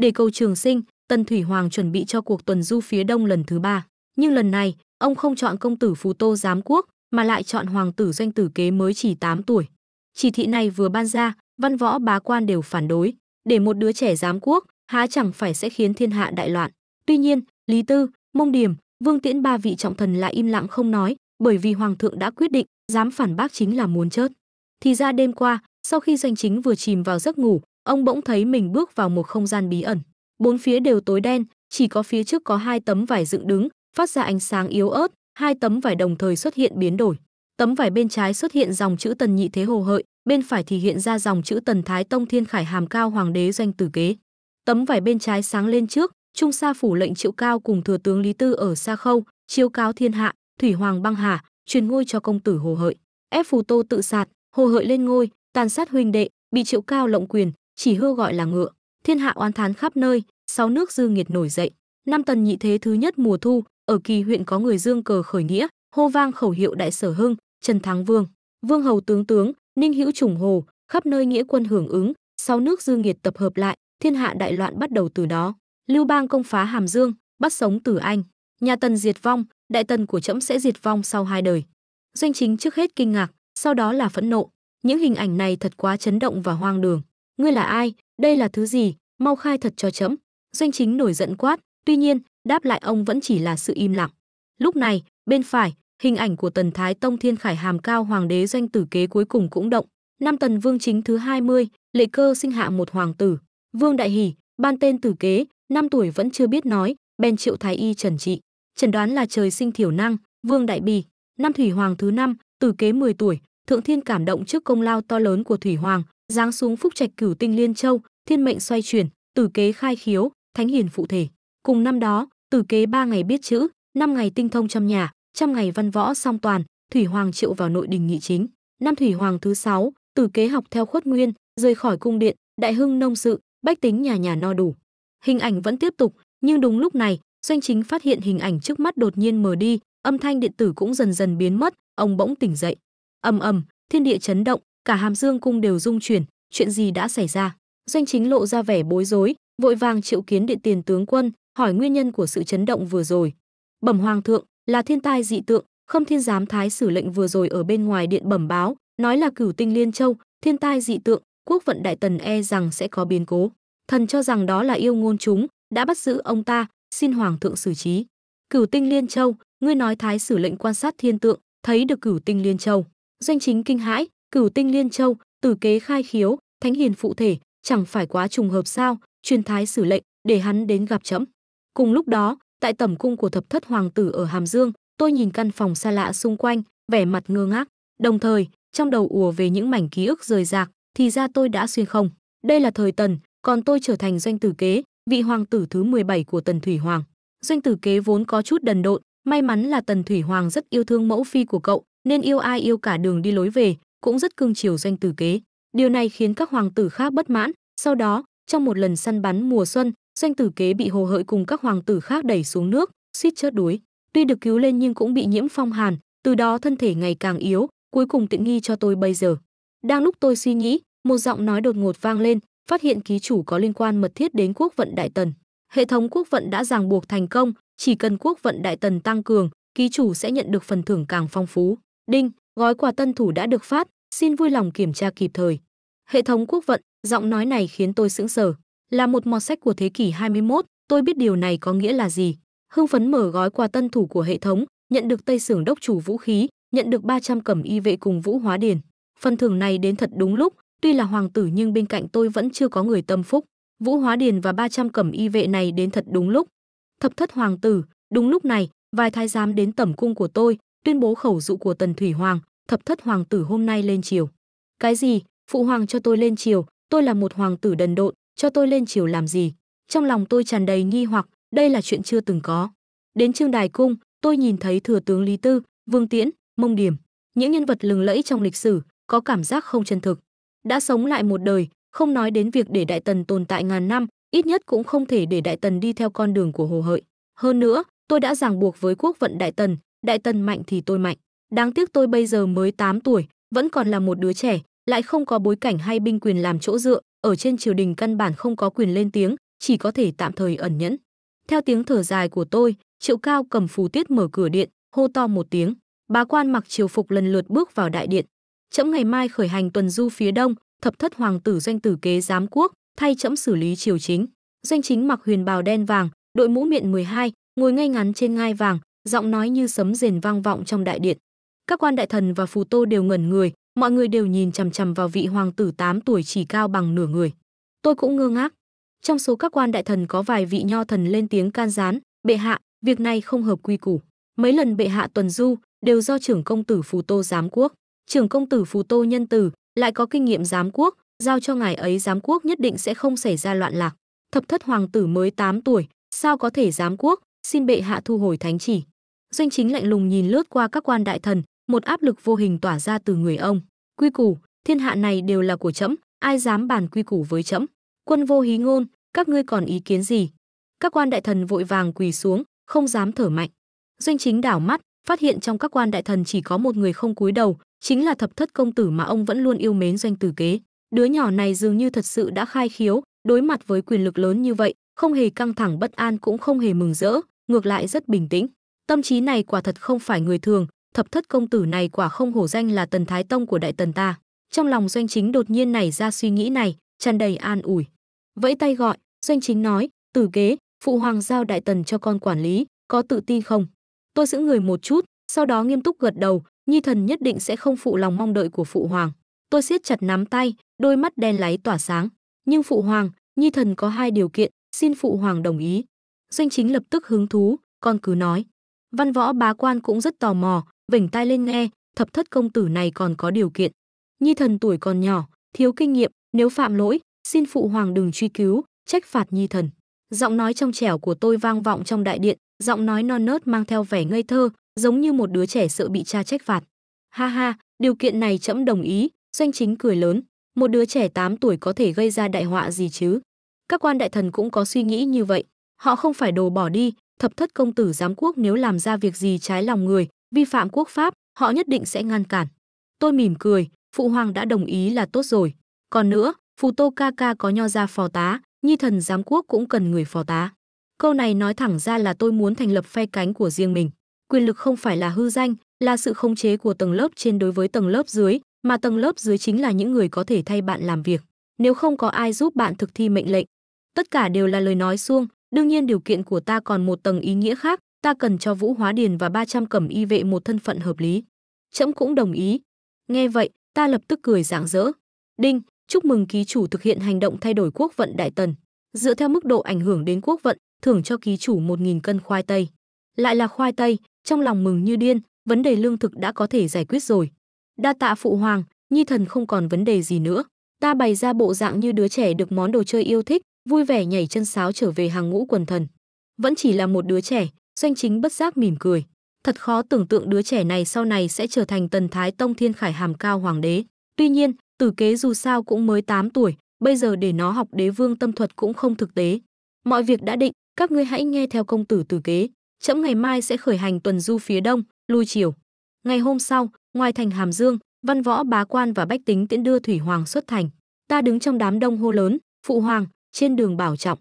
để cầu trường sinh tân thủy hoàng chuẩn bị cho cuộc tuần du phía đông lần thứ ba. Nhưng lần này, ông không chọn công tử phú tô giám quốc, mà lại chọn hoàng tử doanh tử kế mới chỉ 8 tuổi. Chỉ thị này vừa ban ra, văn võ bá quan đều phản đối. Để một đứa trẻ giám quốc, há chẳng phải sẽ khiến thiên hạ đại loạn. Tuy nhiên, lý tư, mông điểm vương tiễn ba vị trọng thần lại im lặng không nói, bởi vì hoàng thượng đã quyết định, dám phản bác chính là muốn chết thì ra đêm qua, sau khi doanh chính vừa chìm vào giấc ngủ ông bỗng thấy mình bước vào một không gian bí ẩn. Bốn phía đều tối đen, chỉ có phía trước có hai tấm vải dựng đứng, phát ra ánh sáng yếu ớt, hai tấm vải đồng thời xuất hiện biến đổi. Tấm vải bên trái xuất hiện dòng chữ tần nhị thế hồ hợi, bên phải thì hiện ra dòng chữ tần thái tông thiên khải hàm cao hoàng đế doanh tử kế. Tấm vải bên trái sáng lên trước, trung sa phủ lệnh triệu cao cùng thừa tướng lý tư ở xa khâu chiếu cáo thiên hạ, thủy hoàng băng hà, truyền ngôi cho công tử hồ hợi. Ép phù tô tự sạt hồ hợi lên ngôi, tàn sát huynh đệ, bị triệu cao lộng quyền chỉ hưa gọi là ngựa. Thiên hạ oan thán khắp nơi sáu nước dư nghiệt nổi dậy. Năm tần nhị thế thứ nhất mùa thu, ở kỳ huyện có người dương cờ khởi nghĩa, hô vang khẩu hiệu đại sở hưng, trần thắng vương. Vương hầu tướng tướng, ninh hữu trùng hồ, khắp nơi nghĩa quân hưởng ứng sáu nước dư nghiệt tập hợp lại, thiên hạ đại loạn bắt đầu từ đó. Lưu bang công phá hàm dương, bắt sống tử anh. Nhà tần diệt vong, đại tần của trẫm sẽ diệt vong sau hai đời. Doanh chính trước hết kinh ngạc, sau đó là phẫn nộ. Những hình ảnh này thật quá chấn động và hoang đường ngươi là ai? Đây là thứ gì? Mau khai thật cho chấm. Doanh chính nổi giận quát tuy nhiên đáp lại ông vẫn chỉ là sự im lặng. Lúc này bên phải hình ảnh của tần thái tông thiên khải hàm cao hoàng đế doanh tử kế cuối cùng cũng động. Năm tần vương chính thứ 20, lệ cơ sinh hạ một hoàng tử. Vương đại hỷ ban tên tử kế năm tuổi vẫn chưa biết nói bèn triệu thái y trần trị. Trần đoán là trời sinh thiểu năng vương đại bì. Năm thủy hoàng thứ năm tử kế 10 tuổi thượng thiên cảm động trước công lao to lớn của thủy hoàng giáng xuống phúc trạch cửu tinh liên châu, thiên mệnh xoay chuyển, tử kế khai khiếu, thánh hiền phụ thể. Cùng năm đó, tử kế ba ngày biết chữ, năm ngày tinh thông trong nhà, trăm ngày văn võ song toàn, thủy hoàng triệu vào nội đình nghị chính. Năm thủy hoàng thứ sáu, tử kế học theo khuất nguyên, rời khỏi cung điện, đại hưng nông sự, bách tính nhà nhà no đủ. Hình ảnh vẫn tiếp tục, nhưng đúng lúc này, doanh chính phát hiện hình ảnh trước mắt đột nhiên mờ đi, âm thanh điện tử cũng dần dần biến mất, ông bỗng tỉnh dậy. Ầm ầm, thiên địa chấn động cả hàm dương cung đều rung chuyển, chuyện gì đã xảy ra? Doanh chính lộ ra vẻ bối rối, vội vàng triệu kiến điện tiền tướng quân, hỏi nguyên nhân của sự chấn động vừa rồi. Bẩm hoàng thượng, là thiên tai dị tượng, khâm thiên giám thái sử lệnh vừa rồi ở bên ngoài điện bẩm báo, nói là cửu tinh liên châu, thiên tai dị tượng, quốc vận đại tần e rằng sẽ có biến cố. Thần cho rằng đó là yêu ngôn chúng, đã bắt giữ ông ta, xin hoàng thượng xử trí. Cửu tinh liên châu, ngươi nói thái sử lệnh quan sát thiên tượng, thấy được cửu tinh liên châu. Doanh chính kinh hãi cửu tinh liên châu, tử kế khai khiếu, thánh hiền phụ thể, chẳng phải quá trùng hợp sao? Truyền thái xử lệnh, để hắn đến gặp trẫm cùng lúc đó, tại tẩm cung của thập thất hoàng tử ở hàm dương, tôi nhìn căn phòng xa lạ xung quanh, vẻ mặt ngơ ngác. Đồng thời, trong đầu ùa về những mảnh ký ức rời rạc, thì ra tôi đã xuyên không. Đây là thời tần, còn tôi trở thành doanh tử kế, vị hoàng tử thứ 17 của tần thủy hoàng. Doanh tử kế vốn có chút đần độn, may mắn là tần thủy hoàng rất yêu thương mẫu phi của cậu, nên yêu ai yêu cả đường đi lối về cũng rất cương chiều doanh tử kế. Điều này khiến các hoàng tử khác bất mãn. Sau đó, trong một lần săn bắn mùa xuân, doanh tử kế bị hồ hợi cùng các hoàng tử khác đẩy xuống nước, suýt chết đuối. Tuy được cứu lên nhưng cũng bị nhiễm phong hàn, từ đó thân thể ngày càng yếu, cuối cùng tiện nghi cho tôi bây giờ. Đang lúc tôi suy nghĩ, một giọng nói đột ngột vang lên, phát hiện ký chủ có liên quan mật thiết đến quốc vận đại tần. Hệ thống quốc vận đã ràng buộc thành công, chỉ cần quốc vận đại tần tăng cường, ký chủ sẽ nhận được phần thưởng càng phong phú. Đinh gói quà tân thủ đã được phát xin vui lòng kiểm tra kịp thời hệ thống quốc vận giọng nói này khiến tôi sững sờ là một mọt sách của thế kỷ 21, tôi biết điều này có nghĩa là gì. Hưng phấn mở gói quà tân thủ của hệ thống, nhận được Tây Sưởng đốc chủ vũ khí, nhận được 300 cẩm y vệ cùng Vũ Hóa Điền. Phần thưởng này đến thật đúng lúc, tuy là hoàng tử nhưng bên cạnh tôi vẫn chưa có người tâm phúc. Vũ Hóa Điền và 300 cẩm y vệ này đến thật đúng lúc. Thập thất hoàng tử, đúng lúc này, vài thái giám đến tẩm cung của tôi, tuyên bố khẩu dụ của Tần Thủy Hoàng, thập thất hoàng tử hôm nay lên triều. Cái gì? Phụ hoàng cho tôi lên triều, tôi là một hoàng tử đần độn, cho tôi lên triều làm gì? Trong lòng tôi tràn đầy nghi hoặc, đây là chuyện chưa từng có. Đến trương đài cung, tôi nhìn thấy thừa tướng Lý Tư, Vương Tiễn, Mông Điểm, những nhân vật lừng lẫy trong lịch sử, có cảm giác không chân thực. Đã sống lại một đời, không nói đến việc để Đại Tần tồn tại ngàn năm, ít nhất cũng không thể để Đại Tần đi theo con đường của Hồ Hợi. Hơn nữa, tôi đã ràng buộc với quốc vận Đại Tần, Đại Tần mạnh thì tôi mạnh. Đáng tiếc tôi bây giờ mới 8 tuổi, vẫn còn là một đứa trẻ, lại không có bối cảnh hay binh quyền làm chỗ dựa, ở trên triều đình căn bản không có quyền lên tiếng, chỉ có thể tạm thời ẩn nhẫn. Theo tiếng thở dài của tôi, Triệu Cao cầm phù tiết mở cửa điện, hô to một tiếng. Bá quan mặc triều phục lần lượt bước vào đại điện. Trẫm ngày mai khởi hành tuần du phía đông, thập thất hoàng tử doanh tử kế giám quốc, thay trẫm xử lý triều chính. Doanh chính mặc huyền bào đen vàng, đội mũ miệng 12, ngồi ngay ngắn trên ngai vàng, giọng nói như sấm rền vang vọng trong đại điện. Các quan đại thần và phù tô đều ngẩn người, mọi người đều nhìn chằm chằm vào vị hoàng tử 8 tuổi chỉ cao bằng nửa người. Tôi cũng ngơ ngác. Trong số các quan đại thần có vài vị nho thần lên tiếng can gián, bệ hạ, việc này không hợp quy củ. Mấy lần bệ hạ tuần du đều do trưởng công tử phù tô giám quốc. Trưởng công tử phù tô nhân tử lại có kinh nghiệm giám quốc, giao cho ngài ấy giám quốc nhất định sẽ không xảy ra loạn lạc. Thập thất hoàng tử mới 8 tuổi, sao có thể giám quốc, xin bệ hạ thu hồi thánh chỉ. Doanh chính lạnh lùng nhìn lướt qua các quan đại thần, một áp lực vô hình tỏa ra từ người ông. Quy củ, thiên hạ này đều là của trẫm, ai dám bàn quy củ với trẫm? Quân vô hí ngôn, các ngươi còn ý kiến gì? Các quan đại thần vội vàng quỳ xuống, không dám thở mạnh. Doanh chính đảo mắt, phát hiện trong các quan đại thần chỉ có một người không cúi đầu, chính là thập thất công tử mà ông vẫn luôn yêu mến doanh tử kế. Đứa nhỏ này dường như thật sự đã khai khiếu, đối mặt với quyền lực lớn như vậy, không hề căng thẳng bất an cũng không hề mừng rỡ, ngược lại rất bình tĩnh. Tâm trí này quả thật không phải người thường, thập thất công tử này quả không hổ danh là tần thái tông của đại tần ta. Trong lòng doanh chính đột nhiên nảy ra suy nghĩ này, tràn đầy an ủi. Vẫy tay gọi, doanh chính nói, tử kế, phụ hoàng giao đại tần cho con quản lý, có tự tin không? Tôi giữ người một chút, sau đó nghiêm túc gật đầu, nhi thần nhất định sẽ không phụ lòng mong đợi của phụ hoàng. Tôi siết chặt nắm tay, đôi mắt đen láy tỏa sáng. Nhưng phụ hoàng, nhi thần có hai điều kiện, xin phụ hoàng đồng ý. Doanh chính lập tức hứng thú, con cứ nói. Văn võ bá quan cũng rất tò mò, vểnh tai lên nghe, thập thất công tử này còn có điều kiện. Nhi thần tuổi còn nhỏ, thiếu kinh nghiệm, nếu phạm lỗi, xin phụ hoàng đừng truy cứu, trách phạt nhi thần. Giọng nói trong trẻo của tôi vang vọng trong đại điện, giọng nói non nớt mang theo vẻ ngây thơ, giống như một đứa trẻ sợ bị cha trách phạt. Ha ha, điều kiện này trẫm đồng ý, doanh chính cười lớn, một đứa trẻ 8 tuổi có thể gây ra đại họa gì chứ? Các quan đại thần cũng có suy nghĩ như vậy, họ không phải đồ bỏ đi, thập thất công tử giám quốc nếu làm ra việc gì trái lòng người, vi phạm quốc pháp, họ nhất định sẽ ngăn cản. Tôi mỉm cười, phụ hoàng đã đồng ý là tốt rồi. Còn nữa, phù tô ca ca có nho ra phò tá, nhi thần giám quốc cũng cần người phò tá. Câu này nói thẳng ra là tôi muốn thành lập phe cánh của riêng mình. Quyền lực không phải là hư danh, là sự khống chế của tầng lớp trên đối với tầng lớp dưới, mà tầng lớp dưới chính là những người có thể thay bạn làm việc. Nếu không có ai giúp bạn thực thi mệnh lệnh, tất cả đều là lời nói suông, đương nhiên điều kiện của ta còn một tầng ý nghĩa khác, ta cần cho Vũ Hóa Điền và 300 cẩm y vệ một thân phận hợp lý. Trẫm cũng đồng ý. Nghe vậy, ta lập tức cười rạng rỡ. Đinh, chúc mừng ký chủ thực hiện hành động thay đổi quốc vận đại tần. Dựa theo mức độ ảnh hưởng đến quốc vận, thưởng cho ký chủ 1.000 cân khoai tây. Lại là khoai tây, trong lòng mừng như điên, vấn đề lương thực đã có thể giải quyết rồi. Đa tạ phụ hoàng, nhi thần không còn vấn đề gì nữa. Ta bày ra bộ dạng như đứa trẻ được món đồ chơi yêu thích, vui vẻ nhảy chân sáo trở về hàng ngũ quần thần. Vẫn chỉ là một đứa trẻ, doanh chính bất giác mỉm cười. Thật khó tưởng tượng đứa trẻ này sau này sẽ trở thành tần thái tông thiên khải hàm cao hoàng đế. Tuy nhiên, tử kế dù sao cũng mới 8 tuổi, bây giờ để nó học đế vương tâm thuật cũng không thực tế. Mọi việc đã định, các ngươi hãy nghe theo công tử tử kế. Trẫm ngày mai sẽ khởi hành tuần du phía đông, lui chiều. Ngày hôm sau, ngoài thành Hàm Dương, văn võ bá quan và bách tính tiễn đưa thủy hoàng xuất thành. Ta đứng trong đám đông hô lớn, phụ hoàng, trên đường bảo trọng.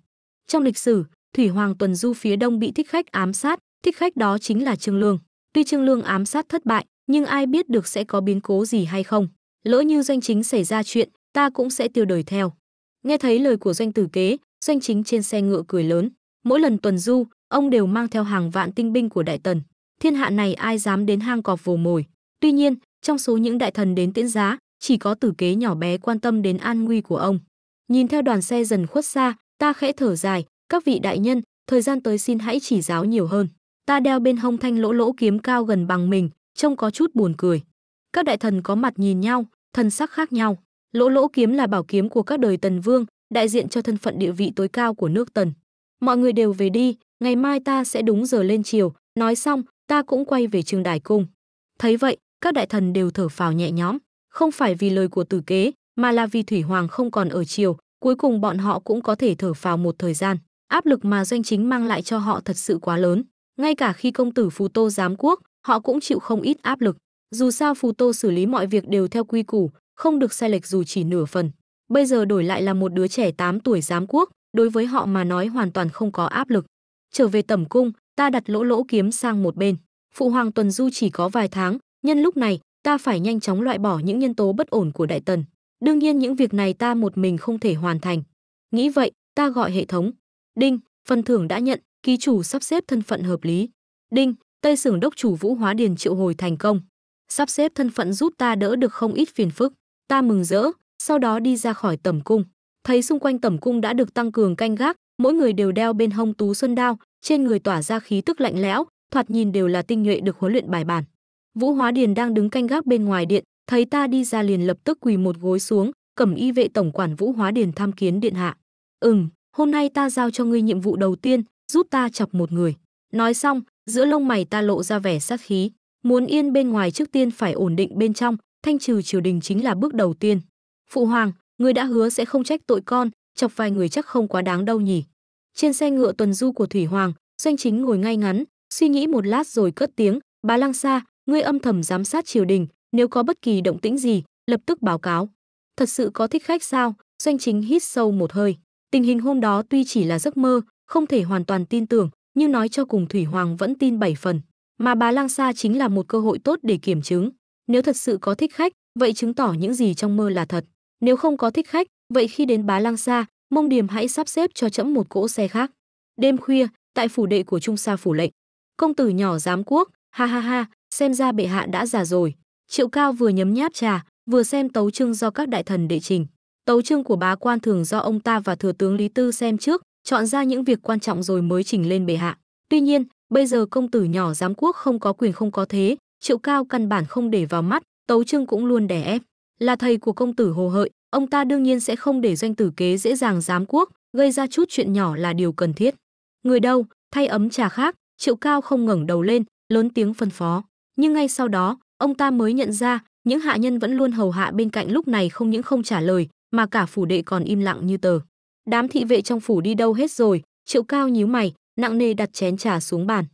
Trong lịch sử, thủy hoàng tuần du phía đông bị thích khách ám sát, thích khách đó chính là Trương Lương. Tuy Trương Lương ám sát thất bại, nhưng ai biết được sẽ có biến cố gì hay không. Lỡ như doanh chính xảy ra chuyện, ta cũng sẽ tiêu đời theo. Nghe thấy lời của doanh tử kế, doanh chính trên xe ngựa cười lớn. Mỗi lần tuần du, ông đều mang theo hàng vạn tinh binh của đại tần. Thiên hạ này ai dám đến hang cọp vồ mồi. Tuy nhiên, trong số những đại thần đến tiễn giá, chỉ có tử kế nhỏ bé quan tâm đến an nguy của ông. Nhìn theo đoàn xe dần khuất xa, ta khẽ thở dài, các vị đại nhân, thời gian tới xin hãy chỉ giáo nhiều hơn. Ta đeo bên hông thanh lỗ lỗ kiếm cao gần bằng mình, trông có chút buồn cười. Các đại thần có mặt nhìn nhau, thân sắc khác nhau. Lỗ lỗ kiếm là bảo kiếm của các đời tần vương, đại diện cho thân phận địa vị tối cao của nước tần. Mọi người đều về đi, ngày mai ta sẽ đúng giờ lên chiều, nói xong, ta cũng quay về trường đài cung. Thấy vậy, các đại thần đều thở phào nhẹ nhõm, không phải vì lời của tử kế, mà là vì thủy hoàng không còn ở triều, cuối cùng bọn họ cũng có thể thở phào một thời gian. Áp lực mà doanh chính mang lại cho họ thật sự quá lớn. Ngay cả khi công tử Phù Tô giám quốc, họ cũng chịu không ít áp lực. Dù sao Phù Tô xử lý mọi việc đều theo quy củ, không được sai lệch dù chỉ nửa phần. Bây giờ đổi lại là một đứa trẻ 8 tuổi giám quốc, đối với họ mà nói hoàn toàn không có áp lực. Trở về tẩm cung, ta đặt lỗ lỗ kiếm sang một bên. Phụ hoàng tuần du chỉ có vài tháng, nhân lúc này, ta phải nhanh chóng loại bỏ những nhân tố bất ổn của đại tần. Đương nhiên những việc này ta một mình không thể hoàn thành. Nghĩ vậy, ta gọi hệ thống. Đinh, phần thưởng đã nhận, ký chủ sắp xếp thân phận hợp lý. Đinh, Tây Sưởng đốc chủ Vũ Hóa Điền triệu hồi thành công. Sắp xếp thân phận giúp ta đỡ được không ít phiền phức. Ta mừng rỡ, sau đó đi ra khỏi tầm cung. Thấy xung quanh tầm cung đã được tăng cường canh gác, mỗi người đều đeo bên hông tú xuân đao, trên người tỏa ra khí tức lạnh lẽo, thoạt nhìn đều là tinh nhuệ được huấn luyện bài bản. Vũ Hóa Điền đang đứng canh gác bên ngoài điện, thấy ta đi ra liền lập tức quỳ một gối xuống, cẩm y vệ tổng quản Vũ Hóa Điền tham kiến điện hạ. "Ừm, hôm nay ta giao cho ngươi nhiệm vụ đầu tiên, giúp ta chọc một người." Nói xong, giữa lông mày ta lộ ra vẻ sát khí, muốn yên bên ngoài trước tiên phải ổn định bên trong, thanh trừ triều đình chính là bước đầu tiên. Phụ hoàng, người đã hứa sẽ không trách tội con, chọc vài người chắc không quá đáng đâu nhỉ. Trên xe ngựa tuần du của thủy hoàng, doanh chính ngồi ngay ngắn, suy nghĩ một lát rồi cất tiếng, "Bá Lăng Sa, ngươi âm thầm giám sát triều đình, nếu có bất kỳ động tĩnh gì, lập tức báo cáo." Thật sự có thích khách sao? Doanh chính hít sâu một hơi. Tình hình hôm đó tuy chỉ là giấc mơ, không thể hoàn toàn tin tưởng, nhưng nói cho cùng Thủy Hoàng vẫn tin bảy phần, mà bà Lang Sa chính là một cơ hội tốt để kiểm chứng. Nếu thật sự có thích khách, vậy chứng tỏ những gì trong mơ là thật. Nếu không có thích khách, vậy khi đến Bá Lang Sa, Mông điểm hãy sắp xếp cho chẫm một cỗ xe khác. Đêm khuya, tại phủ đệ của Trung Sa phủ lệnh, công tử nhỏ giám quốc, ha ha ha, xem ra bệ hạ đã già rồi. Triệu Cao vừa nhấm nháp trà, vừa xem tấu chương do các đại thần đệ trình. Tấu chương của bá quan thường do ông ta và thừa tướng Lý Tư xem trước, chọn ra những việc quan trọng rồi mới trình lên bệ hạ. Tuy nhiên, bây giờ công tử nhỏ giám quốc không có quyền không có thế, Triệu Cao căn bản không để vào mắt, Tấu chương cũng luôn đè ép. Là thầy của công tử Hồ Hợi, ông ta đương nhiên sẽ không để doanh tử kế dễ dàng giám quốc, gây ra chút chuyện nhỏ là điều cần thiết. Người đâu, thay ấm trà khác, Triệu Cao không ngẩng đầu lên, lớn tiếng phân phó. Nhưng ngay sau đó, ông ta mới nhận ra, những hạ nhân vẫn luôn hầu hạ bên cạnh lúc này không những không trả lời, mà cả phủ đệ còn im lặng như tờ. Đám thị vệ trong phủ đi đâu hết rồi? Triệu Cao nhíu mày, nặng nề đặt chén trà xuống bàn.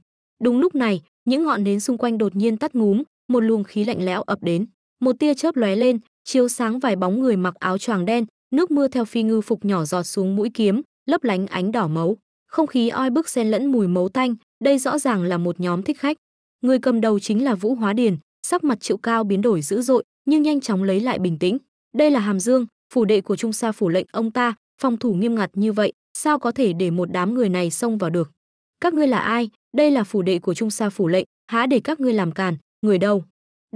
Đúng lúc này, những ngọn nến xung quanh đột nhiên tắt ngúm, một luồng khí lạnh lẽo ập đến. Một tia chớp lóe lên, chiếu sáng vài bóng người mặc áo choàng đen, nước mưa theo phi ngư phục nhỏ giọt xuống mũi kiếm, lấp lánh ánh đỏ máu. Không khí oi bức xen lẫn mùi máu tanh, đây rõ ràng là một nhóm thích khách. Người cầm đầu chính là Vũ Hóa Điền, sắc mặt Triệu Cao biến đổi dữ dội, nhưng nhanh chóng lấy lại bình tĩnh. Đây là Hàm Dương, phủ đệ của Trung Sa phủ lệnh ông ta, phòng thủ nghiêm ngặt như vậy, sao có thể để một đám người này xông vào được? Các ngươi là ai? Đây là phủ đệ của Trung Sa phủ lệnh, há để các ngươi làm càn, người đâu?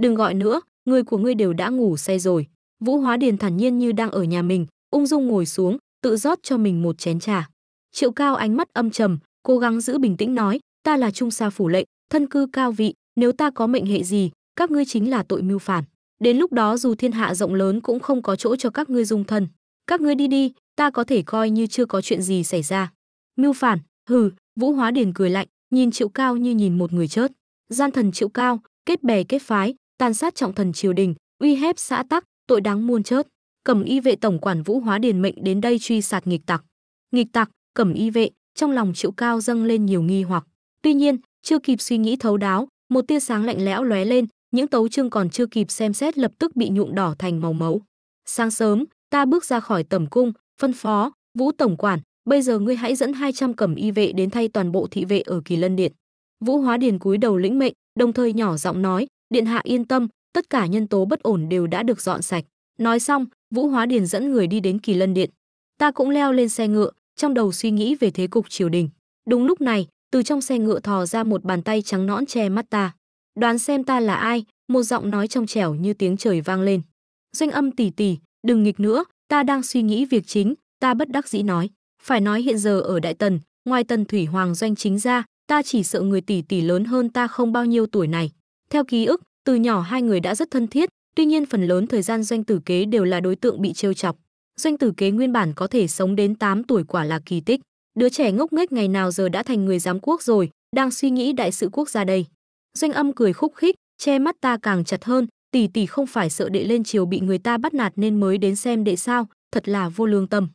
Đừng gọi nữa, người của ngươi đều đã ngủ say rồi. Vũ Hóa Điền thản nhiên như đang ở nhà mình, ung dung ngồi xuống, tự rót cho mình một chén trà. Triệu Cao ánh mắt âm trầm, cố gắng giữ bình tĩnh nói, ta là Trung Sa phủ lệnh, thân cư cao vị, nếu ta có mệnh hệ gì, các ngươi chính là tội mưu phản. Đến lúc đó dù thiên hạ rộng lớn cũng không có chỗ cho các ngươi dung thân. Các ngươi đi đi, ta có thể coi như chưa có chuyện gì xảy ra. Mưu phản, hừ, Vũ Hóa Điền cười lạnh, nhìn Triệu Cao như nhìn một người chớt. Gian thần Triệu Cao, kết bè kết phái, tàn sát trọng thần triều đình, uy hiếp xã tắc, tội đáng muôn chớt. Cẩm y vệ tổng quản Vũ Hóa Điền mệnh đến đây truy sạt nghịch tặc. Nghịch tặc, Cẩm y vệ, trong lòng Triệu Cao dâng lên nhiều nghi hoặc. Tuy nhiên, chưa kịp suy nghĩ thấu đáo, một tia sáng lạnh lẽo lóe lên, những tấu chương còn chưa kịp xem xét lập tức bị nhuộm đỏ thành màu máu. Sáng sớm, ta bước ra khỏi tẩm cung, phân phó, Vũ tổng quản, bây giờ ngươi hãy dẫn 200 cẩm y vệ đến thay toàn bộ thị vệ ở Kỳ Lân Điện. Vũ Hóa Điền cúi đầu lĩnh mệnh, đồng thời nhỏ giọng nói, điện hạ yên tâm, tất cả nhân tố bất ổn đều đã được dọn sạch. Nói xong, Vũ Hóa Điền dẫn người đi đến Kỳ Lân Điện. Ta cũng leo lên xe ngựa, trong đầu suy nghĩ về thế cục triều đình. Đúng lúc này, từ trong xe ngựa thò ra một bàn tay trắng nõn che mắt ta. Đoán xem ta là ai, một giọng nói trong trẻo như tiếng trời vang lên. Doanh âm tỷ tỷ, đừng nghịch nữa, ta đang suy nghĩ việc chính, ta bất đắc dĩ nói. Phải nói hiện giờ ở Đại Tần, ngoài Tần Thủy Hoàng doanh chính ra, ta chỉ sợ người tỷ tỷ lớn hơn ta không bao nhiêu tuổi này. Theo ký ức, từ nhỏ hai người đã rất thân thiết, tuy nhiên phần lớn thời gian doanh tử kế đều là đối tượng bị trêu chọc. Doanh tử kế nguyên bản có thể sống đến 8 tuổi quả là kỳ tích. Đứa trẻ ngốc nghếch ngày nào giờ đã thành người giám quốc rồi, đang suy nghĩ đại sự quốc gia đây. Doanh âm cười khúc khích, che mắt ta càng chặt hơn, tỷ tỷ không phải sợ đệ lên chiều bị người ta bắt nạt nên mới đến xem đệ sao, thật là vô lương tâm.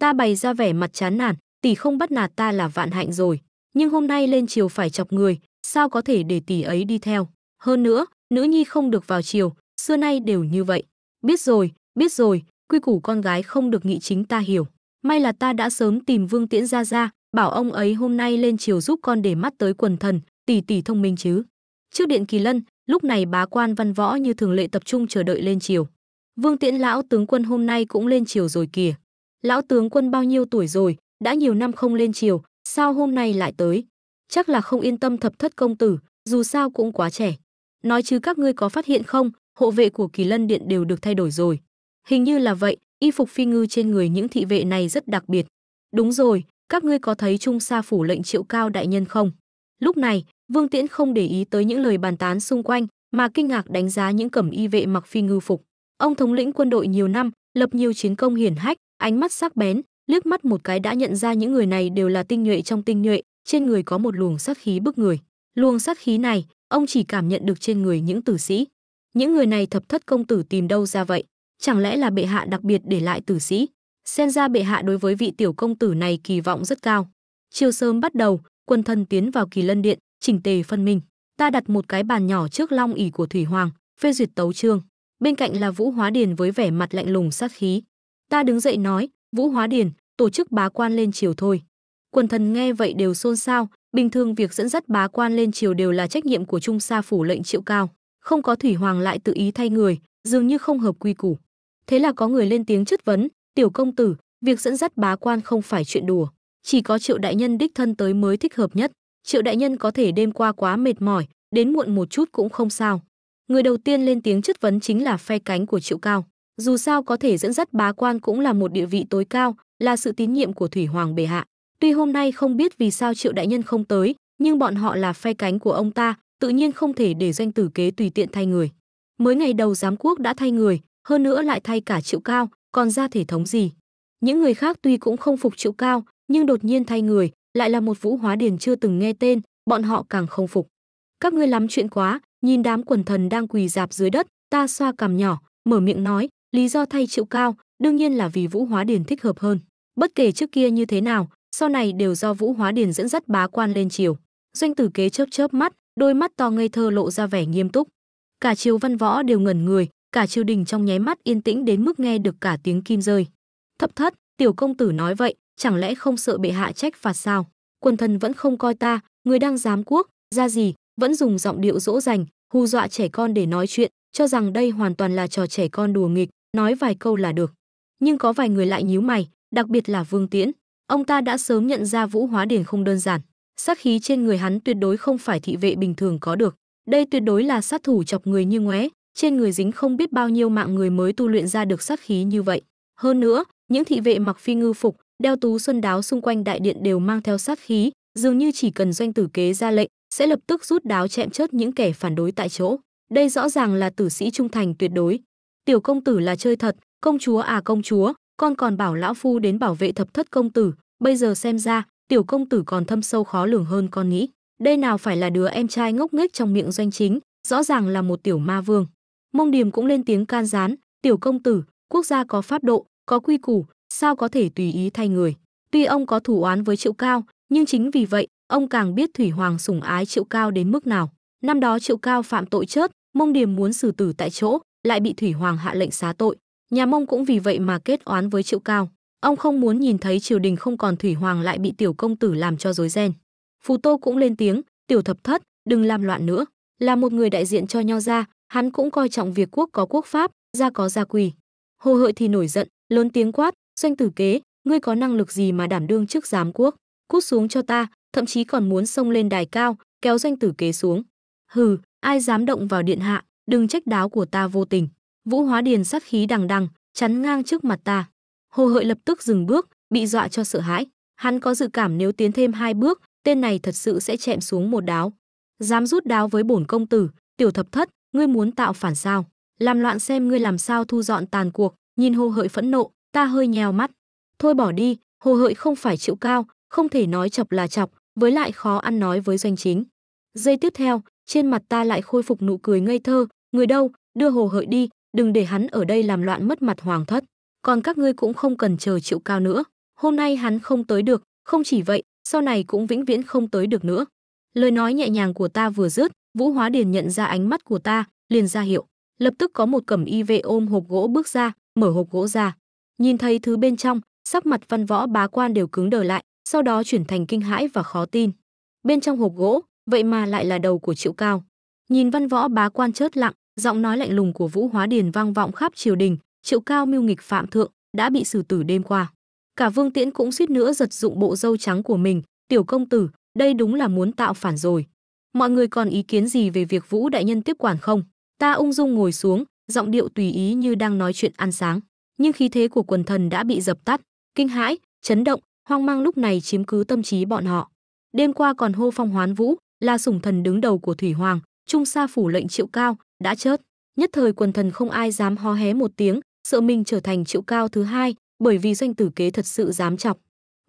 Ta bày ra vẻ mặt chán nản, tỷ không bắt nạt ta là vạn hạnh rồi, nhưng hôm nay lên chiều phải chọc người, sao có thể để tỷ ấy đi theo? Hơn nữa, nữ nhi không được vào chiều, xưa nay đều như vậy. Biết rồi, biết rồi, quy củ con gái không được nghị chính ta hiểu. may là ta đã sớm tìm vương tiễn ra ra bảo ông ấy hôm nay lên chiều giúp con để mắt tới quần thần tỷ tỷ thông minh chứ trước điện kỳ lân, lúc này bá quan văn võ như thường lệ tập trung chờ đợi lên chiều vương tiễn lão tướng quân hôm nay cũng lên chiều rồi kìa. Lão tướng quân bao nhiêu tuổi rồi, đã nhiều năm không lên chiều sao hôm nay lại tới? Chắc là không yên tâm thập thất công tử, dù sao cũng quá trẻ. Nói chứ các ngươi có phát hiện không, hộ vệ của kỳ lân điện đều được thay đổi rồi. Hình như là vậy, y phục phi ngư trên người những thị vệ này rất đặc biệt. Đúng rồi, các ngươi có thấy trung sa phủ lệnh triệu cao đại nhân không? Lúc này vương tiễn không để ý tới những lời bàn tán xung quanh, mà kinh ngạc đánh giá những cẩm y vệ mặc phi ngư phục. Ông thống lĩnh quân đội nhiều năm, lập nhiều chiến công hiển hách, ánh mắt sắc bén, liếc mắt một cái đã nhận ra những người này đều là tinh nhuệ trong tinh nhuệ, trên người có một luồng sát khí bức người. Luồng sát khí này, ông chỉ cảm nhận được trên người những tử sĩ. Những người này thập thất công tử tìm đâu ra vậy? Chẳng lẽ là bệ hạ đặc biệt để lại tử sĩ? Xem ra bệ hạ đối với vị tiểu công tử này kỳ vọng rất cao. Chiều sớm bắt đầu, quân thân tiến vào kỳ lân điện chỉnh tề phân minh. Ta đặt một cái bàn nhỏ trước long ỉ của thủy hoàng, phê duyệt tấu chương. Bên cạnh là vũ hóa điền với vẻ mặt lạnh lùng sát khí. Ta đứng dậy nói, vũ hóa điền, tổ chức bá quan lên triều thôi. Quần thần nghe vậy đều xôn xao, bình thường việc dẫn dắt bá quan lên triều đều là trách nhiệm của trung sa phủ lệnh triệu cao. Không có thủy hoàng lại tự ý thay người, dường như không hợp quy củ. Thế là có người lên tiếng chất vấn, tiểu công tử, việc dẫn dắt bá quan không phải chuyện đùa. Chỉ có triệu đại nhân đích thân tới mới thích hợp nhất triệu đại nhân có thể đêm qua quá mệt mỏi, đến muộn một chút cũng không sao. Người đầu tiên lên tiếng chất vấn chính là phe cánh của triệu cao. Dù sao có thể dẫn dắt bá quan cũng là một địa vị tối cao, là sự tín nhiệm của thủy hoàng bệ hạ. Tuy hôm nay không biết vì sao triệu đại nhân không tới, nhưng bọn họ là phe cánh của ông ta, tự nhiên không thể để doanh tử kế tùy tiện thay người. Mới ngày đầu giám quốc đã thay người, hơn nữa lại thay cả triệu cao, còn ra thể thống gì? Những người khác tuy cũng không phục triệu cao, nhưng đột nhiên thay người lại là một vũ hóa điền chưa từng nghe tên, bọn họ càng không phục. Các ngươi lắm chuyện quá, nhìn đám quần thần đang quỳ dạp dưới đất, ta xoa cằm nhỏ, mở miệng nói, lý do thay triệu cao, đương nhiên là vì vũ hóa điền thích hợp hơn. Bất kể trước kia như thế nào, sau này đều do vũ hóa điền dẫn dắt bá quan lên triều. Doanh tử kế chớp chớp mắt, đôi mắt to ngây thơ lộ ra vẻ nghiêm túc. Cả triều văn võ đều ngẩn người, cả triều đình trong nháy mắt yên tĩnh đến mức nghe được cả tiếng kim rơi. Thập thất, tiểu công tử nói vậy chẳng lẽ không sợ bệ hạ trách phạt sao? Quần thần vẫn không coi ta, người đang giám quốc, ra gì, vẫn dùng giọng điệu dỗ dành, hù dọa trẻ con để nói chuyện, cho rằng đây hoàn toàn là trò trẻ con đùa nghịch, nói vài câu là được. Nhưng có vài người lại nhíu mày, đặc biệt là vương tiễn. Ông ta đã sớm nhận ra vũ hóa điển không đơn giản. Sát khí trên người hắn tuyệt đối không phải thị vệ bình thường có được. Đây tuyệt đối là sát thủ chọc người như ngoé, trên người dính không biết bao nhiêu mạng người mới tu luyện ra được sát khí như vậy. Hơn nữa, những thị vệ mặc phi ngư phục đeo tú xuân đáo xung quanh đại điện đều mang theo sát khí, dường như chỉ cần doanh tử kế ra lệnh, sẽ lập tức rút đáo chém chớt những kẻ phản đối tại chỗ. Đây rõ ràng là tử sĩ trung thành tuyệt đối. Tiểu công tử là chơi thật, công chúa à công chúa, con còn bảo lão phu đến bảo vệ thập thất công tử. Bây giờ xem ra, tiểu công tử còn thâm sâu khó lường hơn con nghĩ. Đây nào phải là đứa em trai ngốc nghếch trong miệng doanh chính, rõ ràng là một tiểu ma vương. Mông điềm cũng lên tiếng can gián, tiểu công tử, quốc gia có pháp độ, có quy củ sao có thể tùy ý thay người? Tuy ông có thù oán với triệu cao, nhưng chính vì vậy, ông càng biết thủy hoàng sủng ái triệu cao đến mức nào. Năm đó triệu cao phạm tội chớt, mông điềm muốn xử tử tại chỗ, lại bị thủy hoàng hạ lệnh xá tội. Nhà mông cũng vì vậy mà kết oán với triệu cao. Ông không muốn nhìn thấy triều đình không còn thủy hoàng lại bị tiểu công tử làm cho rối ren. Phù tô cũng lên tiếng, tiểu thập thất, đừng làm loạn nữa. Là một người đại diện cho nho gia, hắn cũng coi trọng việc quốc có quốc pháp, gia có gia quỳ hồ hợi thì nổi giận, lớn tiếng quát doanh tử kế, ngươi có năng lực gì mà đảm đương trước giám quốc? Cút xuống cho ta, thậm chí còn muốn xông lên đài cao, kéo doanh tử kế xuống. Hừ, ai dám động vào điện hạ, đừng trách đáo của ta vô tình. Vũ hóa điền sát khí đằng đằng, chắn ngang trước mặt ta. Hồ hợi lập tức dừng bước, bị dọa cho sợ hãi. Hắn có dự cảm nếu tiến thêm hai bước, tên này thật sự sẽ chẹm xuống một đáo. Dám rút đáo với bổn công tử, tiểu thập thất, ngươi muốn tạo phản sao? Làm loạn xem ngươi làm sao thu dọn tàn cuộc, nhìn hồ hợi phẫn nộ ta hơi nhèo mắt. Thôi bỏ đi, hồ hợi không phải chịu cao, không thể nói chọc là chọc, với lại khó ăn nói với doanh chính. Giây tiếp theo, trên mặt ta lại khôi phục nụ cười ngây thơ, người đâu, đưa hồ hợi đi, đừng để hắn ở đây làm loạn mất mặt hoàng thất. Còn các ngươi cũng không cần chờ chịu cao nữa. Hôm nay hắn không tới được, không chỉ vậy, sau này cũng vĩnh viễn không tới được nữa. Lời nói nhẹ nhàng của ta vừa dứt, vũ hóa điền nhận ra ánh mắt của ta, liền ra hiệu. Lập tức có một cẩm y vệ ôm hộp gỗ bước ra, mở hộp gỗ ra nhìn thấy thứ bên trong sắc mặt văn võ bá quan đều cứng đờ lại, sau đó chuyển thành kinh hãi và khó tin. Bên trong hộp gỗ, vậy mà lại là đầu của Triệu Cao. Nhìn văn võ bá quan chớt lặng, giọng nói lạnh lùng của Vũ Hóa Điền vang vọng khắp triều đình, Triệu Cao mưu nghịch phạm thượng, đã bị xử tử đêm qua. Cả Vương Tiễn cũng suýt nữa giật dụng bộ râu trắng của mình, "Tiểu công tử, đây đúng là muốn tạo phản rồi." Mọi người còn ý kiến gì về việc Vũ đại nhân tiếp quản không? Ta ung dung ngồi xuống, giọng điệu tùy ý như đang nói chuyện ăn sáng, nhưng khí thế của quần thần đã bị dập tắt, kinh hãi, chấn động, hoang mang lúc này chiếm cứ tâm trí bọn họ. Đêm qua còn hô phong hoán vũ, là sủng thần đứng đầu của thủy hoàng, trung sa phủ lệnh triệu cao, đã chết Nhất thời quần thần không ai dám hó hé một tiếng, sợ mình trở thành triệu cao thứ hai, bởi vì doanh tử kế thật sự dám chọc.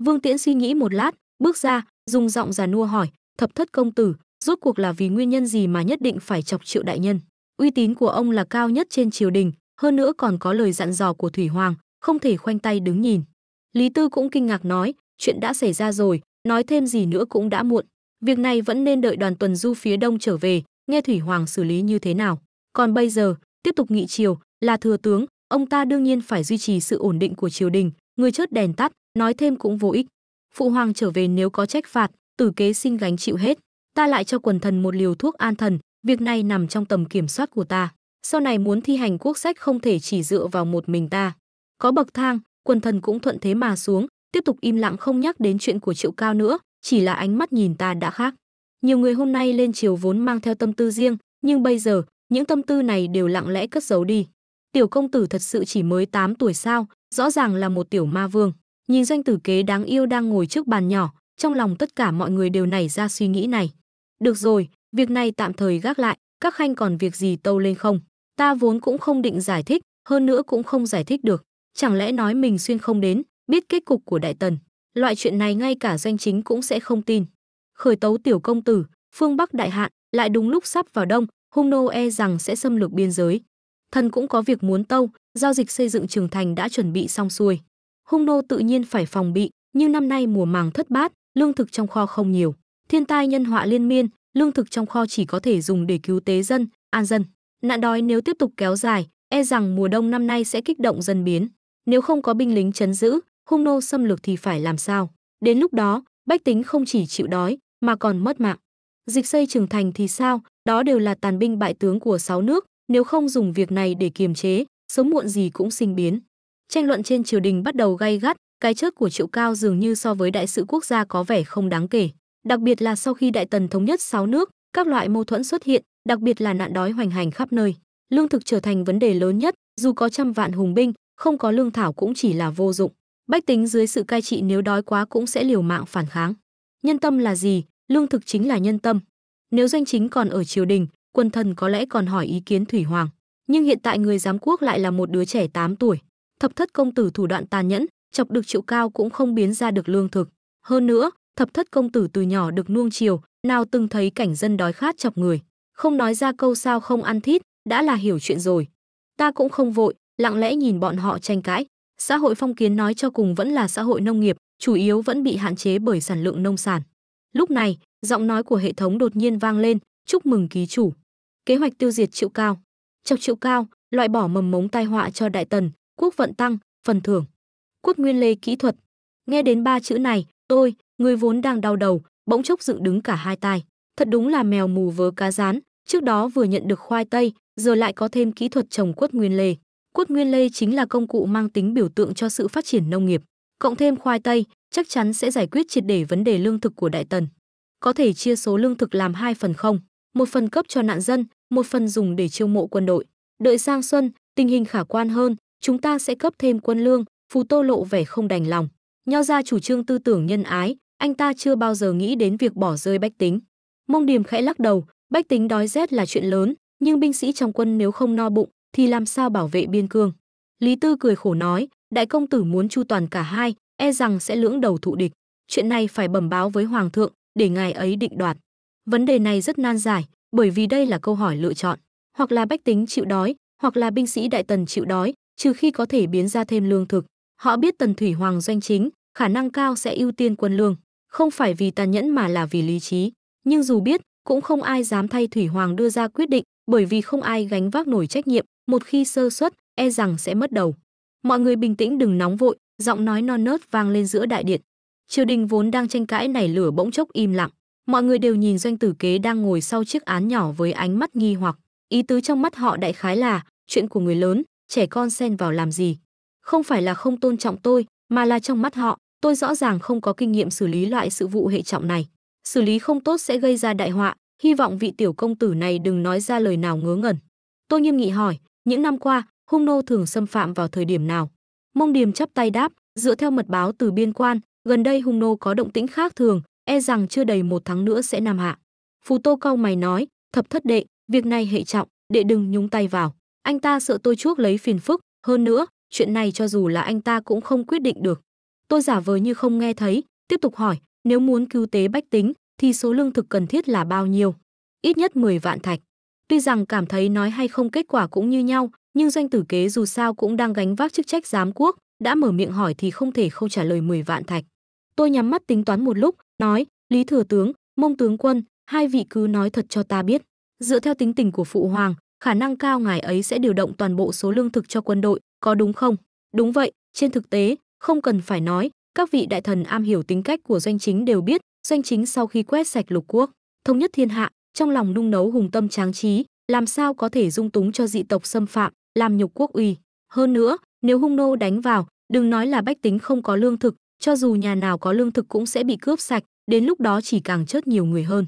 Vương Tiễn suy nghĩ một lát, bước ra, dùng giọng già nua hỏi, thập thất công tử, rốt cuộc là vì nguyên nhân gì mà nhất định phải chọc triệu đại nhân? Uy tín của ông là cao nhất trên triều đình, hơn nữa còn có lời dặn dò của thủy hoàng, không thể khoanh tay đứng nhìn. Lý Tư cũng kinh ngạc nói, chuyện đã xảy ra rồi, nói thêm gì nữa cũng đã muộn. Việc này vẫn nên đợi đoàn tuần du phía đông trở về, nghe thủy hoàng xử lý như thế nào. Còn bây giờ, tiếp tục nghị triều, là thừa tướng, ông ta đương nhiên phải duy trì sự ổn định của triều đình, người chớt đèn tắt, nói thêm cũng vô ích. Phụ hoàng trở về nếu có trách phạt, tử kế xin gánh chịu hết. Ta lại cho quần thần một liều thuốc an thần, việc này nằm trong tầm kiểm soát của ta. Sau này muốn thi hành quốc sách không thể chỉ dựa vào một mình ta. Có bậc thang, quần thần cũng thuận thế mà xuống, tiếp tục im lặng không nhắc đến chuyện của Triệu Cao nữa, chỉ là ánh mắt nhìn ta đã khác. Nhiều người hôm nay lên triều vốn mang theo tâm tư riêng, nhưng bây giờ, những tâm tư này đều lặng lẽ cất giấu đi. Tiểu công tử thật sự chỉ mới 8 tuổi sao, rõ ràng là một tiểu ma vương. Nhìn doanh tử kế đáng yêu đang ngồi trước bàn nhỏ, trong lòng tất cả mọi người đều nảy ra suy nghĩ này. Được rồi, việc này tạm thời gác lại, các khanh còn việc gì tâu lên không? Ta vốn cũng không định giải thích, hơn nữa cũng không giải thích được. Chẳng lẽ nói mình xuyên không đến, biết kết cục của đại tần. Loại chuyện này ngay cả doanh chính cũng sẽ không tin. Khởi tấu tiểu công tử, phương Bắc đại hạn, lại đúng lúc sắp vào đông, hung nô e rằng sẽ xâm lược biên giới. Thần cũng có việc muốn tâu, giao dịch xây dựng trường thành đã chuẩn bị xong xuôi. Hung nô tự nhiên phải phòng bị, nhưng năm nay mùa màng thất bát, lương thực trong kho không nhiều. Thiên tai nhân họa liên miên, lương thực trong kho chỉ có thể dùng để cứu tế dân, an dân. Nạn đói nếu tiếp tục kéo dài, e rằng mùa đông năm nay sẽ kích động dân biến. Nếu không có binh lính chấn giữ, hung nô xâm lược thì phải làm sao? Đến lúc đó, bách tính không chỉ chịu đói, mà còn mất mạng. Dịch xây trường thành thì sao? Đó đều là tàn binh bại tướng của sáu nước, nếu không dùng việc này để kiềm chế, sớm muộn gì cũng sinh biến. Tranh luận trên triều đình bắt đầu gay gắt, cái chết của Triệu Cao dường như so với đại sự quốc gia có vẻ không đáng kể. Đặc biệt là sau khi Đại Tần thống nhất sáu nước, các loại mâu thuẫn xuất hiện, đặc biệt là nạn đói hoành hành khắp nơi. Lương thực trở thành vấn đề lớn nhất, dù có trăm vạn hùng binh, không có lương thảo cũng chỉ là vô dụng. Bách tính dưới sự cai trị nếu đói quá cũng sẽ liều mạng phản kháng. Nhân tâm là gì? Lương thực chính là nhân tâm. Nếu doanh chính còn ở triều đình, quân thần có lẽ còn hỏi ý kiến thủy hoàng. Nhưng hiện tại người giám quốc lại là một đứa trẻ 8 tuổi. Thập thất công tử thủ đoạn tàn nhẫn, chọc được triệu cao cũng không biến ra được lương thực. Hơn nữa, thập thất công tử từ nhỏ được nuông chiều, nào từng thấy cảnh dân đói khát chọc người. Không nói ra câu sao không ăn thít, đã là hiểu chuyện rồi. Ta cũng không vội, lặng lẽ nhìn bọn họ tranh cãi. Xã hội phong kiến nói cho cùng vẫn là xã hội nông nghiệp, chủ yếu vẫn bị hạn chế bởi sản lượng nông sản. Lúc này, giọng nói của hệ thống đột nhiên vang lên, chúc mừng ký chủ. Kế hoạch tiêu diệt triệu cao. Chọc triệu cao, loại bỏ mầm mống tai họa cho đại tần, quốc vận tăng, phần thưởng. Quốc nguyên lê kỹ thuật. Nghe đến ba chữ này, tôi, người vốn đang đau đầu, bỗng chốc dựng đứng cả hai tai. Thật đúng là mèo mù vớ cá rán, trước đó vừa nhận được khoai tây, giờ lại có thêm kỹ thuật trồng quất nguyên lê. Quất nguyên lê chính là công cụ mang tính biểu tượng cho sự phát triển nông nghiệp. Cộng thêm khoai tây, chắc chắn sẽ giải quyết triệt để vấn đề lương thực của Đại Tần. Có thể chia số lương thực làm hai phần không, một phần cấp cho nạn dân, một phần dùng để chiêu mộ quân đội. Đợi sang xuân, tình hình khả quan hơn, chúng ta sẽ cấp thêm quân lương, Phù Tô lộ vẻ không đành lòng. Nho ra chủ trương tư tưởng nhân ái, anh ta chưa bao giờ nghĩ đến việc bỏ rơi bách tính. Mông Điềm khẽ lắc đầu, bách tính đói rét là chuyện lớn, nhưng binh sĩ trong quân nếu không no bụng thì làm sao bảo vệ biên cương. Lý Tư cười khổ nói, đại công tử muốn chu toàn cả hai, e rằng sẽ lưỡng đầu thụ địch. Chuyện này phải bẩm báo với hoàng thượng để ngài ấy định đoạt. Vấn đề này rất nan giải, bởi vì đây là câu hỏi lựa chọn, hoặc là bách tính chịu đói, hoặc là binh sĩ đại tần chịu đói, trừ khi có thể biến ra thêm lương thực. Họ biết tần thủy hoàng doanh chính, khả năng cao sẽ ưu tiên quân lương, không phải vì tàn nhẫn mà là vì lý trí. Nhưng dù biết, cũng không ai dám thay thủy hoàng đưa ra quyết định, bởi vì không ai gánh vác nổi trách nhiệm, một khi sơ suất, e rằng sẽ mất đầu. Mọi người bình tĩnh đừng nóng vội, giọng nói non nớt vang lên giữa đại điện. Triều đình vốn đang tranh cãi nảy lửa bỗng chốc im lặng, mọi người đều nhìn doanh tử kế đang ngồi sau chiếc án nhỏ với ánh mắt nghi hoặc, ý tứ trong mắt họ đại khái là chuyện của người lớn, trẻ con xen vào làm gì? Không phải là không tôn trọng tôi, mà là trong mắt họ, tôi rõ ràng không có kinh nghiệm xử lý loại sự vụ hệ trọng này. Xử lý không tốt sẽ gây ra đại họa, hy vọng vị tiểu công tử này đừng nói ra lời nào ngớ ngẩn. Tôi nghiêm nghị hỏi, những năm qua, hung nô thường xâm phạm vào thời điểm nào? Mông Điềm chắp tay đáp, dựa theo mật báo từ biên quan, gần đây hung nô có động tĩnh khác thường, e rằng chưa đầy một tháng nữa sẽ nam hạ. Phù Tô cau mày nói, thập thất đệ, việc này hệ trọng, đệ đừng nhúng tay vào. Anh ta sợ tôi chuốc lấy phiền phức, hơn nữa, chuyện này cho dù là anh ta cũng không quyết định được. Tôi giả vờ như không nghe thấy, tiếp tục hỏi, nếu muốn cứu tế bách tính thì số lương thực cần thiết là bao nhiêu? Ít nhất 10 vạn thạch. Tuy rằng cảm thấy nói hay không kết quả cũng như nhau, nhưng doanh tử kế dù sao cũng đang gánh vác chức trách giám quốc, đã mở miệng hỏi thì không thể không trả lời 10 vạn thạch. Tôi nhắm mắt tính toán một lúc, nói, Lý thừa tướng, Mông tướng quân, hai vị cứ nói thật cho ta biết. Dựa theo tính tình của phụ hoàng, khả năng cao ngài ấy sẽ điều động toàn bộ số lương thực cho quân đội, có đúng không? Đúng vậy, trên thực tế, không cần phải nói, các vị đại thần am hiểu tính cách của doanh chính đều biết, doanh chính sau khi quét sạch lục quốc, thống nhất thiên hạ, trong lòng nung nấu hùng tâm tráng trí, làm sao có thể dung túng cho dị tộc xâm phạm, làm nhục quốc uy. Hơn nữa, nếu hung nô đánh vào, đừng nói là bách tính không có lương thực, cho dù nhà nào có lương thực cũng sẽ bị cướp sạch, đến lúc đó chỉ càng chết nhiều người hơn.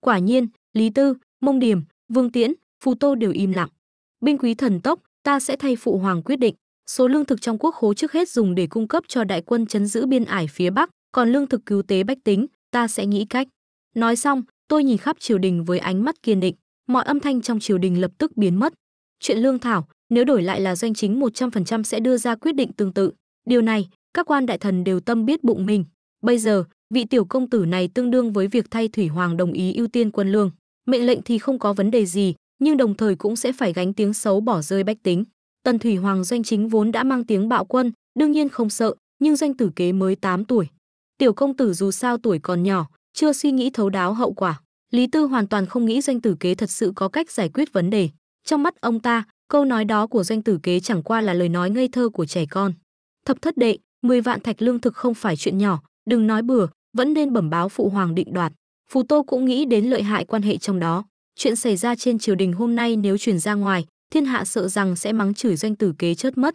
Quả nhiên, Lý Tư, Mông Điểm, Vương Tiễn, Phù Tô đều im lặng. Binh quý thần tốc, ta sẽ thay phụ hoàng quyết định. Số lương thực trong quốc khố trước hết dùng để cung cấp cho đại quân chấn giữ biên ải phía bắc, còn lương thực cứu tế bách tính, ta sẽ nghĩ cách. Nói xong, tôi nhìn khắp triều đình với ánh mắt kiên định, mọi âm thanh trong triều đình lập tức biến mất. Chuyện lương thảo, nếu đổi lại là doanh chính 100% sẽ đưa ra quyết định tương tự. Điều này, các quan đại thần đều tâm biết bụng mình. Bây giờ, vị tiểu công tử này tương đương với việc thay thủy hoàng đồng ý ưu tiên quân lương. Mệnh lệnh thì không có vấn đề gì, nhưng đồng thời cũng sẽ phải gánh tiếng xấu bỏ rơi bách tính. Tần Thủy Hoàng doanh chính vốn đã mang tiếng bạo quân, đương nhiên không sợ, nhưng doanh tử kế mới 8 tuổi. Tiểu công tử dù sao tuổi còn nhỏ, chưa suy nghĩ thấu đáo hậu quả. Lý Tư hoàn toàn không nghĩ doanh tử kế thật sự có cách giải quyết vấn đề. Trong mắt ông ta, câu nói đó của doanh tử kế chẳng qua là lời nói ngây thơ của trẻ con. Thập thất đệ, 10 vạn thạch lương thực không phải chuyện nhỏ, đừng nói bừa, vẫn nên bẩm báo phụ hoàng định đoạt. Phù Tô cũng nghĩ đến lợi hại quan hệ trong đó. Chuyện xảy ra trên triều đình hôm nay nếu truyền ra ngoài, thiên hạ sợ rằng sẽ mắng chửi doanh tử kế chớt mất.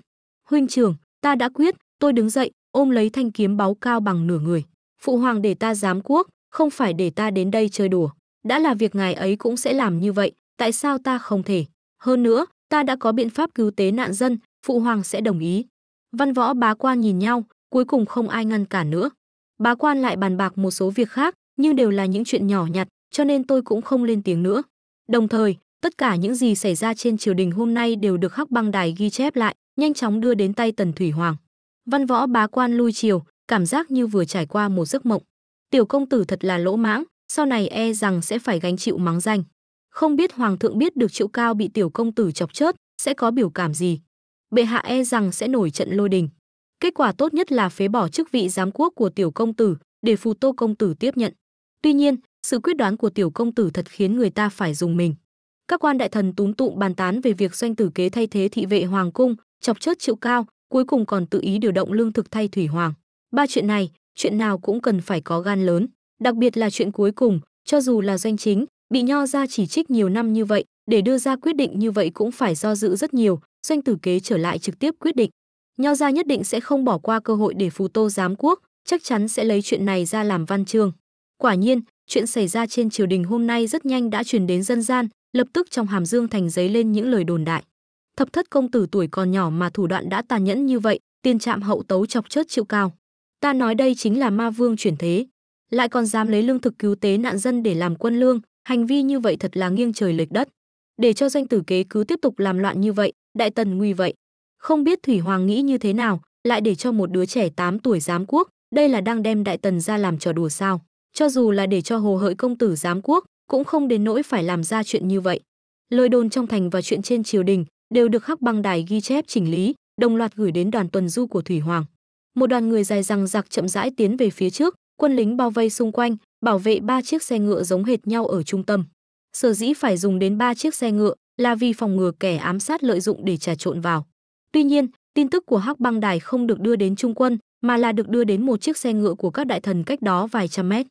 Huynh trưởng, ta đã quyết, tôi đứng dậy, ôm lấy thanh kiếm báu cao bằng nửa người. Phụ hoàng để ta giám quốc, không phải để ta đến đây chơi đùa. Đã là việc ngài ấy cũng sẽ làm như vậy, tại sao ta không thể? Hơn nữa, ta đã có biện pháp cứu tế nạn dân, phụ hoàng sẽ đồng ý. Văn võ bá quan nhìn nhau, cuối cùng không ai ngăn cản nữa. Bá quan lại bàn bạc một số việc khác, nhưng đều là những chuyện nhỏ nhặt, cho nên tôi cũng không lên tiếng nữa. Đồng thời, tất cả những gì xảy ra trên triều đình hôm nay đều được khắc băng đài ghi chép lại, nhanh chóng đưa đến tay Tần Thủy Hoàng. Văn võ bá quan lui triều, cảm giác như vừa trải qua một giấc mộng. Tiểu công tử thật là lỗ mãng, sau này e rằng sẽ phải gánh chịu mắng danh. Không biết hoàng thượng biết được Triệu Cao bị tiểu công tử chọc chớt, sẽ có biểu cảm gì. Bệ hạ e rằng sẽ nổi trận lôi đình. Kết quả tốt nhất là phế bỏ chức vị giám quốc của tiểu công tử, để phù tô công tử tiếp nhận. Tuy nhiên, sự quyết đoán của tiểu công tử thật khiến người ta phải dùng mình. Các quan đại thần túm tụ bàn tán về việc doanh tử kế thay thế thị vệ hoàng cung, chọc chớt Triệu Cao, cuối cùng còn tự ý điều động lương thực thay thủy hoàng. Ba chuyện này, chuyện nào cũng cần phải có gan lớn, đặc biệt là chuyện cuối cùng, cho dù là doanh chính, bị nho ra chỉ trích nhiều năm như vậy, để đưa ra quyết định như vậy cũng phải do dự rất nhiều, doanh tử kế trở lại trực tiếp quyết định. Nho gia nhất định sẽ không bỏ qua cơ hội để phù tô giám quốc, chắc chắn sẽ lấy chuyện này ra làm văn chương. Quả nhiên, chuyện xảy ra trên triều đình hôm nay rất nhanh đã truyền đến dân gian, lập tức trong hàm dương thành giấy lên những lời đồn đại. Thập thất công tử tuổi còn nhỏ mà thủ đoạn đã tàn nhẫn như vậy, tiền trạm hậu tấu chọc chớt chịu cao. Ta nói đây chính là ma vương chuyển thế, lại còn dám lấy lương thực cứu tế nạn dân để làm quân lương, hành vi như vậy thật là nghiêng trời lệch đất. Để cho danh tử kế cứ tiếp tục làm loạn như vậy, đại tần nguy vậy. Không biết thủy hoàng nghĩ như thế nào, lại để cho một đứa trẻ 8 tuổi giám quốc, đây là đang đem đại tần ra làm trò đùa sao? Cho dù là để cho hồ hợi công tử giám quốc, cũng không đến nỗi phải làm ra chuyện như vậy. Lời đồn trong thành và chuyện trên triều đình đều được khắc băng đài ghi chép chỉnh lý, đồng loạt gửi đến đoàn tuần du của thủy hoàng. Một đoàn người dài răng giặc chậm rãi tiến về phía trước, quân lính bao vây xung quanh, bảo vệ ba chiếc xe ngựa giống hệt nhau ở trung tâm. Sở dĩ phải dùng đến ba chiếc xe ngựa là vì phòng ngừa kẻ ám sát lợi dụng để trà trộn vào. Tuy nhiên, tin tức của Hắc Băng Đài không được đưa đến trung quân, mà là được đưa đến một chiếc xe ngựa của các đại thần cách đó vài trăm mét.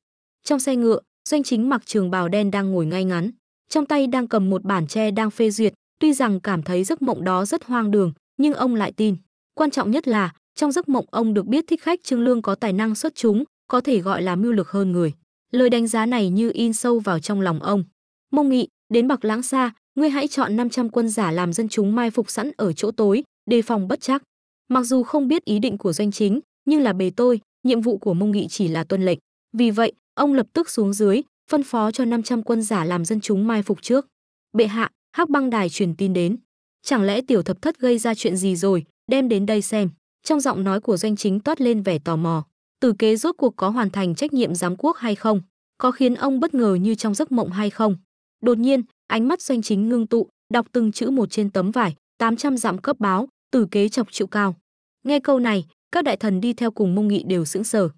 Trong xe ngựa, doanh chính mặc trường bào đen đang ngồi ngay ngắn, trong tay đang cầm một bản tre đang phê duyệt, tuy rằng cảm thấy giấc mộng đó rất hoang đường, nhưng ông lại tin. Quan trọng nhất là, trong giấc mộng ông được biết thích khách Trương Lương có tài năng xuất chúng, có thể gọi là mưu lực hơn người. Lời đánh giá này như in sâu vào trong lòng ông. Mông Nghị, đến Bạc Lãng Xa, ngươi hãy chọn 500 quân giả làm dân chúng mai phục sẵn ở chỗ tối, đề phòng bất chắc. Mặc dù không biết ý định của doanh chính, nhưng là bề tôi, nhiệm vụ của Mông Nghị chỉ là tuân lệnh. Vì vậy, ông lập tức xuống dưới, phân phó cho 500 quân giả làm dân chúng mai phục trước. Bệ hạ, Hắc Băng Đài truyền tin đến. Chẳng lẽ tiểu thập thất gây ra chuyện gì rồi, đem đến đây xem. Trong giọng nói của doanh chính toát lên vẻ tò mò. Tử kế rốt cuộc có hoàn thành trách nhiệm giám quốc hay không? Có khiến ông bất ngờ như trong giấc mộng hay không? Đột nhiên, ánh mắt doanh chính ngưng tụ, đọc từng chữ một trên tấm vải, 800 dặm cấp báo, tử kế chọc chịu cao. Nghe câu này, các đại thần đi theo cùng mông nghị đều sững sờ.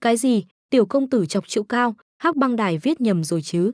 Cái gì? Tiểu công tử chọc chịu cao, Hắc Băng Đài viết nhầm rồi chứ?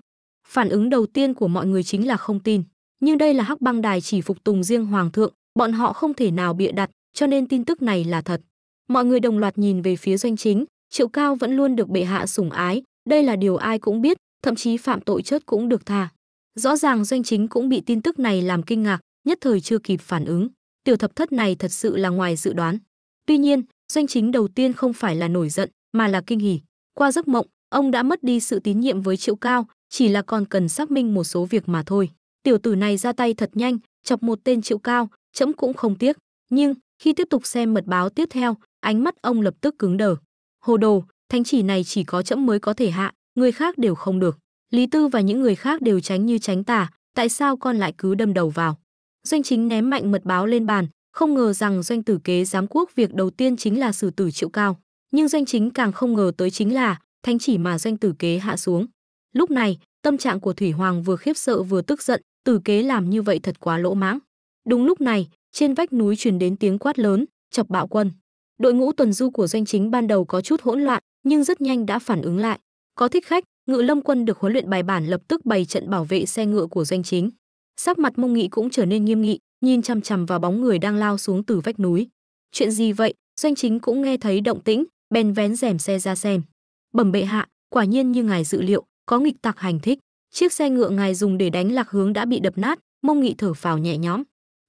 Phản ứng đầu tiên của mọi người chính là không tin, nhưng đây là Hắc Băng Đài chỉ phục tùng riêng hoàng thượng, bọn họ không thể nào bịa đặt, cho nên tin tức này là thật. Mọi người đồng loạt nhìn về phía doanh chính, Triệu Cao vẫn luôn được bệ hạ sủng ái, đây là điều ai cũng biết, thậm chí phạm tội chết cũng được tha. Rõ ràng doanh chính cũng bị tin tức này làm kinh ngạc, nhất thời chưa kịp phản ứng. Tiểu thập thất này thật sự là ngoài dự đoán. Tuy nhiên, doanh chính đầu tiên không phải là nổi giận, mà là kinh hỉ. Qua giấc mộng, ông đã mất đi sự tín nhiệm với Triệu Cao, chỉ là còn cần xác minh một số việc mà thôi. Tiểu tử này ra tay thật nhanh, chọc một tên Triệu Cao, chấm cũng không tiếc. Nhưng khi tiếp tục xem mật báo tiếp theo, ánh mắt ông lập tức cứng đờ. Hồ đồ, thánh chỉ này chỉ có chấm mới có thể hạ, người khác đều không được. Lý Tư và những người khác đều tránh như tránh tà, tại sao con lại cứ đâm đầu vào? Doanh chính ném mạnh mật báo lên bàn, không ngờ rằng doanh tử kế giám quốc việc đầu tiên chính là xử tử triệu cao. Nhưng doanh chính càng không ngờ tới chính là thánh chỉ mà doanh tử kế hạ xuống. Lúc này, tâm trạng của Thủy Hoàng vừa khiếp sợ vừa tức giận, tử kế làm như vậy thật quá lỗ mãng. Đúng lúc này, trên vách núi truyền đến tiếng quát lớn, chọc bạo quân. Đội ngũ tuần du của doanh chính ban đầu có chút hỗn loạn, nhưng rất nhanh đã phản ứng lại. Có thích khách, ngự lâm quân được huấn luyện bài bản lập tức bày trận bảo vệ xe ngựa của doanh chính. Sắc mặt mông nghị cũng trở nên nghiêm nghị, nhìn chằm chằm vào bóng người đang lao xuống từ vách núi. Chuyện gì vậy? Doanh chính cũng nghe thấy động tĩnh, bèn vén rèm xe ra xem. Bẩm bệ hạ, quả nhiên như ngài dự liệu, có nghịch tặc hành thích. Chiếc xe ngựa ngài dùng để đánh lạc hướng đã bị đập nát, mông nghị thở phào nhẹ nhõm.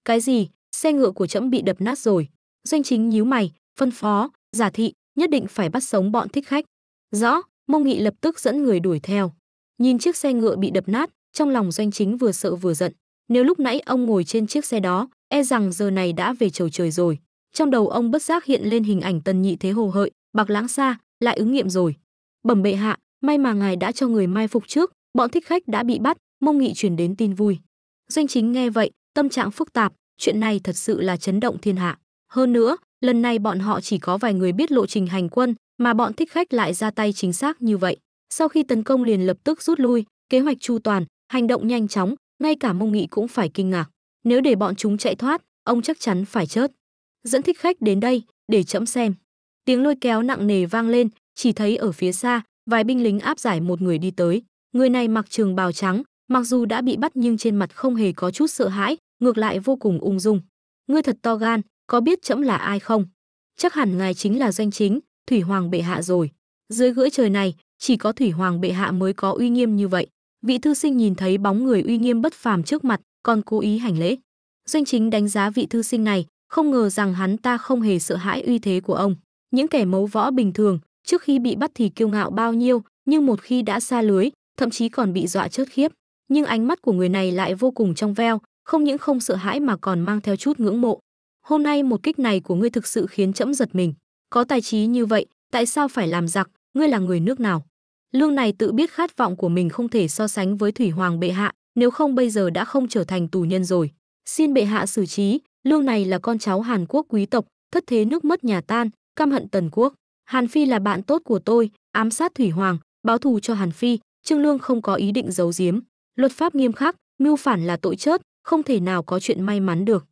Cái gì? Xe ngựa của trẫm bị đập nát rồi. Doanh chính nhíu mày, phân phó, giả thị, nhất định phải bắt sống bọn thích khách. Rõ, Mông Nghị lập tức dẫn người đuổi theo. Nhìn chiếc xe ngựa bị đập nát, trong lòng doanh chính vừa sợ vừa giận. Nếu lúc nãy ông ngồi trên chiếc xe đó, e rằng giờ này đã về chầu trời rồi. Trong đầu ông bất giác hiện lên hình ảnh tần nhị thế hồ hợi, bạc lãng xa, lại ứng nghiệm rồi. Bẩm bệ hạ, may mà ngài đã cho người mai phục trước, bọn thích khách đã bị bắt, mông nghị truyền đến tin vui. Doanh chính nghe vậy, tâm trạng phức tạp, chuyện này thật sự là chấn động thiên hạ. Hơn nữa, lần này bọn họ chỉ có vài người biết lộ trình hành quân, mà bọn thích khách lại ra tay chính xác như vậy. Sau khi tấn công liền lập tức rút lui, kế hoạch chu toàn, hành động nhanh chóng, ngay cả mông nghị cũng phải kinh ngạc. Nếu để bọn chúng chạy thoát, ông chắc chắn phải chết. Dẫn thích khách đến đây, để chậm xem. Tiếng lôi kéo nặng nề vang lên, chỉ thấy ở phía xa, vài binh lính áp giải một người đi tới. Người này mặc trường bào trắng, mặc dù đã bị bắt nhưng trên mặt không hề có chút sợ hãi, ngược lại vô cùng ung dung. Ngươi thật to gan, có biết trẫm là ai không? Chắc hẳn ngài chính là doanh chính, thủy hoàng bệ hạ rồi dưới gưỡi trời này chỉ có thủy hoàng bệ hạ mới có uy nghiêm như vậy vị thư sinh nhìn thấy bóng người uy nghiêm bất phàm trước mặt còn cố ý hành lễ doanh chính đánh giá vị thư sinh này không ngờ rằng hắn ta không hề sợ hãi uy thế của ông những kẻ mấu võ bình thường trước khi bị bắt thì kiêu ngạo bao nhiêu nhưng một khi đã xa lưới thậm chí còn bị dọa chớt khiếp nhưng ánh mắt của người này lại vô cùng trong veo không những không sợ hãi mà còn mang theo chút ngưỡng mộ hôm nay một kích này của ngươi thực sự khiến trẫm giật mình có tài trí như vậy, tại sao phải làm giặc, ngươi là người nước nào? Lương này tự biết khát vọng của mình không thể so sánh với thủy hoàng bệ hạ, nếu không bây giờ đã không trở thành tù nhân rồi. Xin bệ hạ xử trí, lương này là con cháu Hàn Quốc quý tộc, thất thế nước mất nhà tan, căm hận tần quốc. Hàn Phi là bạn tốt của tôi, ám sát thủy hoàng, báo thù cho Hàn Phi, Trương Lương không có ý định giấu giếm. Luật pháp nghiêm khắc, mưu phản là tội chết không thể nào có chuyện may mắn được.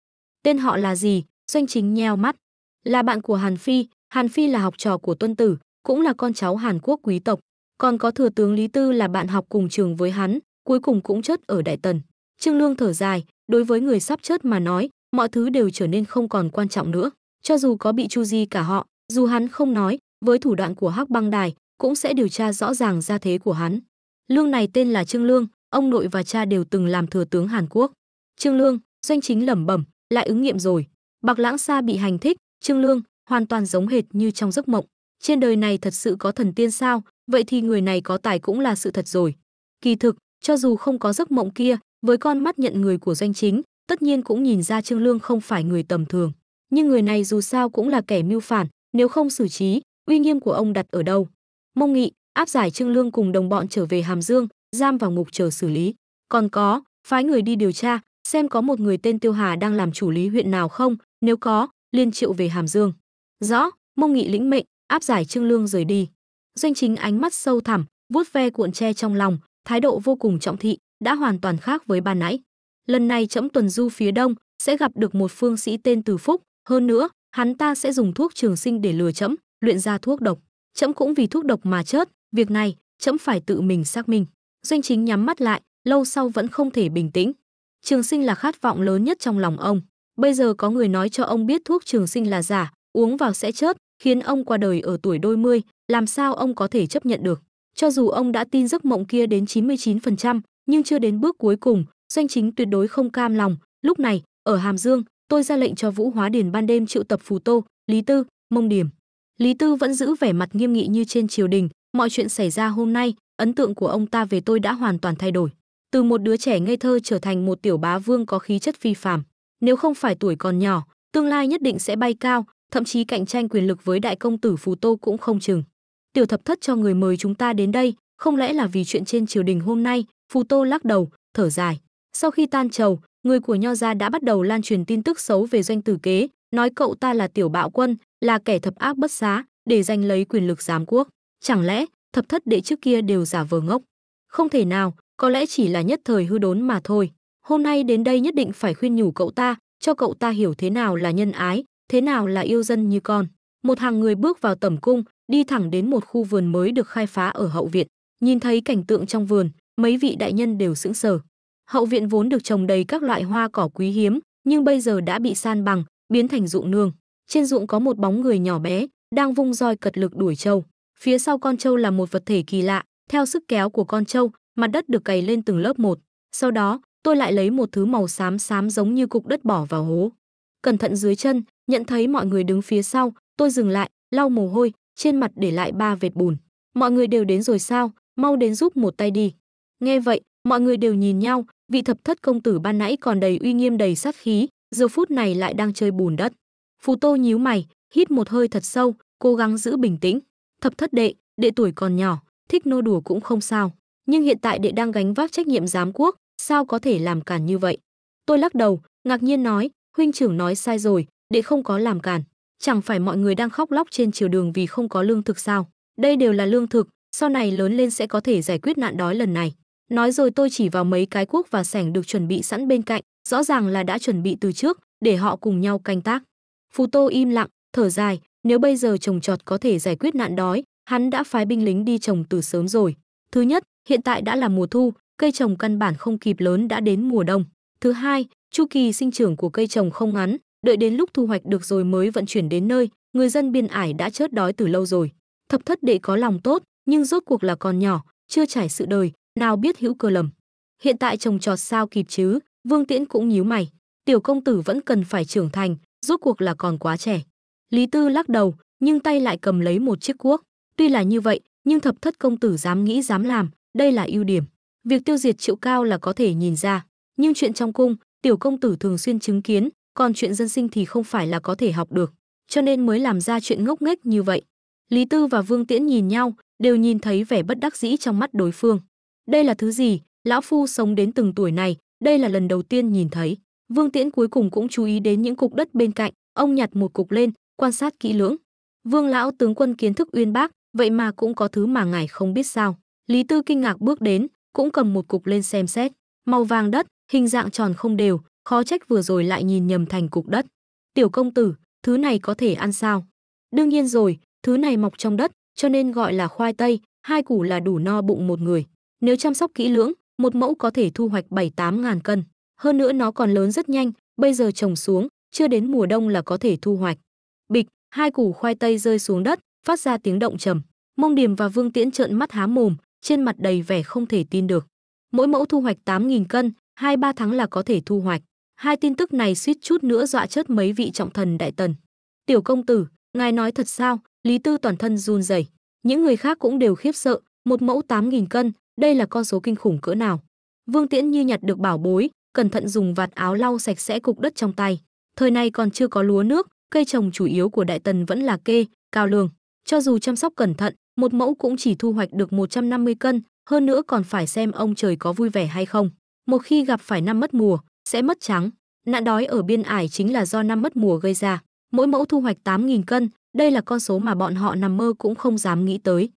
Tên họ là gì? Doanh chính nheo mắt. Là bạn của Hàn Phi, Hàn Phi là học trò của Tuân Tử, cũng là con cháu Hàn Quốc quý tộc, còn có thừa tướng Lý Tư là bạn học cùng trường với hắn, cuối cùng cũng chết ở Đại Tần. Trương Lương thở dài, đối với người sắp chết mà nói, mọi thứ đều trở nên không còn quan trọng nữa. Cho dù có bị chu di cả họ, dù hắn không nói, với thủ đoạn của Hắc Băng Đài cũng sẽ điều tra rõ ràng gia thế của hắn. Lương này tên là Trương Lương, ông nội và cha đều từng làm thừa tướng Hàn Quốc. Trương Lương, doanh chính lẩm bẩm, lại ứng nghiệm rồi. Bạc Lãng Sa bị hành thích, Trương Lương hoàn toàn giống hệt như trong giấc mộng. Trên đời này thật sự có thần tiên sao? Vậy thì người này có tài cũng là sự thật rồi. Kỳ thực, cho dù không có giấc mộng kia, với con mắt nhận người của doanh chính, tất nhiên cũng nhìn ra Trương Lương không phải người tầm thường. Nhưng người này dù sao cũng là kẻ mưu phản, nếu không xử trí, uy nghiêm của ông đặt ở đâu? Mông Nghị áp giải Trương Lương cùng đồng bọn trở về Hàm Dương, giam vào ngục chờ xử lý. Còn có, phái người đi điều tra, xem có một người tên Tiêu Hà đang làm chủ lý huyện nào không, nếu có, liên triệu về Hàm Dương. Rõ, Mông Nghị lĩnh mệnh, áp giải Trương Lương rời đi. Doanh chính ánh mắt sâu thẳm, vuốt ve cuộn tre trong lòng, thái độ vô cùng trọng thị, đã hoàn toàn khác với ban nãy. Lần này chấm tuần du phía đông, sẽ gặp được một phương sĩ tên Từ Phúc, hơn nữa, hắn ta sẽ dùng thuốc trường sinh để lừa chấm, luyện ra thuốc độc. Chấm cũng vì thuốc độc mà chết, việc này, chấm phải tự mình xác minh. Doanh chính nhắm mắt lại, lâu sau vẫn không thể bình tĩnh. Trường sinh là khát vọng lớn nhất trong lòng ông. Bây giờ có người nói cho ông biết thuốc trường sinh là giả, uống vào sẽ chết, khiến ông qua đời ở tuổi đôi mươi, làm sao ông có thể chấp nhận được? Cho dù ông đã tin giấc mộng kia đến 99%, nhưng chưa đến bước cuối cùng, doanh chính tuyệt đối không cam lòng. Lúc này, ở Hàm Dương, tôi ra lệnh cho Vũ Hóa Điền ban đêm triệu tập Phù Tô, Lý Tư, Mông Điểm. Lý Tư vẫn giữ vẻ mặt nghiêm nghị như trên triều đình, mọi chuyện xảy ra hôm nay, ấn tượng của ông ta về tôi đã hoàn toàn thay đổi. Từ một đứa trẻ ngây thơ trở thành một tiểu bá vương có khí chất phi phàm. Nếu không phải tuổi còn nhỏ, tương lai nhất định sẽ bay cao, thậm chí cạnh tranh quyền lực với đại công tử Phù Tô cũng không chừng. Tiểu thập thất cho người mời chúng ta đến đây, không lẽ là vì chuyện trên triều đình hôm nay? Phù Tô lắc đầu, thở dài. Sau khi tan trầu, người của Nho gia đã bắt đầu lan truyền tin tức xấu về doanh tử kế, nói cậu ta là tiểu bạo quân, là kẻ thập ác bất xá, để giành lấy quyền lực giám quốc. Chẳng lẽ thập thất đệ trước kia đều giả vờ ngốc? Không thể nào, có lẽ chỉ là nhất thời hư đốn mà thôi. Hôm nay đến đây nhất định phải khuyên nhủ cậu ta, cho cậu ta hiểu thế nào là nhân ái, thế nào là yêu dân như con. Một hàng người bước vào tẩm cung, đi thẳng đến một khu vườn mới được khai phá ở hậu viện. Nhìn thấy cảnh tượng trong vườn, mấy vị đại nhân đều sững sờ. Hậu viện vốn được trồng đầy các loại hoa cỏ quý hiếm, nhưng bây giờ đã bị san bằng, biến thành ruộng nương. Trên ruộng có một bóng người nhỏ bé, đang vung roi cật lực đuổi trâu. Phía sau con trâu là một vật thể kỳ lạ, theo sức kéo của con trâu, mặt đất được cày lên từng lớp một. Sau đó, tôi lại lấy một thứ màu xám xám giống như cục đất bỏ vào hố. Cẩn thận dưới chân, nhận thấy mọi người đứng phía sau, tôi dừng lại, lau mồ hôi, trên mặt để lại ba vệt bùn. Mọi người đều đến rồi sao? Mau đến giúp một tay đi. Nghe vậy, mọi người đều nhìn nhau, vị thập thất công tử ban nãy còn đầy uy nghiêm đầy sát khí, giờ phút này lại đang chơi bùn đất. Phù Tô nhíu mày, hít một hơi thật sâu, cố gắng giữ bình tĩnh. Thập thất đệ, đệ tuổi còn nhỏ, thích nô đùa cũng không sao, nhưng hiện tại đệ đang gánh vác trách nhiệm giám quốc, sao có thể làm cản như vậy? Tôi lắc đầu, ngạc nhiên nói, huynh trưởng nói sai rồi, đệ không có làm cản. Chẳng phải mọi người đang khóc lóc trên chiều đường vì không có lương thực sao? Đây đều là lương thực, sau này lớn lên sẽ có thể giải quyết nạn đói lần này. Nói rồi tôi chỉ vào mấy cái cuốc và sẻng được chuẩn bị sẵn bên cạnh, rõ ràng là đã chuẩn bị từ trước, để họ cùng nhau canh tác. Phù Tô im lặng, thở dài, nếu bây giờ trồng trọt có thể giải quyết nạn đói, hắn đã phái binh lính đi trồng từ sớm rồi. Thứ nhất, hiện tại đã là mùa thu, cây trồng căn bản không kịp lớn đã đến mùa đông. Thứ hai, chu kỳ sinh trưởng của cây trồng không ngắn, đợi đến lúc thu hoạch được rồi mới vận chuyển đến nơi, người dân biên ải đã chớt đói từ lâu rồi. Thập thất đệ có lòng tốt, nhưng rốt cuộc là còn nhỏ, chưa trải sự đời, nào biết hữu cơ lầm. Hiện tại trồng trọt sao kịp chứ? Vương Tiễn cũng nhíu mày. Tiểu công tử vẫn cần phải trưởng thành, rốt cuộc là còn quá trẻ. Lý Tư lắc đầu, nhưng tay lại cầm lấy một chiếc cuốc. Tuy là như vậy, nhưng thập thất công tử dám nghĩ dám làm, đây là ưu điểm. Việc tiêu diệt triệu cao là có thể nhìn ra, nhưng chuyện trong cung, tiểu công tử thường xuyên chứng kiến, còn chuyện dân sinh thì không phải là có thể học được, cho nên mới làm ra chuyện ngốc nghếch như vậy. Lý Tư và Vương Tiễn nhìn nhau, đều nhìn thấy vẻ bất đắc dĩ trong mắt đối phương. Đây là thứ gì? Lão phu sống đến từng tuổi này, đây là lần đầu tiên nhìn thấy. Vương Tiễn cuối cùng cũng chú ý đến những cục đất bên cạnh, ông nhặt một cục lên, quan sát kỹ lưỡng. Vương lão tướng quân kiến thức uyên bác, vậy mà cũng có thứ mà ngài không biết sao. Lý Tư kinh ngạc bước đến, cũng cầm một cục lên xem xét. Màu vàng đất, hình dạng tròn không đều, khó trách vừa rồi lại nhìn nhầm thành cục đất. Tiểu công tử, thứ này có thể ăn sao? Đương nhiên rồi, thứ này mọc trong đất, cho nên gọi là khoai tây, hai củ là đủ no bụng một người. Nếu chăm sóc kỹ lưỡng, một mẫu có thể thu hoạch 7-8 ngàn cân. Hơn nữa nó còn lớn rất nhanh, bây giờ trồng xuống, chưa đến mùa đông là có thể thu hoạch. Bịch, hai củ khoai tây rơi xuống đất, phát ra tiếng động trầm. Mông Điềm và Vương Tiễn trợn mắt há mồm, trên mặt đầy vẻ không thể tin được. Mỗi mẫu thu hoạch 8.000 cân, 2-3 tháng là có thể thu hoạch. Hai tin tức này suýt chút nữa dọa chết mấy vị trọng thần đại tần. Tiểu công tử, ngài nói thật sao? Lý Tư toàn thân run rẩy. Những người khác cũng đều khiếp sợ, một mẫu 8.000 cân, đây là con số kinh khủng cỡ nào. Vương Tiễn như nhặt được bảo bối, cẩn thận dùng vạt áo lau sạch sẽ cục đất trong tay. Thời này còn chưa có lúa nước, cây trồng chủ yếu của Đại Tần vẫn là kê, cao lương. Cho dù chăm sóc cẩn thận, một mẫu cũng chỉ thu hoạch được 150 cân, hơn nữa còn phải xem ông trời có vui vẻ hay không. Một khi gặp phải năm mất mùa, sẽ mất trắng. Nạn đói ở biên ải chính là do năm mất mùa gây ra. Mỗi mẫu thu hoạch 8.000 cân, đây là con số mà bọn họ nằm mơ cũng không dám nghĩ tới.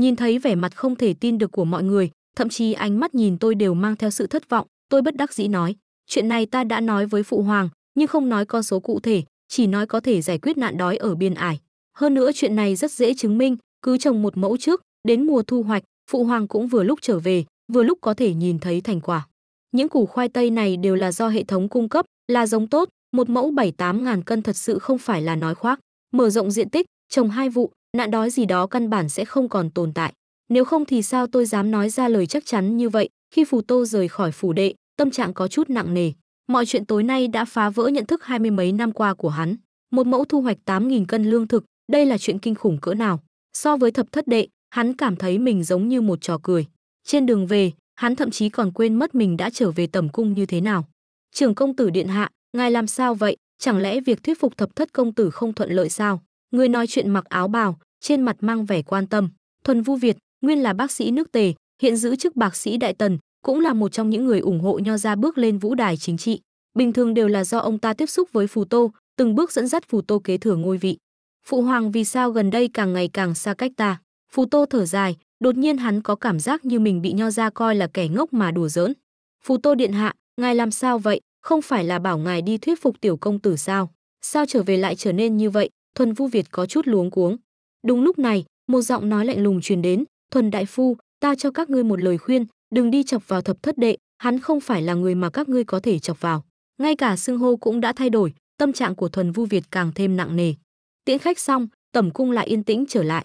Nhìn thấy vẻ mặt không thể tin được của mọi người, thậm chí ánh mắt nhìn tôi đều mang theo sự thất vọng, tôi bất đắc dĩ nói, chuyện này ta đã nói với phụ hoàng, nhưng không nói con số cụ thể, chỉ nói có thể giải quyết nạn đói ở biên ải. Hơn nữa chuyện này rất dễ chứng minh, cứ trồng một mẫu trước, đến mùa thu hoạch, phụ hoàng cũng vừa lúc trở về, vừa lúc có thể nhìn thấy thành quả. Những củ khoai tây này đều là do hệ thống cung cấp, là giống tốt, một mẫu 7-8 ngàn cân thật sự không phải là nói khoác. Mở rộng diện tích, trồng hai vụ, nạn đói gì đó căn bản sẽ không còn tồn tại. Nếu không thì sao tôi dám nói ra lời chắc chắn như vậy, khi Phù Tô rời khỏi phủ đệ, tâm trạng có chút nặng nề. Mọi chuyện tối nay đã phá vỡ nhận thức hai mươi mấy năm qua của hắn. Một mẫu thu hoạch 8.000 cân lương thực, đây là chuyện kinh khủng cỡ nào. So với thập thất đệ, hắn cảm thấy mình giống như một trò cười. Trên đường về, hắn thậm chí còn quên mất mình đã trở về tẩm cung như thế nào. Trưởng công tử điện hạ, ngài làm sao vậy? Chẳng lẽ việc thuyết phục thập thất công tử không thuận lợi sao? Người nói chuyện mặc áo bào, trên mặt mang vẻ quan tâm. Thuần Vu Việt, nguyên là bác sĩ nước Tề, hiện giữ chức bác sĩ đại tần, cũng là một trong những người ủng hộ nho gia bước lên vũ đài chính trị. Bình thường đều là do ông ta tiếp xúc với Phù Tô, từng bước dẫn dắt Phù Tô kế thừa ngôi vị. Phụ hoàng vì sao gần đây càng ngày càng xa cách ta? Phù Tô thở dài, đột nhiên hắn có cảm giác như mình bị nho gia coi là kẻ ngốc mà đùa giỡn. Phù Tô điện hạ, ngài làm sao vậy? Không phải là bảo ngài đi thuyết phục tiểu công tử sao? Sao trở về lại trở nên như vậy? Thuần Vu Việt có chút luống cuống. Đúng lúc này, một giọng nói lạnh lùng truyền đến, "Thuần đại phu, ta cho các ngươi một lời khuyên, đừng đi chọc vào thập thất đệ, hắn không phải là người mà các ngươi có thể chọc vào." Ngay cả xưng hô cũng đã thay đổi, tâm trạng của Thuần Vu Việt càng thêm nặng nề. Tiễn khách xong, tẩm cung lại yên tĩnh trở lại.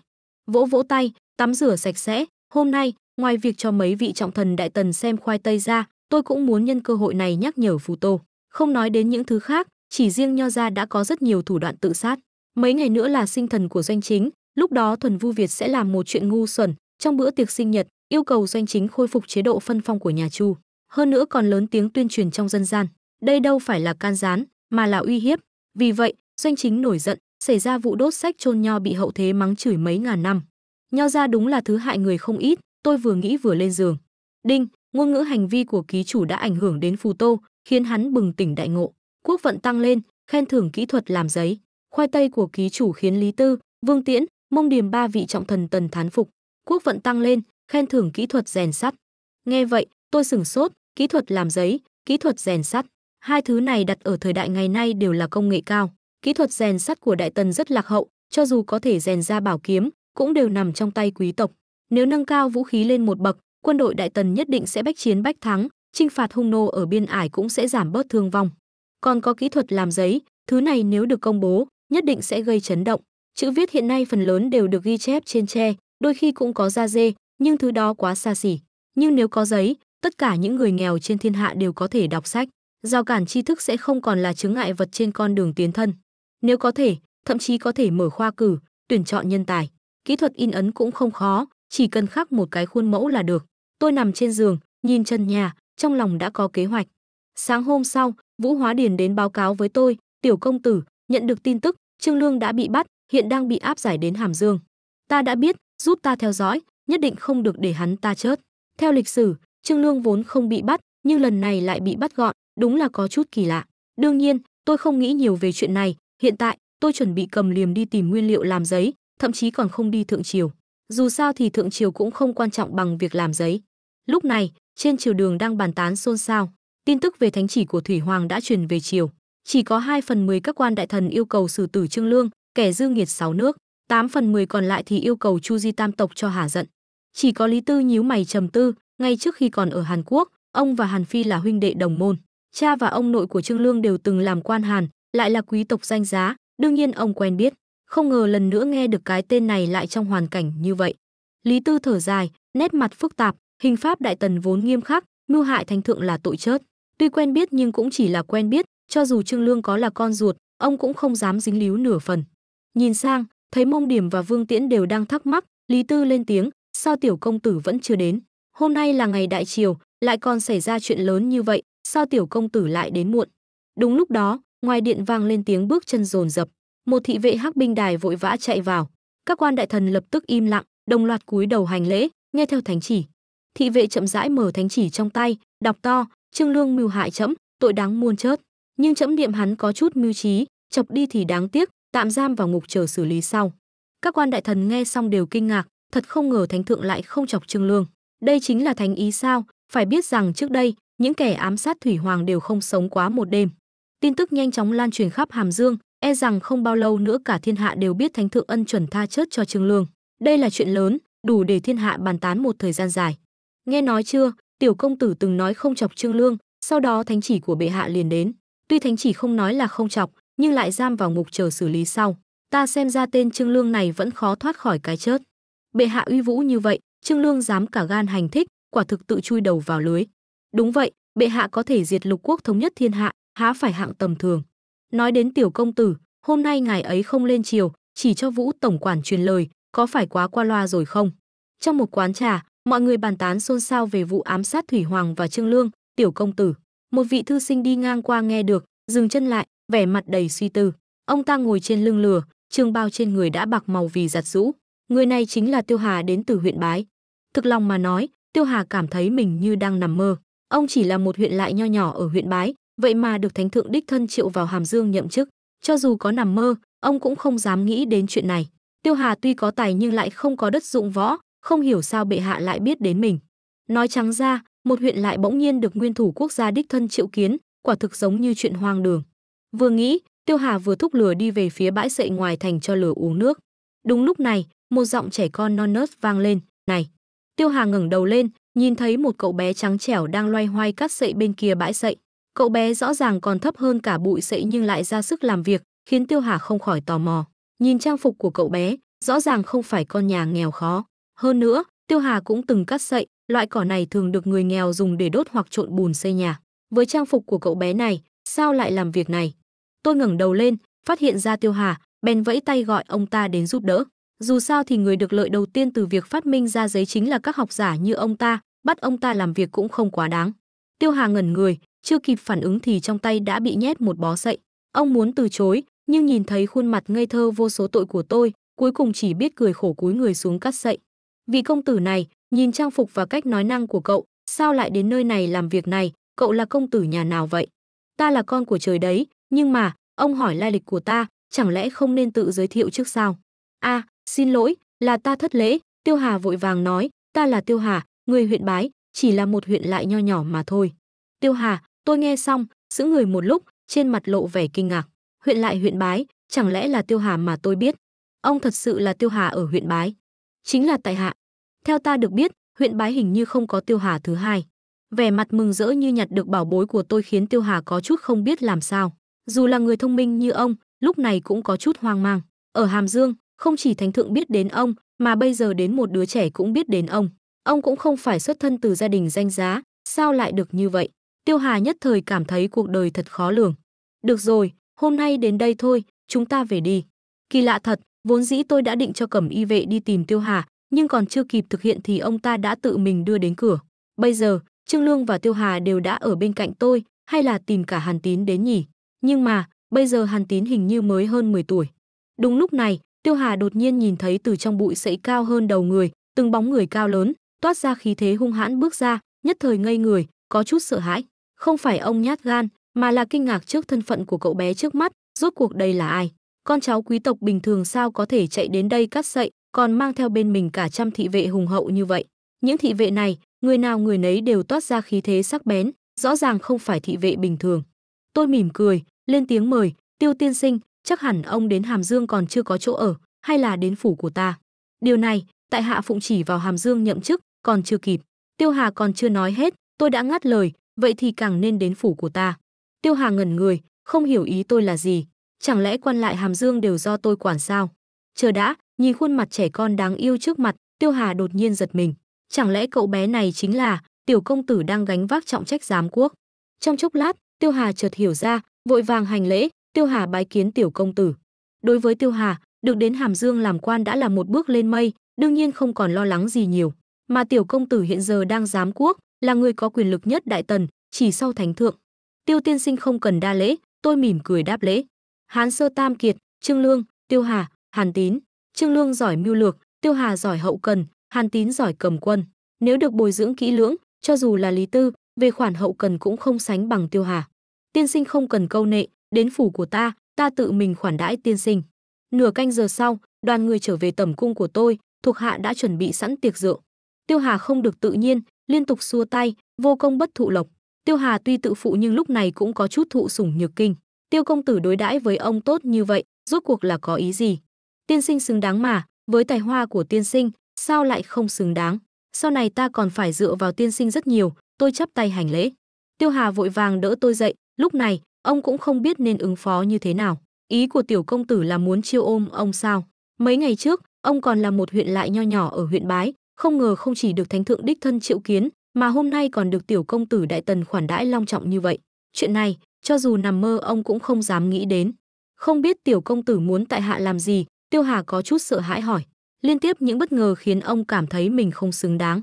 Vỗ vỗ tay, tắm rửa sạch sẽ, hôm nay, ngoài việc cho mấy vị trọng thần đại tần xem khoai tây ra, tôi cũng muốn nhân cơ hội này nhắc nhở Phù Tô. Không nói đến những thứ khác, chỉ riêng Nho gia đã có rất nhiều thủ đoạn tự sát. Mấy ngày nữa là sinh thần của doanh chính, lúc đó thuần vu Việt sẽ làm một chuyện ngu xuẩn, trong bữa tiệc sinh nhật, yêu cầu doanh chính khôi phục chế độ phân phong của nhà Chu. Hơn nữa còn lớn tiếng tuyên truyền trong dân gian. Đây đâu phải là can gián, mà là uy hiếp. Vì vậy, doanh chính nổi giận, xảy ra vụ đốt sách chôn nho bị hậu thế mắng chửi mấy ngàn năm. Nho ra đúng là thứ hại người không ít, tôi vừa nghĩ vừa lên giường. Đinh, ngôn ngữ hành vi của ký chủ đã ảnh hưởng đến Phù Tô, khiến hắn bừng tỉnh đại ngộ. Quốc vận tăng lên, khen thưởng kỹ thuật làm giấy. Khoai tây của ký chủ khiến Lý Tư, Vương Tiễn, Mông Điềm ba vị trọng thần tần thán phục. Quốc vận tăng lên, khen thưởng kỹ thuật rèn sắt. Nghe vậy, tôi sửng sốt, kỹ thuật làm giấy, kỹ thuật rèn sắt. Hai thứ này đặt ở thời đại ngày nay đều là công nghệ cao. Kỹ thuật rèn sắt của Đại Tần rất lạc hậu, cho dù có thể rèn ra bảo kiếm, cũng đều nằm trong tay quý tộc. Nếu nâng cao vũ khí lên một bậc, quân đội Đại Tần nhất định sẽ bách chiến bách thắng, chinh phạt hung nô ở biên ải cũng sẽ giảm bớt thương vong. Còn có kỹ thuật làm giấy, thứ này nếu được công bố, nhất định sẽ gây chấn động. Chữ viết hiện nay phần lớn đều được ghi chép trên tre, đôi khi cũng có da dê, nhưng thứ đó quá xa xỉ. Nhưng nếu có giấy, tất cả những người nghèo trên thiên hạ đều có thể đọc sách. Giao cản tri thức sẽ không còn là chứng ngại vật trên con đường tiến thân. Nếu có thể, thậm chí có thể mở khoa cử, tuyển chọn nhân tài. Kỹ thuật in ấn cũng không khó, chỉ cần khắc một cái khuôn mẫu là được. Tôi nằm trên giường, nhìn chân nhà, trong lòng đã có kế hoạch. Sáng hôm sau, Vũ Hóa Điền đến báo cáo với tôi, "Tiểu công tử, nhận được tin tức, Trương Lương đã bị bắt, hiện đang bị áp giải đến Hàm Dương. Ta đã biết, giúp ta theo dõi, nhất định không được để hắn ta chết. Theo lịch sử, Trương Lương vốn không bị bắt, nhưng lần này lại bị bắt gọn, đúng là có chút kỳ lạ. Đương nhiên, tôi không nghĩ nhiều về chuyện này, hiện tại tôi chuẩn bị cầm liềm đi tìm nguyên liệu làm giấy, thậm chí còn không đi thượng triều. Dù sao thì thượng triều cũng không quan trọng bằng việc làm giấy. Lúc này, trên triều đường đang bàn tán xôn xao, tin tức về thánh chỉ của thủy hoàng đã truyền về triều. Chỉ có 2 phần 10 các quan đại thần yêu cầu xử tử Trương Lương, kẻ dư nghiệt sáu nước, 8 phần 10 còn lại thì yêu cầu Chu Di Tam tộc cho hả giận. Chỉ có Lý Tư nhíu mày trầm tư, ngay trước khi còn ở Hàn Quốc, ông và Hàn Phi là huynh đệ đồng môn. Cha và ông nội của Trương Lương đều từng làm quan hàn, lại là quý tộc danh giá, đương nhiên ông quen biết. Không ngờ lần nữa nghe được cái tên này lại trong hoàn cảnh như vậy. Lý Tư thở dài, nét mặt phức tạp, hình pháp đại tần vốn nghiêm khắc, mưu hại thánh thượng là tội chết Tuy quen biết nhưng cũng chỉ là quen biết, cho dù Trương Lương có là con ruột, ông cũng không dám dính líu nửa phần. Nhìn sang, thấy Mông Điểm và Vương Tiễn đều đang thắc mắc, Lý Tư lên tiếng, sao tiểu công tử vẫn chưa đến? Hôm nay là ngày đại triều, lại còn xảy ra chuyện lớn như vậy, sao tiểu công tử lại đến muộn? Đúng lúc đó, ngoài điện vang lên tiếng bước chân rồn rập, một thị vệ hắc binh đài vội vã chạy vào. Các quan đại thần lập tức im lặng, đồng loạt cúi đầu hành lễ, nghe theo thánh chỉ. Thị vệ chậm rãi mở thánh chỉ trong tay, đọc to, Trương Lương mưu hại chấm, tội đáng muôn chớt. Nhưng chấm niệm hắn có chút mưu trí, chọc đi thì đáng tiếc, tạm giam vào ngục chờ xử lý sau. Các quan đại thần nghe xong đều kinh ngạc, thật không ngờ thánh thượng lại không chọc Trương Lương. Đây chính là thánh ý sao? Phải biết rằng trước đây, những kẻ ám sát thủy hoàng đều không sống quá một đêm. Tin tức nhanh chóng lan truyền khắp Hàm Dương, e rằng không bao lâu nữa cả thiên hạ đều biết thánh thượng ân chuẩn tha chớt cho Trương Lương. Đây là chuyện lớn, đủ để thiên hạ bàn tán một thời gian dài. Nghe nói chưa, tiểu công tử từng nói không chọc Trương Lương, sau đó thánh chỉ của bệ hạ liền đến. Tuy thánh chỉ không nói là không chọc, nhưng lại giam vào ngục chờ xử lý sau. Ta xem ra tên Trương Lương này vẫn khó thoát khỏi cái chết Bệ hạ uy vũ như vậy, Trương Lương dám cả gan hành thích, quả thực tự chui đầu vào lưới. Đúng vậy, bệ hạ có thể diệt lục quốc thống nhất thiên hạ, há phải hạng tầm thường. Nói đến tiểu công tử, hôm nay ngài ấy không lên chiều, chỉ cho Vũ tổng quản truyền lời, có phải quá qua loa rồi không? Trong một quán trà, mọi người bàn tán xôn xao về vụ ám sát Thủy Hoàng và Trương Lương, tiểu công tử. Một vị thư sinh đi ngang qua nghe được, dừng chân lại, vẻ mặt đầy suy tư. Ông ta ngồi trên lưng lừa, trường bao trên người đã bạc màu vì giặt rũ. Người này chính là Tiêu Hà đến từ huyện Bái. Thực lòng mà nói, Tiêu Hà cảm thấy mình như đang nằm mơ. Ông chỉ là một huyện lại nho nhỏ ở huyện Bái, vậy mà được thánh thượng đích thân triệu vào Hàm Dương nhậm chức. Cho dù có nằm mơ, ông cũng không dám nghĩ đến chuyện này. Tiêu Hà tuy có tài nhưng lại không có đất dụng võ, không hiểu sao bệ hạ lại biết đến mình. Nói trắng ra, một huyện lại bỗng nhiên được nguyên thủ quốc gia đích thân triệu kiến, quả thực giống như chuyện hoang đường. Vừa nghĩ, Tiêu Hà vừa thúc lửa đi về phía bãi sậy ngoài thành cho lửa uống nước. Đúng lúc này, một giọng trẻ con non nớt vang lên, "Này!" Tiêu Hà ngẩng đầu lên, nhìn thấy một cậu bé trắng trẻo đang loay hoay cắt sậy bên kia bãi sậy. Cậu bé rõ ràng còn thấp hơn cả bụi sậy nhưng lại ra sức làm việc, khiến Tiêu Hà không khỏi tò mò. Nhìn trang phục của cậu bé, rõ ràng không phải con nhà nghèo khó. Hơn nữa, Tiêu Hà cũng từng cắt sậy, loại cỏ này thường được người nghèo dùng để đốt hoặc trộn bùn xây nhà. Với trang phục của cậu bé này, sao lại làm việc này? Tôi ngẩng đầu lên, phát hiện ra Tiêu Hà, bèn vẫy tay gọi ông ta đến giúp đỡ. Dù sao thì người được lợi đầu tiên từ việc phát minh ra giấy chính là các học giả như ông ta, bắt ông ta làm việc cũng không quá đáng. Tiêu Hà ngẩn người, chưa kịp phản ứng thì trong tay đã bị nhét một bó sậy. Ông muốn từ chối, nhưng nhìn thấy khuôn mặt ngây thơ vô số tội của tôi, cuối cùng chỉ biết cười khổ cúi người xuống cắt sậy. Vị công tử này, nhìn trang phục và cách nói năng của cậu, sao lại đến nơi này làm việc này, cậu là công tử nhà nào vậy? Ta là con của trời đấy, nhưng mà, ông hỏi lai lịch của ta, chẳng lẽ không nên tự giới thiệu trước sao? A, à, xin lỗi, là ta thất lễ, Tiêu Hà vội vàng nói, ta là Tiêu Hà, người huyện Bái, chỉ là một huyện lại nho nhỏ mà thôi. Tiêu Hà, tôi nghe xong, giữ người một lúc, trên mặt lộ vẻ kinh ngạc. Huyện lại huyện Bái, chẳng lẽ là Tiêu Hà mà tôi biết? Ông thật sự là Tiêu Hà ở huyện Bái? Chính là tại hạ. Theo ta được biết, huyện Bái hình như không có Tiêu Hà thứ hai. Vẻ mặt mừng rỡ như nhặt được bảo bối của tôi khiến Tiêu Hà có chút không biết làm sao. Dù là người thông minh như ông, lúc này cũng có chút hoang mang. Ở Hàm Dương, không chỉ thánh thượng biết đến ông, mà bây giờ đến một đứa trẻ cũng biết đến ông. Ông cũng không phải xuất thân từ gia đình danh giá, sao lại được như vậy? Tiêu Hà nhất thời cảm thấy cuộc đời thật khó lường. Được rồi, hôm nay đến đây thôi, chúng ta về đi. Kỳ lạ thật, vốn dĩ tôi đã định cho cẩm y vệ đi tìm Tiêu Hà, nhưng còn chưa kịp thực hiện thì ông ta đã tự mình đưa đến cửa. Bây giờ, Trương Lương và Tiêu Hà đều đã ở bên cạnh tôi, hay là tìm cả Hàn Tín đến nhỉ? Nhưng mà, bây giờ Hàn Tín hình như mới hơn 10 tuổi. Đúng lúc này, Tiêu Hà đột nhiên nhìn thấy từ trong bụi sậy cao hơn đầu người, từng bóng người cao lớn, toát ra khí thế hung hãn bước ra, nhất thời ngây người, có chút sợ hãi. Không phải ông nhát gan, mà là kinh ngạc trước thân phận của cậu bé trước mắt, rốt cuộc đây là ai? Con cháu quý tộc bình thường sao có thể chạy đến đây cắt sậy, còn mang theo bên mình cả trăm thị vệ hùng hậu như vậy. Những thị vệ này, người nào người nấy đều toát ra khí thế sắc bén, rõ ràng không phải thị vệ bình thường. Tôi mỉm cười, lên tiếng mời, "Tiêu tiên sinh, chắc hẳn ông đến Hàm Dương còn chưa có chỗ ở, hay là đến phủ của ta?" Điều này, tại hạ phụng chỉ vào Hàm Dương nhậm chức, còn chưa kịp. Tiêu Hà còn chưa nói hết, tôi đã ngắt lời, vậy thì càng nên đến phủ của ta. Tiêu Hà ngẩn người, không hiểu ý tôi là gì. Chẳng lẽ quan lại Hàm Dương đều do tôi quản sao? Chờ đã, nhìn khuôn mặt trẻ con đáng yêu trước mặt, Tiêu Hà đột nhiên giật mình. Chẳng lẽ cậu bé này chính là tiểu công tử đang gánh vác trọng trách giám quốc? Trong chốc lát, Tiêu Hà chợt hiểu ra, vội vàng hành lễ, Tiêu Hà bái kiến tiểu công tử. Đối với Tiêu Hà, được đến Hàm Dương làm quan đã là một bước lên mây, đương nhiên không còn lo lắng gì nhiều. Mà tiểu công tử hiện giờ đang giám quốc, là người có quyền lực nhất đại tần, chỉ sau thánh thượng. Tiêu tiên sinh không cần đa lễ, tôi mỉm cười đáp lễ. Hán sơ tam kiệt, Trương Lương, Tiêu Hà, Hàn Tín. Trương Lương giỏi mưu lược, Tiêu Hà giỏi hậu cần, Hàn Tín giỏi cầm quân. Nếu được bồi dưỡng kỹ lưỡng, cho dù là Lý Tư, về khoản hậu cần cũng không sánh bằng Tiêu Hà. Tiên sinh không cần câu nệ, đến phủ của ta, ta tự mình khoản đãi tiên sinh. Nửa canh giờ sau, đoàn người trở về tẩm cung của tôi, thuộc hạ đã chuẩn bị sẵn tiệc rượu. Tiêu Hà không được tự nhiên, liên tục xua tay, vô công bất thụ lộc. Tiêu Hà tuy tự phụ nhưng lúc này cũng có chút thụ sủng nhược kinh. Tiêu công tử đối đãi với ông tốt như vậy, rốt cuộc là có ý gì? Tiên sinh xứng đáng mà, với tài hoa của tiên sinh, sao lại không xứng đáng? Sau này ta còn phải dựa vào tiên sinh rất nhiều, tôi chắp tay hành lễ. Tiêu Hà vội vàng đỡ tôi dậy, lúc này, ông cũng không biết nên ứng phó như thế nào. Ý của tiểu công tử là muốn chiêu ôm ông sao? Mấy ngày trước, ông còn là một huyện lại nho nhỏ ở huyện Bái, không ngờ không chỉ được thánh thượng đích thân triệu kiến, mà hôm nay còn được tiểu công tử đại tần khoản đãi long trọng như vậy. Chuyện này, cho dù nằm mơ ông cũng không dám nghĩ đến. Không biết tiểu công tử muốn tại hạ làm gì, Tiêu Hà có chút sợ hãi hỏi. Liên tiếp những bất ngờ khiến ông cảm thấy mình không xứng đáng.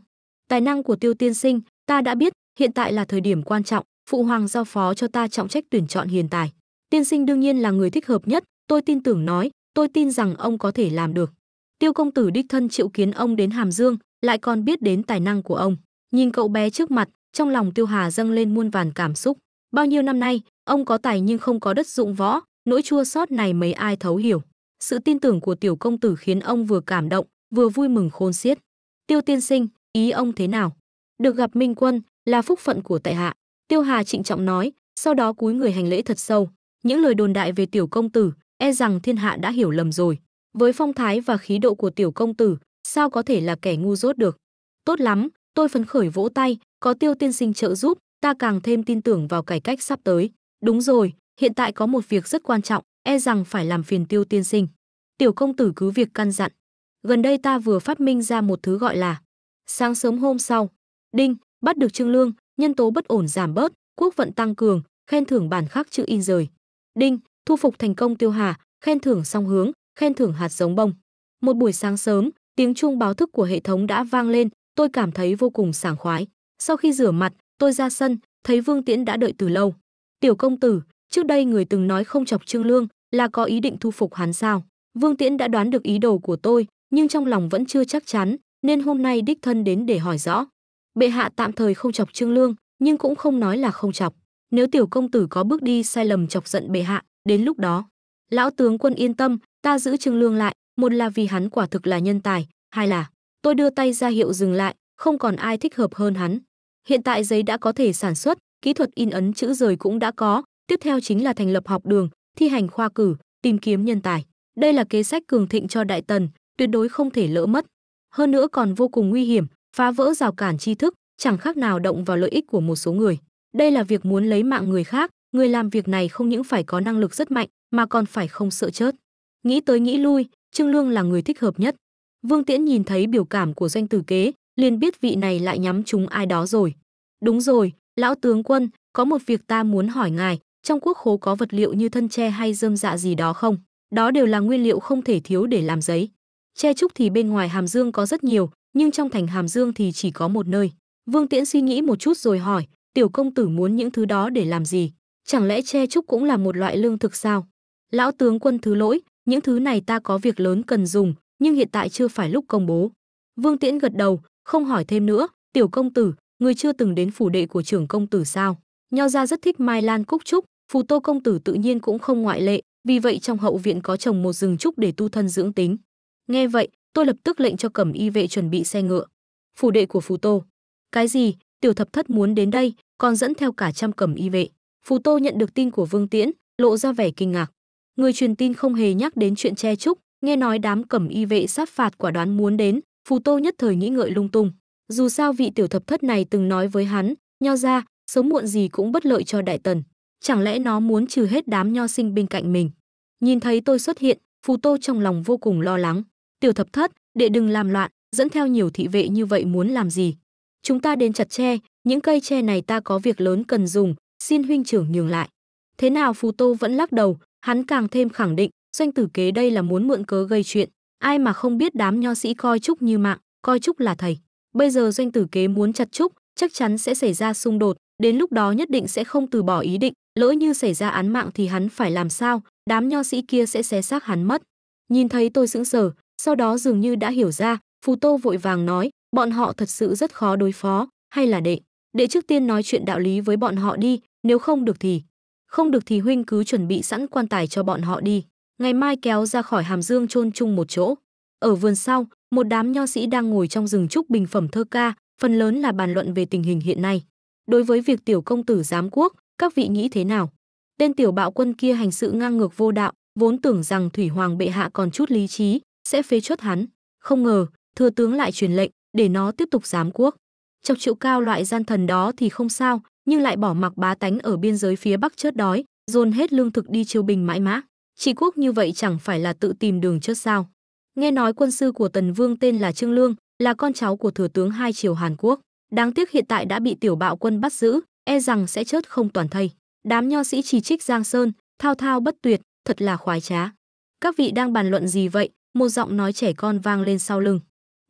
Tài năng của Tiêu tiên sinh, ta đã biết, hiện tại là thời điểm quan trọng, phụ hoàng giao phó cho ta trọng trách tuyển chọn hiền tài. Tiên sinh đương nhiên là người thích hợp nhất, tôi tin tưởng nói, tôi tin rằng ông có thể làm được. Tiêu công tử đích thân triệu kiến ông đến Hàm Dương, lại còn biết đến tài năng của ông. Nhìn cậu bé trước mặt, trong lòng Tiêu Hà dâng lên muôn vàn cảm xúc. Bao nhiêu năm nay, ông có tài nhưng không có đất dụng võ, nỗi chua xót này mấy ai thấu hiểu. Sự tin tưởng của tiểu công tử khiến ông vừa cảm động, vừa vui mừng khôn xiết. Tiêu tiên sinh, ý ông thế nào? Được gặp Minh Quân là phúc phận của tại hạ. Tiêu Hà trịnh trọng nói, sau đó cúi người hành lễ thật sâu. Những lời đồn đại về tiểu công tử, e rằng thiên hạ đã hiểu lầm rồi. Với phong thái và khí độ của tiểu công tử, sao có thể là kẻ ngu dốt được? Tốt lắm, tôi phấn khởi vỗ tay, có tiêu tiên sinh trợ giúp, ta càng thêm tin tưởng vào cải cách sắp tới. Đúng rồi, hiện tại có một việc rất quan trọng, e rằng phải làm phiền tiêu tiên sinh. Tiểu công tử cứ việc căn dặn. Gần đây ta vừa phát minh ra một thứ gọi là sáng sớm hôm sau. Đinh, bắt được trương lương, nhân tố bất ổn giảm bớt, quốc vận tăng cường, khen thưởng bản khắc chữ in rời. Đinh, thu phục thành công tiêu hà, khen thưởng song hướng, khen thưởng hạt giống bông. Một buổi sáng sớm, tiếng chuông báo thức của hệ thống đã vang lên, tôi cảm thấy vô cùng sảng khoái. Sau khi rửa mặt, tôi ra sân, thấy Vương Tiễn đã đợi từ lâu. Tiểu công tử, trước đây người từng nói không chọc Trương Lương, là có ý định thu phục hắn sao? Vương Tiễn đã đoán được ý đồ của tôi, nhưng trong lòng vẫn chưa chắc chắn, nên hôm nay đích thân đến để hỏi rõ. Bệ hạ tạm thời không chọc Trương Lương, nhưng cũng không nói là không chọc. Nếu tiểu công tử có bước đi sai lầm chọc giận bệ hạ, đến lúc đó, lão tướng quân yên tâm, ta giữ Trương Lương lại, một là vì hắn quả thực là nhân tài, hai là tôi đưa tay ra hiệu dừng lại, không còn ai thích hợp hơn hắn. Hiện tại giấy đã có thể sản xuất, kỹ thuật in ấn chữ rời cũng đã có, tiếp theo chính là thành lập học đường, thi hành khoa cử, tìm kiếm nhân tài. Đây là kế sách cường thịnh cho Đại Tần, tuyệt đối không thể lỡ mất. Hơn nữa còn vô cùng nguy hiểm, phá vỡ rào cản tri thức, chẳng khác nào động vào lợi ích của một số người. Đây là việc muốn lấy mạng người khác, người làm việc này không những phải có năng lực rất mạnh, mà còn phải không sợ chết. Nghĩ tới nghĩ lui, Trương Lương là người thích hợp nhất. Vương Tiễn nhìn thấy biểu cảm của doanh tử kế, liền biết vị này lại nhắm chúng ai đó rồi. Đúng rồi, lão tướng quân, có một việc ta muốn hỏi ngài, trong quốc khố có vật liệu như thân tre hay dơm dạ gì đó không? Đó đều là nguyên liệu không thể thiếu để làm giấy. Tre trúc thì bên ngoài Hàm Dương có rất nhiều, nhưng trong thành Hàm Dương thì chỉ có một nơi. Vương Tiễn suy nghĩ một chút rồi hỏi, tiểu công tử muốn những thứ đó để làm gì? Chẳng lẽ che trúc cũng là một loại lương thực sao? Lão tướng quân thứ lỗi, những thứ này ta có việc lớn cần dùng, nhưng hiện tại chưa phải lúc công bố. Vương Tiễn gật đầu, không hỏi thêm nữa, tiểu công tử, người chưa từng đến phủ đệ của trưởng công tử sao? Nho gia rất thích Mai Lan Cúc Trúc, phù tô công tử tự nhiên cũng không ngoại lệ, vì vậy trong hậu viện có trồng một rừng trúc để tu thân dưỡng tính. Nghe vậy, tôi lập tức lệnh cho cẩm y vệ chuẩn bị xe ngựa. Phủ đệ của phù tô. Cái gì? Tiểu thập thất muốn đến đây, còn dẫn theo cả trăm cẩm y vệ. Phù tô nhận được tin của Vương Tiễn, lộ ra vẻ kinh ngạc. Người truyền tin không hề nhắc đến chuyện che trúc, nghe nói đám cẩm y vệ sát phạt quả đoán muốn đến, phù tô nhất thời nghĩ ngợi lung tung. Dù sao vị tiểu thập thất này từng nói với hắn, nho ra, sớm muộn gì cũng bất lợi cho đại tần. Chẳng lẽ nó muốn trừ hết đám nho sinh bên cạnh mình? Nhìn thấy tôi xuất hiện, Phù Tô trong lòng vô cùng lo lắng. Tiểu thập thất, đệ đừng làm loạn, dẫn theo nhiều thị vệ như vậy muốn làm gì? Chúng ta đến chặt tre, những cây tre này ta có việc lớn cần dùng, xin huynh trưởng nhường lại. Thế nào Phù Tô vẫn lắc đầu, hắn càng thêm khẳng định, doanh tử kế đây là muốn mượn cớ gây chuyện. Ai mà không biết đám nho sĩ coi Trúc như mạng, coi Trúc là thầy. Bây giờ doanh tử kế muốn chặt Trúc, chắc chắn sẽ xảy ra xung đột, đến lúc đó nhất định sẽ không từ bỏ ý định, lỡ như xảy ra án mạng thì hắn phải làm sao, đám nho sĩ kia sẽ xé xác hắn mất. Nhìn thấy tôi sững sờ, sau đó dường như đã hiểu ra, Phù Tô vội vàng nói, bọn họ thật sự rất khó đối phó, hay là đệ, đệ trước tiên nói chuyện đạo lý với bọn họ đi, nếu không được thì, không được thì huynh cứ chuẩn bị sẵn quan tài cho bọn họ đi, ngày mai kéo ra khỏi Hàm Dương chôn chung một chỗ. Ở vườn sau, một đám nho sĩ đang ngồi trong rừng trúc bình phẩm thơ ca, phần lớn là bàn luận về tình hình hiện nay. Đối với việc tiểu công tử giám quốc, các vị nghĩ thế nào? Tên tiểu bạo quân kia hành sự ngang ngược vô đạo, vốn tưởng rằng thủy hoàng bệ hạ còn chút lý trí, sẽ phế chốt hắn, không ngờ, thừa tướng lại truyền lệnh để nó tiếp tục giám quốc. Chọc triệu cao loại gian thần đó thì không sao, nhưng lại bỏ mặc bá tánh ở biên giới phía bắc chớt đói, dồn hết lương thực đi chiêu bình mãi mã. Trị quốc như vậy chẳng phải là tự tìm đường chớt sao? Nghe nói quân sư của Tần Vương tên là Trương Lương, là con cháu của thừa tướng hai triều Hàn Quốc. Đáng tiếc hiện tại đã bị tiểu bạo quân bắt giữ, e rằng sẽ chớt không toàn thây. Đám nho sĩ chỉ trích Giang Sơn, thao thao bất tuyệt, thật là khoái trá. Các vị đang bàn luận gì vậy? Một giọng nói trẻ con vang lên sau lưng.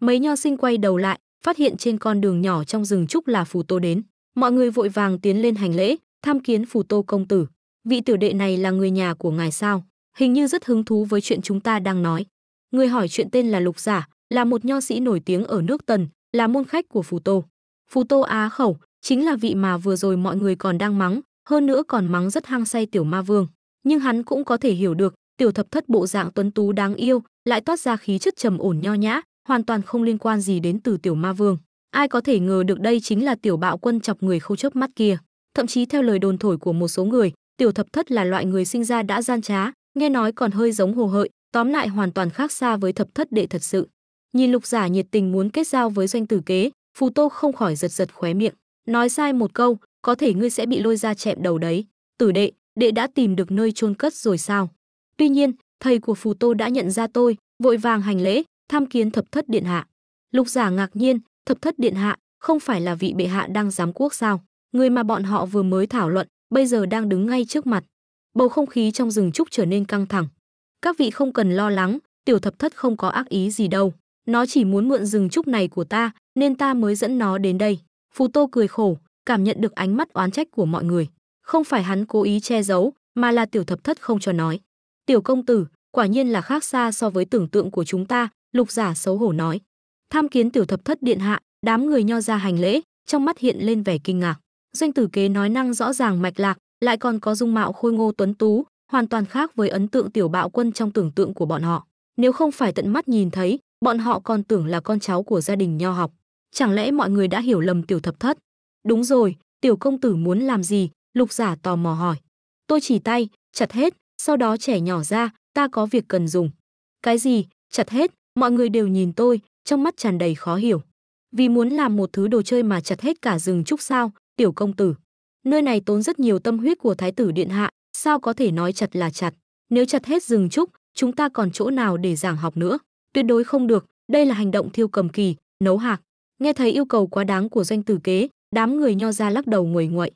Mấy nho sinh quay đầu lại, phát hiện trên con đường nhỏ trong rừng trúc là Phù Tô đến. Mọi người vội vàng tiến lên hành lễ, tham kiến Phù Tô công tử. Vị tiểu đệ này là người nhà của ngài sao? Hình như rất hứng thú với chuyện chúng ta đang nói. Người hỏi chuyện tên là Lục Giả, là một nho sĩ nổi tiếng ở nước Tần, là môn khách của Phù Tô. Phù Tô Á Khẩu chính là vị mà vừa rồi mọi người còn đang mắng, hơn nữa còn mắng rất hăng say tiểu ma vương. Nhưng hắn cũng có thể hiểu được, tiểu thập thất bộ dạng tuấn tú đáng yêu, lại toát ra khí chất trầm ổn nho nhã, hoàn toàn không liên quan gì đến từ tiểu ma vương. Ai có thể ngờ được đây chính là tiểu bạo quân chọc người khâu chớp mắt kia. Thậm chí theo lời đồn thổi của một số người, tiểu thập thất là loại người sinh ra đã gian trá, nghe nói còn hơi giống hồ hợi, tóm lại hoàn toàn khác xa với thập thất đệ thật sự. Nhìn lục giả nhiệt tình muốn kết giao với doanh tử kế, phù tô không khỏi giật giật khóe miệng, nói sai một câu, có thể ngươi sẽ bị lôi ra chẹm đầu đấy. Tử đệ, đệ đã tìm được nơi chôn cất rồi sao? Tuy nhiên, thầy của phù tô đã nhận ra tôi, vội vàng hành lễ, tham kiến thập thất điện hạ. Lục giả ngạc nhiên, thập thất điện hạ, không phải là vị bệ hạ đang giám quốc sao? Người mà bọn họ vừa mới thảo luận, bây giờ đang đứng ngay trước mặt. Bầu không khí trong rừng trúc trở nên căng thẳng. Các vị không cần lo lắng, tiểu thập thất không có ác ý gì đâu. Nó chỉ muốn mượn rừng trúc này của ta, nên ta mới dẫn nó đến đây. Phù Tô cười khổ, cảm nhận được ánh mắt oán trách của mọi người. Không phải hắn cố ý che giấu, mà là tiểu thập thất không cho nói. Tiểu công tử, quả nhiên là khác xa so với tưởng tượng của chúng ta, lục giả xấu hổ nói. Tham kiến tiểu thập thất điện hạ, đám người nho ra hành lễ, trong mắt hiện lên vẻ kinh ngạc. Doanh tử kế nói năng rõ ràng mạch lạc, lại còn có dung mạo khôi ngô tuấn tú, hoàn toàn khác với ấn tượng tiểu bạo quân trong tưởng tượng của bọn họ. Nếu không phải tận mắt nhìn thấy, bọn họ còn tưởng là con cháu của gia đình nho học. Chẳng lẽ mọi người đã hiểu lầm tiểu thập thất? Đúng rồi, tiểu công tử muốn làm gì? Lục giả tò mò hỏi. Tôi chỉ tay, chặt hết, sau đó trẻ nhỏ ra, ta có việc cần dùng. Cái gì? Chặt hết, mọi người đều nhìn tôi, trong mắt tràn đầy khó hiểu. Vì muốn làm một thứ đồ chơi mà chặt hết cả rừng trúc sao, tiểu công tử. Nơi này tốn rất nhiều tâm huyết của thái tử điện hạ, sao có thể nói chặt là chặt. Nếu chặt hết rừng trúc, chúng ta còn chỗ nào để giảng học nữa. Tuyệt đối không được, đây là hành động thiêu cầm kỳ, nấu hạc. Nghe thấy yêu cầu quá đáng của doanh tử kế, đám người nho ra lắc đầu nguầy nguậy.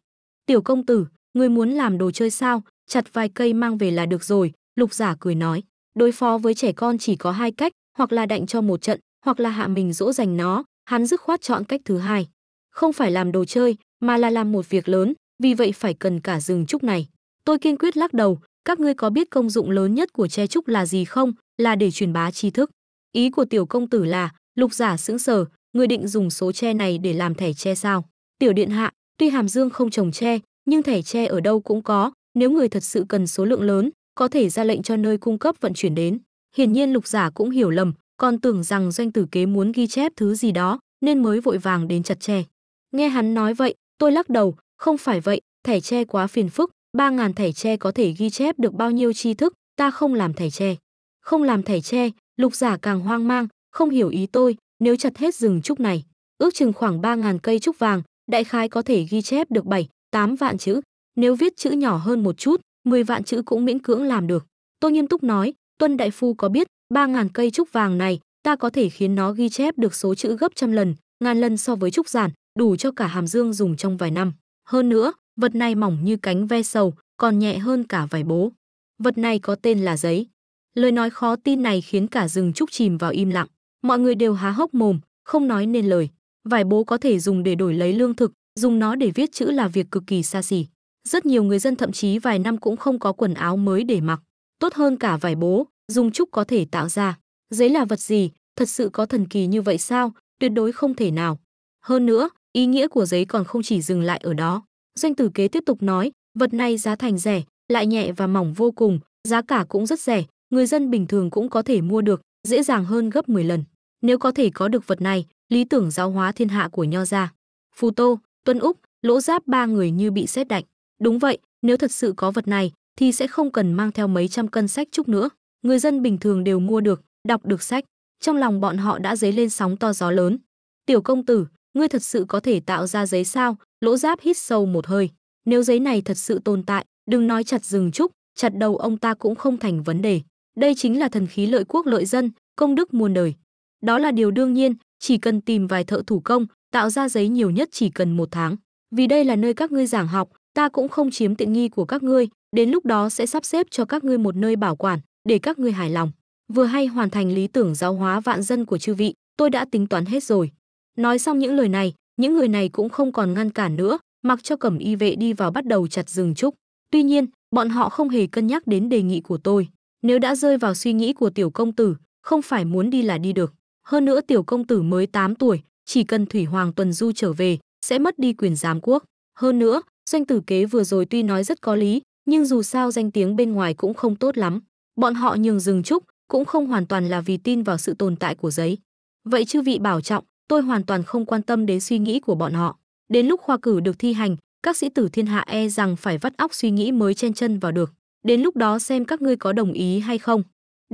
Tiểu công tử, người muốn làm đồ chơi sao, chặt vài cây mang về là được rồi, lục giả cười nói. Đối phó với trẻ con chỉ có hai cách, hoặc là đạnh cho một trận, hoặc là hạ mình dỗ dành nó, hắn dứt khoát chọn cách thứ hai. Không phải làm đồ chơi, mà là làm một việc lớn, vì vậy phải cần cả rừng trúc này. Tôi kiên quyết lắc đầu, các ngươi có biết công dụng lớn nhất của tre trúc là gì không? Là để truyền bá tri thức. Ý của tiểu công tử là, lục giả sững sờ, người định dùng số tre này để làm thẻ tre sao? Tiểu điện hạ, tuy Hàm Dương không trồng tre, nhưng thẻ tre ở đâu cũng có, nếu người thật sự cần số lượng lớn, có thể ra lệnh cho nơi cung cấp vận chuyển đến. Hiển nhiên lục giả cũng hiểu lầm, còn tưởng rằng doanh tử kế muốn ghi chép thứ gì đó, nên mới vội vàng đến chặt tre. Nghe hắn nói vậy, tôi lắc đầu, không phải vậy, thẻ tre quá phiền phức, ba ngàn thẻ tre có thể ghi chép được bao nhiêu tri thức, ta không làm thẻ tre. Không làm thẻ tre, lục giả càng hoang mang, không hiểu ý tôi, nếu chặt hết rừng trúc này, ước chừng khoảng ba ngàn cây trúc vàng, đại khái có thể ghi chép được 7, 8 vạn chữ. Nếu viết chữ nhỏ hơn một chút, 10 vạn chữ cũng miễn cưỡng làm được. Tôi nghiêm túc nói, Tuân đại phu có biết, 3000 cây trúc vàng này, ta có thể khiến nó ghi chép được số chữ gấp trăm lần, ngàn lần so với trúc giản, đủ cho cả Hàm Dương dùng trong vài năm. Hơn nữa, vật này mỏng như cánh ve sầu, còn nhẹ hơn cả vải bố. Vật này có tên là giấy. Lời nói khó tin này khiến cả rừng trúc chìm vào im lặng. Mọi người đều há hốc mồm, không nói nên lời. Vải bố có thể dùng để đổi lấy lương thực, dùng nó để viết chữ là việc cực kỳ xa xỉ. Rất nhiều người dân thậm chí vài năm cũng không có quần áo mới để mặc. Tốt hơn cả vải bố, dùng trúc có thể tạo ra. Giấy là vật gì, thật sự có thần kỳ như vậy sao? Tuyệt đối không thể nào. Hơn nữa, ý nghĩa của giấy còn không chỉ dừng lại ở đó. Doanh tử kế tiếp tục nói, vật này giá thành rẻ, lại nhẹ và mỏng vô cùng, giá cả cũng rất rẻ, người dân bình thường cũng có thể mua được, dễ dàng hơn gấp 10 lần. Nếu có thể có được vật này, lý tưởng giáo hóa thiên hạ của nho gia. Phù Tô, Tuân Úc, Lỗ Giáp ba người như bị sét đạch. Đúng vậy, nếu thật sự có vật này thì sẽ không cần mang theo mấy trăm cân sách trúc nữa. Người dân bình thường đều mua được, đọc được sách. Trong lòng bọn họ đã dấy lên sóng to gió lớn. Tiểu công tử, ngươi thật sự có thể tạo ra giấy sao? Lỗ Giáp hít sâu một hơi. Nếu giấy này thật sự tồn tại, đừng nói chặt rừng trúc, chặt đầu ông ta cũng không thành vấn đề. Đây chính là thần khí lợi quốc lợi dân, công đức muôn đời. Đó là điều đương nhiên, chỉ cần tìm vài thợ thủ công, tạo ra giấy nhiều nhất chỉ cần một tháng. Vì đây là nơi các ngươi giảng học, ta cũng không chiếm tiện nghi của các ngươi, đến lúc đó sẽ sắp xếp cho các ngươi một nơi bảo quản, để các ngươi hài lòng. Vừa hay hoàn thành lý tưởng giáo hóa vạn dân của chư vị, tôi đã tính toán hết rồi. Nói xong những lời này, những người này cũng không còn ngăn cản nữa, mặc cho cẩm y vệ đi vào bắt đầu chặt rừng trúc. Tuy nhiên, bọn họ không hề cân nhắc đến đề nghị của tôi. Nếu đã rơi vào suy nghĩ của tiểu công tử, không phải muốn đi là đi được. Hơn nữa tiểu công tử mới 8 tuổi, chỉ cần Thủy Hoàng tuần du trở về, sẽ mất đi quyền giám quốc. Hơn nữa, doanh tử kế vừa rồi tuy nói rất có lý, nhưng dù sao danh tiếng bên ngoài cũng không tốt lắm. Bọn họ nhường rừng trúc cũng không hoàn toàn là vì tin vào sự tồn tại của giấy. Vậy chư vị bảo trọng, tôi hoàn toàn không quan tâm đến suy nghĩ của bọn họ. Đến lúc khoa cử được thi hành, các sĩ tử thiên hạ e rằng phải vắt óc suy nghĩ mới chen chân vào được. Đến lúc đó xem các ngươi có đồng ý hay không.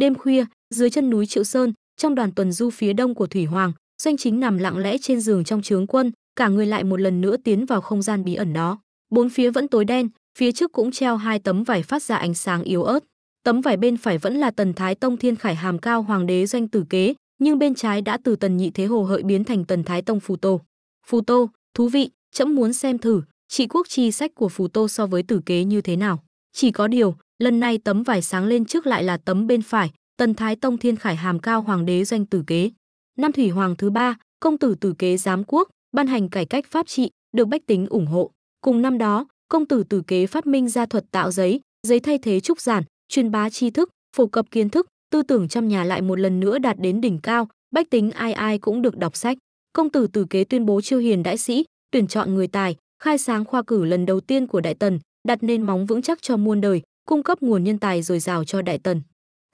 Đêm khuya, dưới chân núi Triệu Sơn, trong đoàn tuần du phía đông của Thủy Hoàng, doanh chính nằm lặng lẽ trên giường trong trướng quân, cả người lại một lần nữa tiến vào không gian bí ẩn đó. Bốn phía vẫn tối đen, phía trước cũng treo hai tấm vải phát ra ánh sáng yếu ớt. Tấm vải bên phải vẫn là Tần Thái Tông Thiên Khải Hàm Cao Hoàng đế doanh tử kế, nhưng bên trái đã từ Tần Nhị Thế Hồ hợi biến thành Tần Thái Tông Phù Tô. Phù Tô, thú vị, chậm muốn xem thử, trị quốc chi sách của Phù Tô so với tử kế như thế nào. Chỉ có điều, lần này tấm vải sáng lên trước lại là tấm bên phải, Tần Thái Tông Thiên Khải Hàm Cao Hoàng đế doanh tử kế. Năm Thủy Hoàng thứ ba, công tử tử kế giám quốc, ban hành cải cách pháp trị, được bách tính ủng hộ. Cùng năm đó, công tử tử kế phát minh ra thuật tạo giấy, giấy thay thế trúc giản, truyền bá tri thức, phổ cập kiến thức, tư tưởng trong nhà lại một lần nữa đạt đến đỉnh cao, bách tính ai ai cũng được đọc sách. Công tử tử kế tuyên bố chiêu hiền đại sĩ, tuyển chọn người tài, khai sáng khoa cử lần đầu tiên của Đại Tần, đặt nền móng vững chắc cho muôn đời, cung cấp nguồn nhân tài dồi dào cho Đại Tần.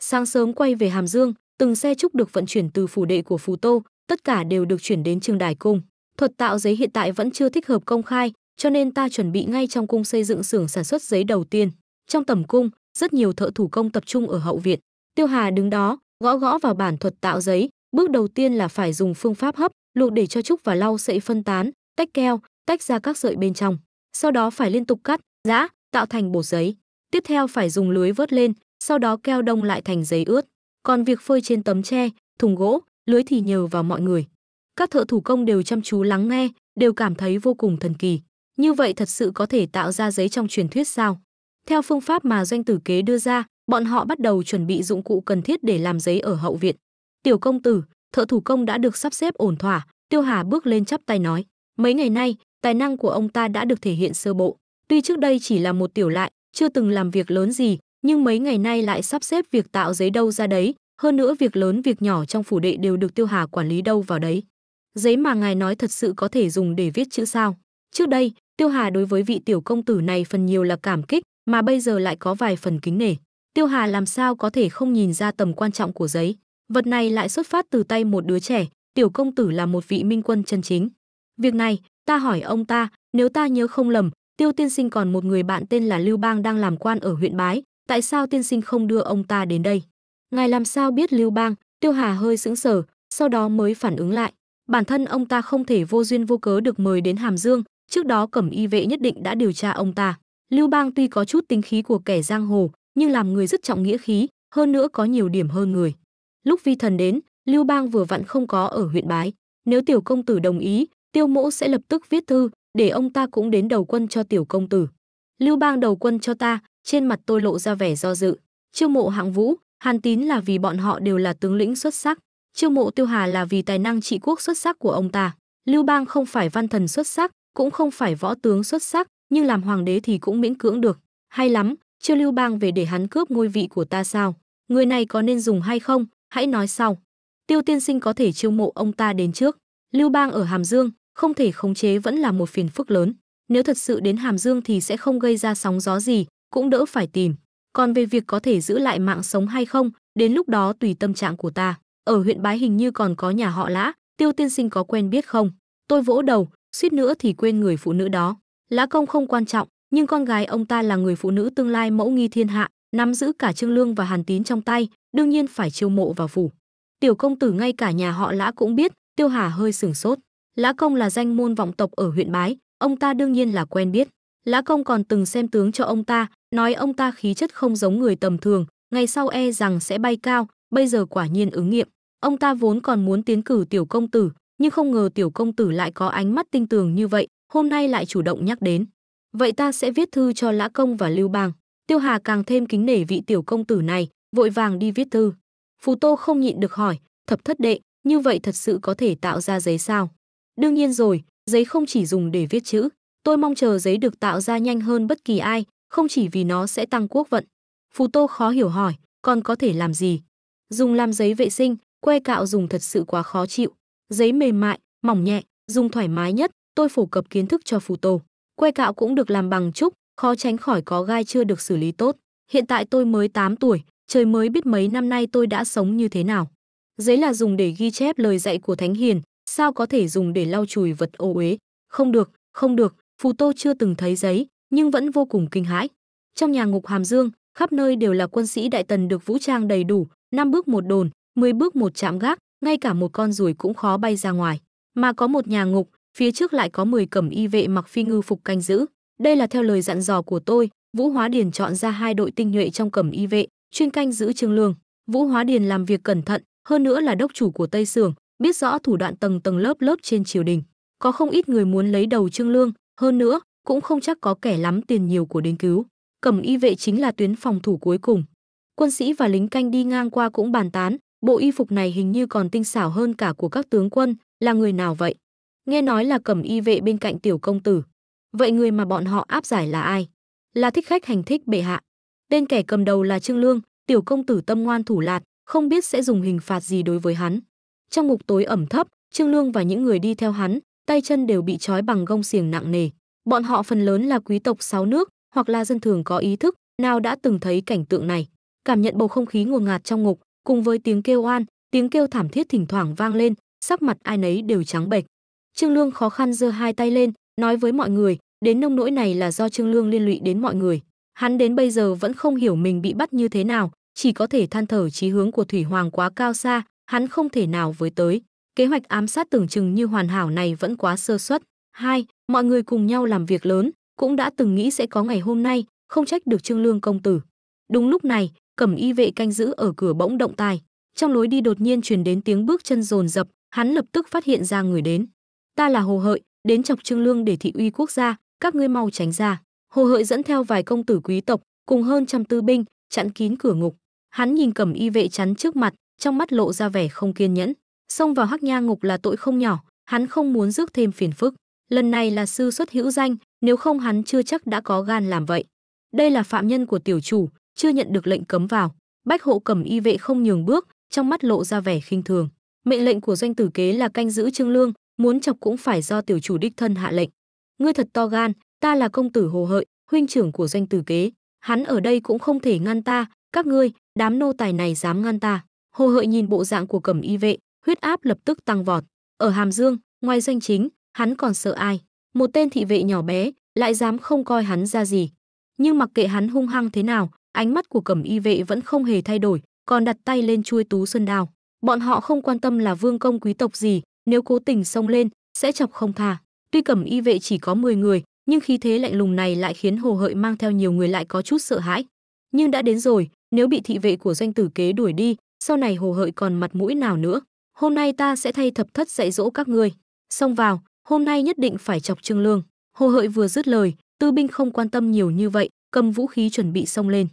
Sáng sớm quay về Hàm Dương, từng xe trúc được vận chuyển từ phủ đệ của Phù Tô, tất cả đều được chuyển đến trường đài cung. Thuật tạo giấy hiện tại vẫn chưa thích hợp công khai, cho nên ta chuẩn bị ngay trong cung xây dựng xưởng sản xuất giấy đầu tiên. Trong tầm cung, rất nhiều thợ thủ công tập trung ở hậu viện. Tiêu Hà đứng đó, gõ gõ vào bản thuật tạo giấy, bước đầu tiên là phải dùng phương pháp hấp, luộc để cho trúc và lau sợi phân tán, tách keo, tách ra các sợi bên trong. Sau đó phải liên tục cắt, giã, tạo thành bột giấy. Tiếp theo phải dùng lưới vớt lên, sau đó keo đông lại thành giấy ướt. Còn việc phơi trên tấm tre, thùng gỗ, lưới thì nhờ vào mọi người. Các thợ thủ công đều chăm chú lắng nghe, đều cảm thấy vô cùng thần kỳ. Như vậy thật sự có thể tạo ra giấy trong truyền thuyết sao? Theo phương pháp mà doanh tử kế đưa ra, bọn họ bắt đầu chuẩn bị dụng cụ cần thiết để làm giấy ở hậu viện. Tiểu công tử, thợ thủ công đã được sắp xếp ổn thỏa, Tiêu Hà bước lên chắp tay nói, mấy ngày nay, tài năng của ông ta đã được thể hiện sơ bộ. Tuy trước đây chỉ là một tiểu lại, chưa từng làm việc lớn gì, nhưng mấy ngày nay lại sắp xếp việc tạo giấy đâu ra đấy, hơn nữa việc lớn việc nhỏ trong phủ đệ đều được Tiêu Hà quản lý đâu vào đấy. Giấy mà ngài nói thật sự có thể dùng để viết chữ sao? Trước đây, Tiêu Hà đối với vị tiểu công tử này phần nhiều là cảm kích, mà bây giờ lại có vài phần kính nể. Tiêu Hà làm sao có thể không nhìn ra tầm quan trọng của giấy. Vật này lại xuất phát từ tay một đứa trẻ, tiểu công tử là một vị minh quân chân chính. Việc này, ta hỏi ông ta, nếu ta nhớ không lầm, Tiêu tiên sinh còn một người bạn tên là Lưu Bang đang làm quan ở huyện Bái, tại sao tiên sinh không đưa ông ta đến đây? Ngài làm sao biết Lưu Bang? Tiêu Hà hơi sững sờ, sau đó mới phản ứng lại. Bản thân ông ta không thể vô duyên vô cớ được mời đến Hàm Dương, trước đó Cẩm Y vệ nhất định đã điều tra ông ta. Lưu Bang tuy có chút tính khí của kẻ giang hồ, nhưng làm người rất trọng nghĩa khí, hơn nữa có nhiều điểm hơn người. Lúc vi thần đến, Lưu Bang vừa vặn không có ở huyện Bái. Nếu tiểu công tử đồng ý, Tiêu Mỗ sẽ lập tức viết thư để ông ta cũng đến đầu quân cho tiểu công tử. Lưu Bang đầu quân cho ta, trên mặt tôi lộ ra vẻ do dự. Chiêu mộ Hạng Vũ, Hàn Tín là vì bọn họ đều là tướng lĩnh xuất sắc, chiêu mộ Tiêu Hà là vì tài năng trị quốc xuất sắc của ông ta. Lưu Bang không phải văn thần xuất sắc, cũng không phải võ tướng xuất sắc, nhưng làm hoàng đế thì cũng miễn cưỡng được. Hay lắm, chiêu Lưu Bang về để hắn cướp ngôi vị của ta sao? Người này có nên dùng hay không? Hãy nói sau. Tiêu tiên sinh có thể chiêu mộ ông ta đến trước. Lưu Bang ở Hàm Dương, không thể khống chế vẫn là một phiền phức lớn. Nếu thật sự đến Hàm Dương thì sẽ không gây ra sóng gió gì, cũng đỡ phải tìm. Còn về việc có thể giữ lại mạng sống hay không, đến lúc đó tùy tâm trạng của ta. Ở huyện Bái hình như còn có nhà họ Lã, Tiêu tiên sinh có quen biết không? Tôi vỗ đầu, suýt nữa thì quên người phụ nữ đó. Lã công không quan trọng, nhưng con gái ông ta là người phụ nữ tương lai mẫu nghi thiên hạ, nắm giữ cả Trương Lương và Hàn Tín trong tay, đương nhiên phải chiêu mộ vào phủ. Tiểu công tử ngay cả nhà họ Lã cũng biết, Tiêu Hà hơi sửng sốt. Lã công là danh môn vọng tộc ở huyện Bái, ông ta đương nhiên là quen biết. Lã công còn từng xem tướng cho ông ta, nói ông ta khí chất không giống người tầm thường, ngày sau e rằng sẽ bay cao, bây giờ quả nhiên ứng nghiệm. Ông ta vốn còn muốn tiến cử tiểu công tử, nhưng không ngờ tiểu công tử lại có ánh mắt tinh tường như vậy, hôm nay lại chủ động nhắc đến. Vậy ta sẽ viết thư cho Lã công và Lưu Bang. Tiêu Hà càng thêm kính nể vị tiểu công tử này, vội vàng đi viết thư. Phù Tô không nhịn được hỏi, thập thất đệ, như vậy thật sự có thể tạo ra giấy sao? Đương nhiên rồi, giấy không chỉ dùng để viết chữ, tôi mong chờ giấy được tạo ra nhanh hơn bất kỳ ai, không chỉ vì nó sẽ tăng quốc vận. Phù Tô khó hiểu hỏi, còn có thể làm gì? Dùng làm giấy vệ sinh, que cạo dùng thật sự quá khó chịu. Giấy mềm mại, mỏng nhẹ, dùng thoải mái nhất, tôi phổ cập kiến thức cho Phù Tô. Que cạo cũng được làm bằng trúc, khó tránh khỏi có gai chưa được xử lý tốt. Hiện tại tôi mới 8 tuổi, trời mới biết mấy năm nay tôi đã sống như thế nào. Giấy là dùng để ghi chép lời dạy của Thánh Hiền, sao có thể dùng để lau chùi vật ô uế? Không được, không được, Phù Tô chưa từng thấy giấy, nhưng vẫn vô cùng kinh hãi. Trong nhà ngục Hàm Dương, khắp nơi đều là quân sĩ đại tần được vũ trang đầy đủ, năm bước một đồn, 10 bước một chạm gác, ngay cả một con ruồi cũng khó bay ra ngoài. Mà có một nhà ngục, phía trước lại có 10 cẩm y vệ mặc phi ngư phục canh giữ. Đây là theo lời dặn dò của tôi, Vũ Hóa Điền chọn ra hai đội tinh nhuệ trong cẩm y vệ, chuyên canh giữ Trương Lương. Vũ Hóa Điền làm việc cẩn thận, hơn nữa là đốc chủ của Tây Sưởng, biết rõ thủ đoạn tầng tầng lớp lớp trên triều đình. Có không ít người muốn lấy đầu Trương Lương, hơn nữa, cũng không chắc có kẻ lắm tiền nhiều của đến cứu. Cẩm y vệ chính là tuyến phòng thủ cuối cùng. Quân sĩ và lính canh đi ngang qua cũng bàn tán, bộ y phục này hình như còn tinh xảo hơn cả của các tướng quân, là người nào vậy? Nghe nói là cẩm y vệ bên cạnh tiểu công tử. Vậy người mà bọn họ áp giải là ai? Là thích khách hành thích bệ hạ. Tên kẻ cầm đầu là Trương Lương, tiểu công tử tâm ngoan thủ lạt, không biết sẽ dùng hình phạt gì đối với hắn. Trong ngục tối ẩm thấp, Trương Lương và những người đi theo hắn, tay chân đều bị trói bằng gông xiềng nặng nề. Bọn họ phần lớn là quý tộc sáu nước, hoặc là dân thường có ý thức, nào đã từng thấy cảnh tượng này. Cảm nhận bầu không khí ngột ngạt trong ngục, cùng với tiếng kêu oan, tiếng kêu thảm thiết thỉnh thoảng vang lên, sắc mặt ai nấy đều trắng bệch. Trương Lương khó khăn giơ hai tay lên, nói với mọi người, đến nông nỗi này là do Trương Lương liên lụy đến mọi người. Hắn đến bây giờ vẫn không hiểu mình bị bắt như thế nào, chỉ có thể than thở chí hướng của Thủy Hoàng quá cao xa, hắn không thể nào với tới. Kế hoạch ám sát tưởng chừng như hoàn hảo này vẫn quá sơ suất. Hai, mọi người cùng nhau làm việc lớn, cũng đã từng nghĩ sẽ có ngày hôm nay, không trách được Trương Lương công tử. Đúng lúc này, cẩm y vệ canh giữ ở cửa bỗng động tài, trong lối đi đột nhiên truyền đến tiếng bước chân rồn rập, hắn lập tức phát hiện ra người đến. Ta là Hồ Hợi, đến chọc Trương Lương để thị uy quốc gia, các ngươi mau tránh ra. Hồ Hợi dẫn theo vài công tử quý tộc, cùng hơn trăm tư binh, chặn kín cửa ngục. Hắn nhìn cẩm y vệ chắn trước mặt, trong mắt lộ ra vẻ không kiên nhẫn. Xông vào hắc nha ngục là tội không nhỏ, hắn không muốn rước thêm phiền phức. Lần này là sư xuất hữu danh, nếu không hắn chưa chắc đã có gan làm vậy. Đây là phạm nhân của tiểu chủ, chưa nhận được lệnh cấm vào. Bách hộ cẩm y vệ không nhường bước, trong mắt lộ ra vẻ khinh thường. Mệnh lệnh của doanh tử kế là canh giữ Trương Lương, muốn chọc cũng phải do tiểu chủ đích thân hạ lệnh. Ngươi thật to gan, ta là công tử Hồ Hợi, huynh trưởng của doanh tử kế, hắn ở đây cũng không thể ngăn ta, các ngươi, đám nô tài này dám ngăn ta. Hồ Hợi nhìn bộ dạng của cẩm y vệ, huyết áp lập tức tăng vọt. Ở Hàm Dương, ngoài doanh chính, hắn còn sợ ai? Một tên thị vệ nhỏ bé, lại dám không coi hắn ra gì. Nhưng mặc kệ hắn hung hăng thế nào, ánh mắt của cẩm y vệ vẫn không hề thay đổi, còn đặt tay lên chuôi tú xuân đao. Bọn họ không quan tâm là vương công quý tộc gì, nếu cố tình xông lên, sẽ chọc không tha. Tuy cẩm y vệ chỉ có 10 người, nhưng khí thế lạnh lùng này lại khiến Hồ Hợi mang theo nhiều người lại có chút sợ hãi. Nhưng đã đến rồi, nếu bị thị vệ của doanh tử kế đuổi đi, sau này Hồ Hợi còn mặt mũi nào nữa? Hôm nay ta sẽ thay thập thất dạy dỗ các ngươi. Xông vào, hôm nay nhất định phải chọc Trương Lương. Hồ Hợi vừa dứt lời, Tư binh không quan tâm nhiều như vậy, cầm vũ khí chuẩn bị xông lên.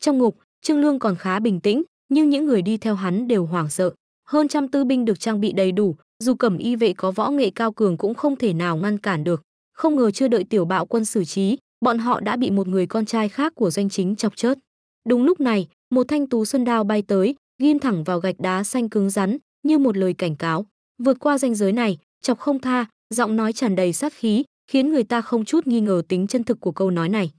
Trong ngục, Trương Lương còn khá bình tĩnh, nhưng những người đi theo hắn đều hoảng sợ. Hơn trăm tư binh được trang bị đầy đủ, dù cẩm y vệ có võ nghệ cao cường cũng không thể nào ngăn cản được. Không ngờ chưa đợi tiểu bạo quân xử trí, bọn họ đã bị một người con trai khác của doanh chính chọc chớt. Đúng lúc này, một thanh tú xuân đao bay tới, ghim thẳng vào gạch đá xanh cứng rắn, như một lời cảnh cáo. Vượt qua ranh giới này, chọc không tha, giọng nói tràn đầy sát khí, khiến người ta không chút nghi ngờ tính chân thực của câu nói này.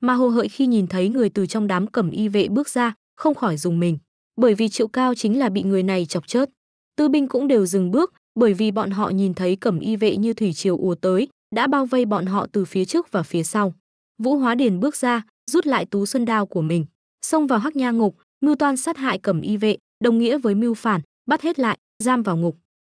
Mà Hồ Hợi khi nhìn thấy người từ trong đám cẩm y vệ bước ra, không khỏi dùng mình, bởi vì Triệu Cao chính là bị người này chọc chớt. Tư binh cũng đều dừng bước, bởi vì bọn họ nhìn thấy cẩm y vệ như thủy triều ùa tới, đã bao vây bọn họ từ phía trước và phía sau. Vũ Hóa Điền bước ra, rút lại tú xuân đao của mình, xông vào Hắc Nha ngục, mưu toan sát hại cẩm y vệ, đồng nghĩa với mưu phản, bắt hết lại, giam vào ngục.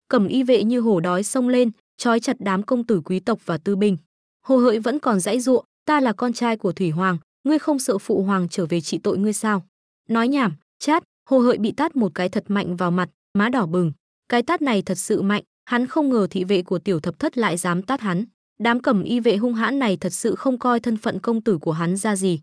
Cẩm y vệ như hổ đói xông lên, trói chặt đám công tử quý tộc và tư binh. Hồ Hợi vẫn còn dãy ruộng ta là con trai của thủy hoàng, ngươi không sợ phụ hoàng trở về trị tội ngươi sao? Nói nhảm, chát, Hồ Hợi bị tát một cái thật mạnh vào mặt, má đỏ bừng. Cái tát này thật sự mạnh, hắn không ngờ thị vệ của tiểu thập thất lại dám tát hắn. Đám cẩm y vệ hung hãn này thật sự không coi thân phận công tử của hắn ra gì.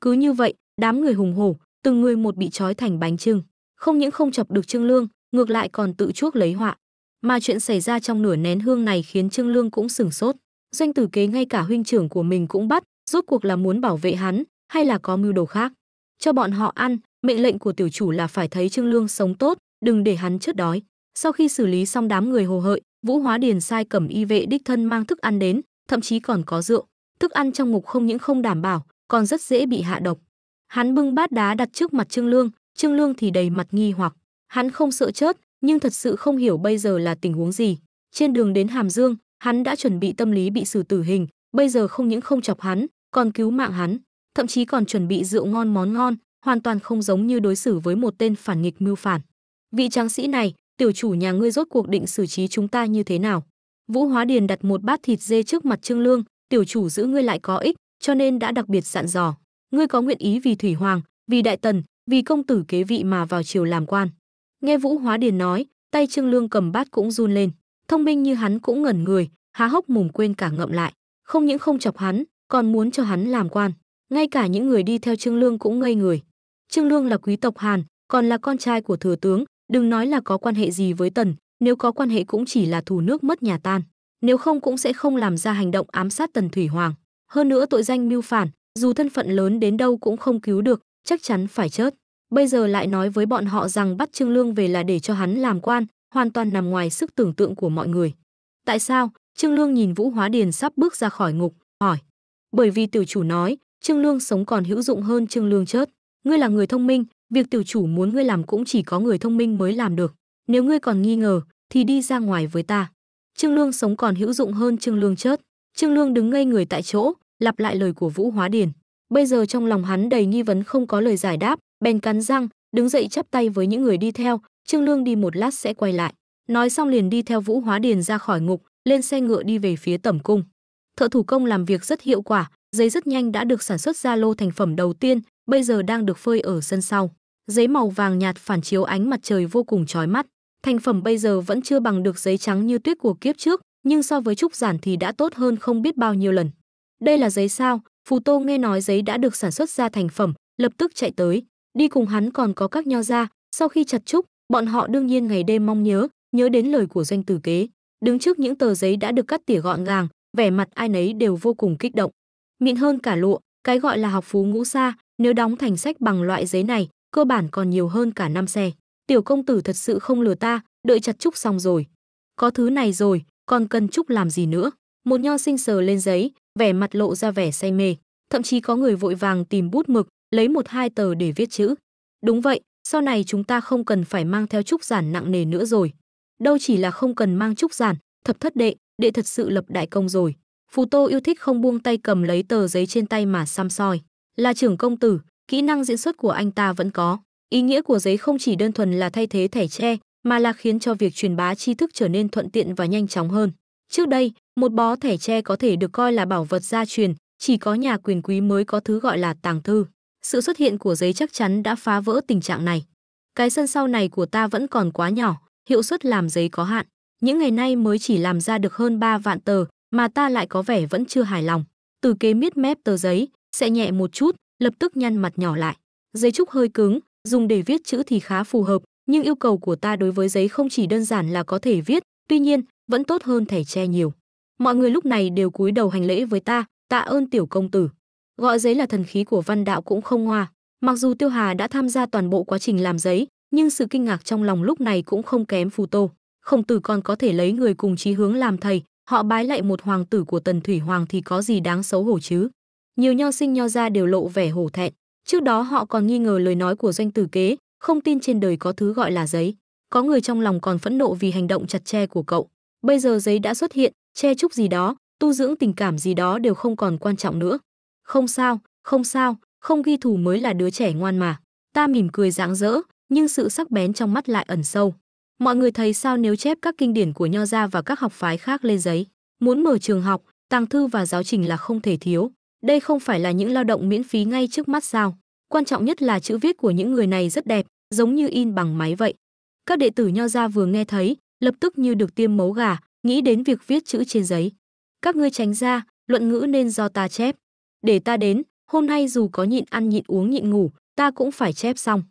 Cứ như vậy, đám người hùng hổ, từng người một bị trói thành bánh trưng, không những không chọc được Trương Lương, ngược lại còn tự chuốc lấy họa. Mà chuyện xảy ra trong nửa nén hương này khiến Trương Lương cũng sửng sốt. Doanh tử kế ngay cả huynh trưởng của mình cũng bắt, rốt cuộc là muốn bảo vệ hắn, hay là có mưu đồ khác. Cho bọn họ ăn, mệnh lệnh của tiểu chủ là phải thấy Trương Lương sống tốt, đừng để hắn chết đói. Sau khi xử lý xong đám người hồ hợi, Vũ Hóa Điền sai cẩm y vệ đích thân mang thức ăn đến, thậm chí còn có rượu. Thức ăn trong ngục không những không đảm bảo, còn rất dễ bị hạ độc. Hắn bưng bát đá đặt trước mặt Trương Lương, Trương Lương thì đầy mặt nghi hoặc. Hắn không sợ chết, nhưng thật sự không hiểu bây giờ là tình huống gì. Trên đường đến Hàm Dương, hắn đã chuẩn bị tâm lý bị xử tử hình, bây giờ không những không chọc hắn, còn cứu mạng hắn, thậm chí còn chuẩn bị rượu ngon món ngon, hoàn toàn không giống như đối xử với một tên phản nghịch mưu phản. Vị tráng sĩ này, tiểu chủ nhà ngươi rốt cuộc định xử trí chúng ta như thế nào? Vũ Hóa Điền đặt một bát thịt dê trước mặt Trương Lương, tiểu chủ giữ ngươi lại có ích, cho nên đã đặc biệt dặn dò. Ngươi có nguyện ý vì thủy hoàng, vì đại tần, vì công tử kế vị mà vào triều làm quan. Nghe Vũ Hóa Điền nói, tay Trương Lương cầm bát cũng run lên, thông minh như hắn cũng ngẩn người, há hốc mồm quên cả ngậm lại, không những không chọc hắn, còn muốn cho hắn làm quan. Ngay cả những người đi theo Trương Lương cũng ngây người. Trương Lương là quý tộc Hàn, còn là con trai của thừa tướng, đừng nói là có quan hệ gì với Tần, nếu có quan hệ cũng chỉ là thù nước mất nhà tan, nếu không cũng sẽ không làm ra hành động ám sát Tần Thủy Hoàng. Hơn nữa tội danh mưu phản, dù thân phận lớn đến đâu cũng không cứu được, chắc chắn phải chết. Bây giờ lại nói với bọn họ rằng bắt Trương Lương về là để cho hắn làm quan, hoàn toàn nằm ngoài sức tưởng tượng của mọi người. Tại sao? Trương Lương nhìn Vũ Hóa Điền sắp bước ra khỏi ngục, hỏi. Bởi vì tiểu chủ nói, Trương Lương sống còn hữu dụng hơn Trương Lương chết. Ngươi là người thông minh, việc tiểu chủ muốn ngươi làm cũng chỉ có người thông minh mới làm được. Nếu ngươi còn nghi ngờ, thì đi ra ngoài với ta. Trương Lương sống còn hữu dụng hơn Trương Lương chết. Trương Lương đứng ngây người tại chỗ, lặp lại lời của Vũ Hóa Điền. Bây giờ trong lòng hắn đầy nghi vấn không có lời giải đáp, bèn cắn răng, đứng dậy chắp tay với những người đi theo, Trương Lương đi một lát sẽ quay lại. Nói xong liền đi theo Vũ Hóa Điền ra khỏi ngục, lên xe ngựa đi về phía tẩm cung. Thợ thủ công làm việc rất hiệu quả, giấy rất nhanh đã được sản xuất ra lô thành phẩm đầu tiên, bây giờ đang được phơi ở sân sau. Giấy màu vàng nhạt phản chiếu ánh mặt trời vô cùng chói mắt. Thành phẩm bây giờ vẫn chưa bằng được giấy trắng như tuyết của kiếp trước, nhưng so với trúc giản thì đã tốt hơn không biết bao nhiêu lần. Đây là giấy sao? Phù Tô nghe nói giấy đã được sản xuất ra thành phẩm, lập tức chạy tới. Đi cùng hắn còn có các nho gia, sau khi chặt trúc, bọn họ đương nhiên ngày đêm mong nhớ, nhớ đến lời của doanh tử kế. Đứng trước những tờ giấy đã được cắt tỉa gọn gàng, vẻ mặt ai nấy đều vô cùng kích động. Mịn hơn cả lụa, cái gọi là học phú ngũ xa, nếu đóng thành sách bằng loại giấy này, cơ bản còn nhiều hơn cả năm xe. Tiểu công tử thật sự không lừa ta, đợi chặt trúc xong rồi. Có thứ này rồi, còn cần trúc làm gì nữa? Một nho sinh sờ lên giấy, vẻ mặt lộ ra vẻ say mê. Thậm chí có người vội vàng tìm bút mực, lấy một hai tờ để viết chữ. Đúng vậy, sau này chúng ta không cần phải mang theo trúc giản nặng nề nữa rồi. Đâu chỉ là không cần mang trúc giản, thập thất đệ, đệ thật sự lập đại công rồi. Phù Tô yêu thích không buông tay cầm lấy tờ giấy trên tay mà xăm soi. Là trưởng công tử, kỹ năng diễn xuất của anh ta vẫn có. Ý nghĩa của giấy không chỉ đơn thuần là thay thế thẻ tre, mà là khiến cho việc truyền bá tri thức trở nên thuận tiện và nhanh chóng hơn. Trước đây, một bó thẻ tre có thể được coi là bảo vật gia truyền, chỉ có nhà quyền quý mới có thứ gọi là tàng thư. Sự xuất hiện của giấy chắc chắn đã phá vỡ tình trạng này. Cái sân sau này của ta vẫn còn quá nhỏ, hiệu suất làm giấy có hạn. Những ngày nay mới chỉ làm ra được hơn 3 vạn tờ, mà ta lại có vẻ vẫn chưa hài lòng. Từ kế miết mép tờ giấy, sẽ nhẹ một chút, lập tức nhăn mặt nhỏ lại. Giấy trúc hơi cứng, dùng để viết chữ thì khá phù hợp, nhưng yêu cầu của ta đối với giấy không chỉ đơn giản là có thể viết, tuy nhiên, vẫn tốt hơn thẻ tre nhiều. Mọi người lúc này đều cúi đầu hành lễ với ta, tạ ơn tiểu công tử. Gọi giấy là thần khí của văn đạo cũng không hoa. Mặc dù Tiêu Hà đã tham gia toàn bộ quá trình làm giấy, nhưng sự kinh ngạc trong lòng lúc này cũng không kém Phù Tô. Khổng tử còn có thể lấy người cùng chí hướng làm thầy, họ bái lại một hoàng tử của Tần Thủy Hoàng thì có gì đáng xấu hổ chứ? Nhiều nho sinh nho gia đều lộ vẻ hổ thẹn. Trước đó họ còn nghi ngờ lời nói của doanh tử kế, không tin trên đời có thứ gọi là giấy. Có người trong lòng còn phẫn nộ vì hành động chặt che của cậu. Bây giờ giấy đã xuất hiện, che chúc gì đó, tu dưỡng tình cảm gì đó đều không còn quan trọng nữa. Không sao, không sao, không ghi thủ mới là đứa trẻ ngoan mà. Ta mỉm cười rạng rỡ, nhưng sự sắc bén trong mắt lại ẩn sâu. Mọi người thấy sao nếu chép các kinh điển của Nho gia và các học phái khác lên giấy, muốn mở trường học, tàng thư và giáo trình là không thể thiếu. Đây không phải là những lao động miễn phí ngay trước mắt sao? Quan trọng nhất là chữ viết của những người này rất đẹp, giống như in bằng máy vậy. Các đệ tử Nho gia vừa nghe thấy, lập tức như được tiêm mấu gà, nghĩ đến việc viết chữ trên giấy. Các ngươi tránh ra, luận ngữ nên do ta chép. Để ta đến, hôm nay dù có nhịn ăn nhịn uống nhịn ngủ, ta cũng phải chép xong.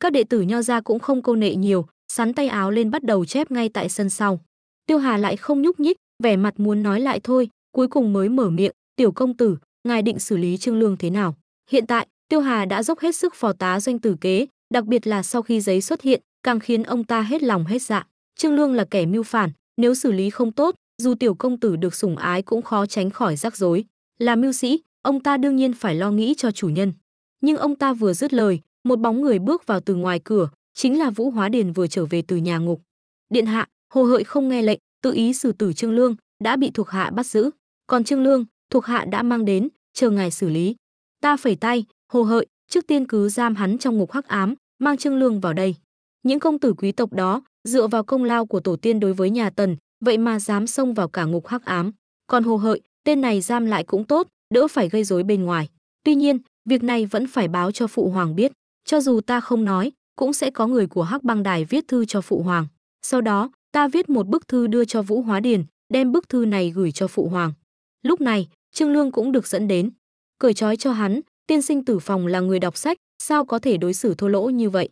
Các đệ tử Nho ra cũng không câu nệ nhiều, sắn tay áo lên bắt đầu chép ngay tại sân sau. Tiêu Hà lại không nhúc nhích, vẻ mặt muốn nói lại thôi, cuối cùng mới mở miệng, "Tiểu công tử, ngài định xử lý Trương Lương thế nào?" Hiện tại, Tiêu Hà đã dốc hết sức phò tá doanh tử kế, đặc biệt là sau khi giấy xuất hiện, càng khiến ông ta hết lòng hết dạ. Trương Lương là kẻ mưu phản, nếu xử lý không tốt, dù tiểu công tử được sủng ái cũng khó tránh khỏi rắc rối. Là mưu sĩ, ông ta đương nhiên phải lo nghĩ cho chủ nhân. Nhưng ông ta vừa dứt lời, một bóng người bước vào từ ngoài cửa, chính là Vũ Hóa Điền vừa trở về từ nhà ngục. Điện hạ, Hồ Hợi không nghe lệnh, tự ý xử tử Trương Lương, đã bị thuộc hạ bắt giữ. Còn Trương Lương, thuộc hạ đã mang đến, chờ ngài xử lý. Ta phẩy tay, Hồ Hợi, trước tiên cứ giam hắn trong ngục hắc ám, mang Trương Lương vào đây. Những công tử quý tộc đó, dựa vào công lao của tổ tiên đối với nhà Tần, vậy mà dám xông vào cả ngục hắc ám. Còn Hồ Hợi, tên này giam lại cũng tốt, đỡ phải gây rối bên ngoài. Tuy nhiên, việc này vẫn phải báo cho phụ hoàng biết, cho dù ta không nói, cũng sẽ có người của Hắc Băng Đài viết thư cho phụ hoàng. Sau đó, ta viết một bức thư đưa cho Vũ Hóa Điền, đem bức thư này gửi cho phụ hoàng. Lúc này, Trương Lương cũng được dẫn đến. Cởi trói cho hắn, tiên sinh tử phòng là người đọc sách, sao có thể đối xử thô lỗ như vậy?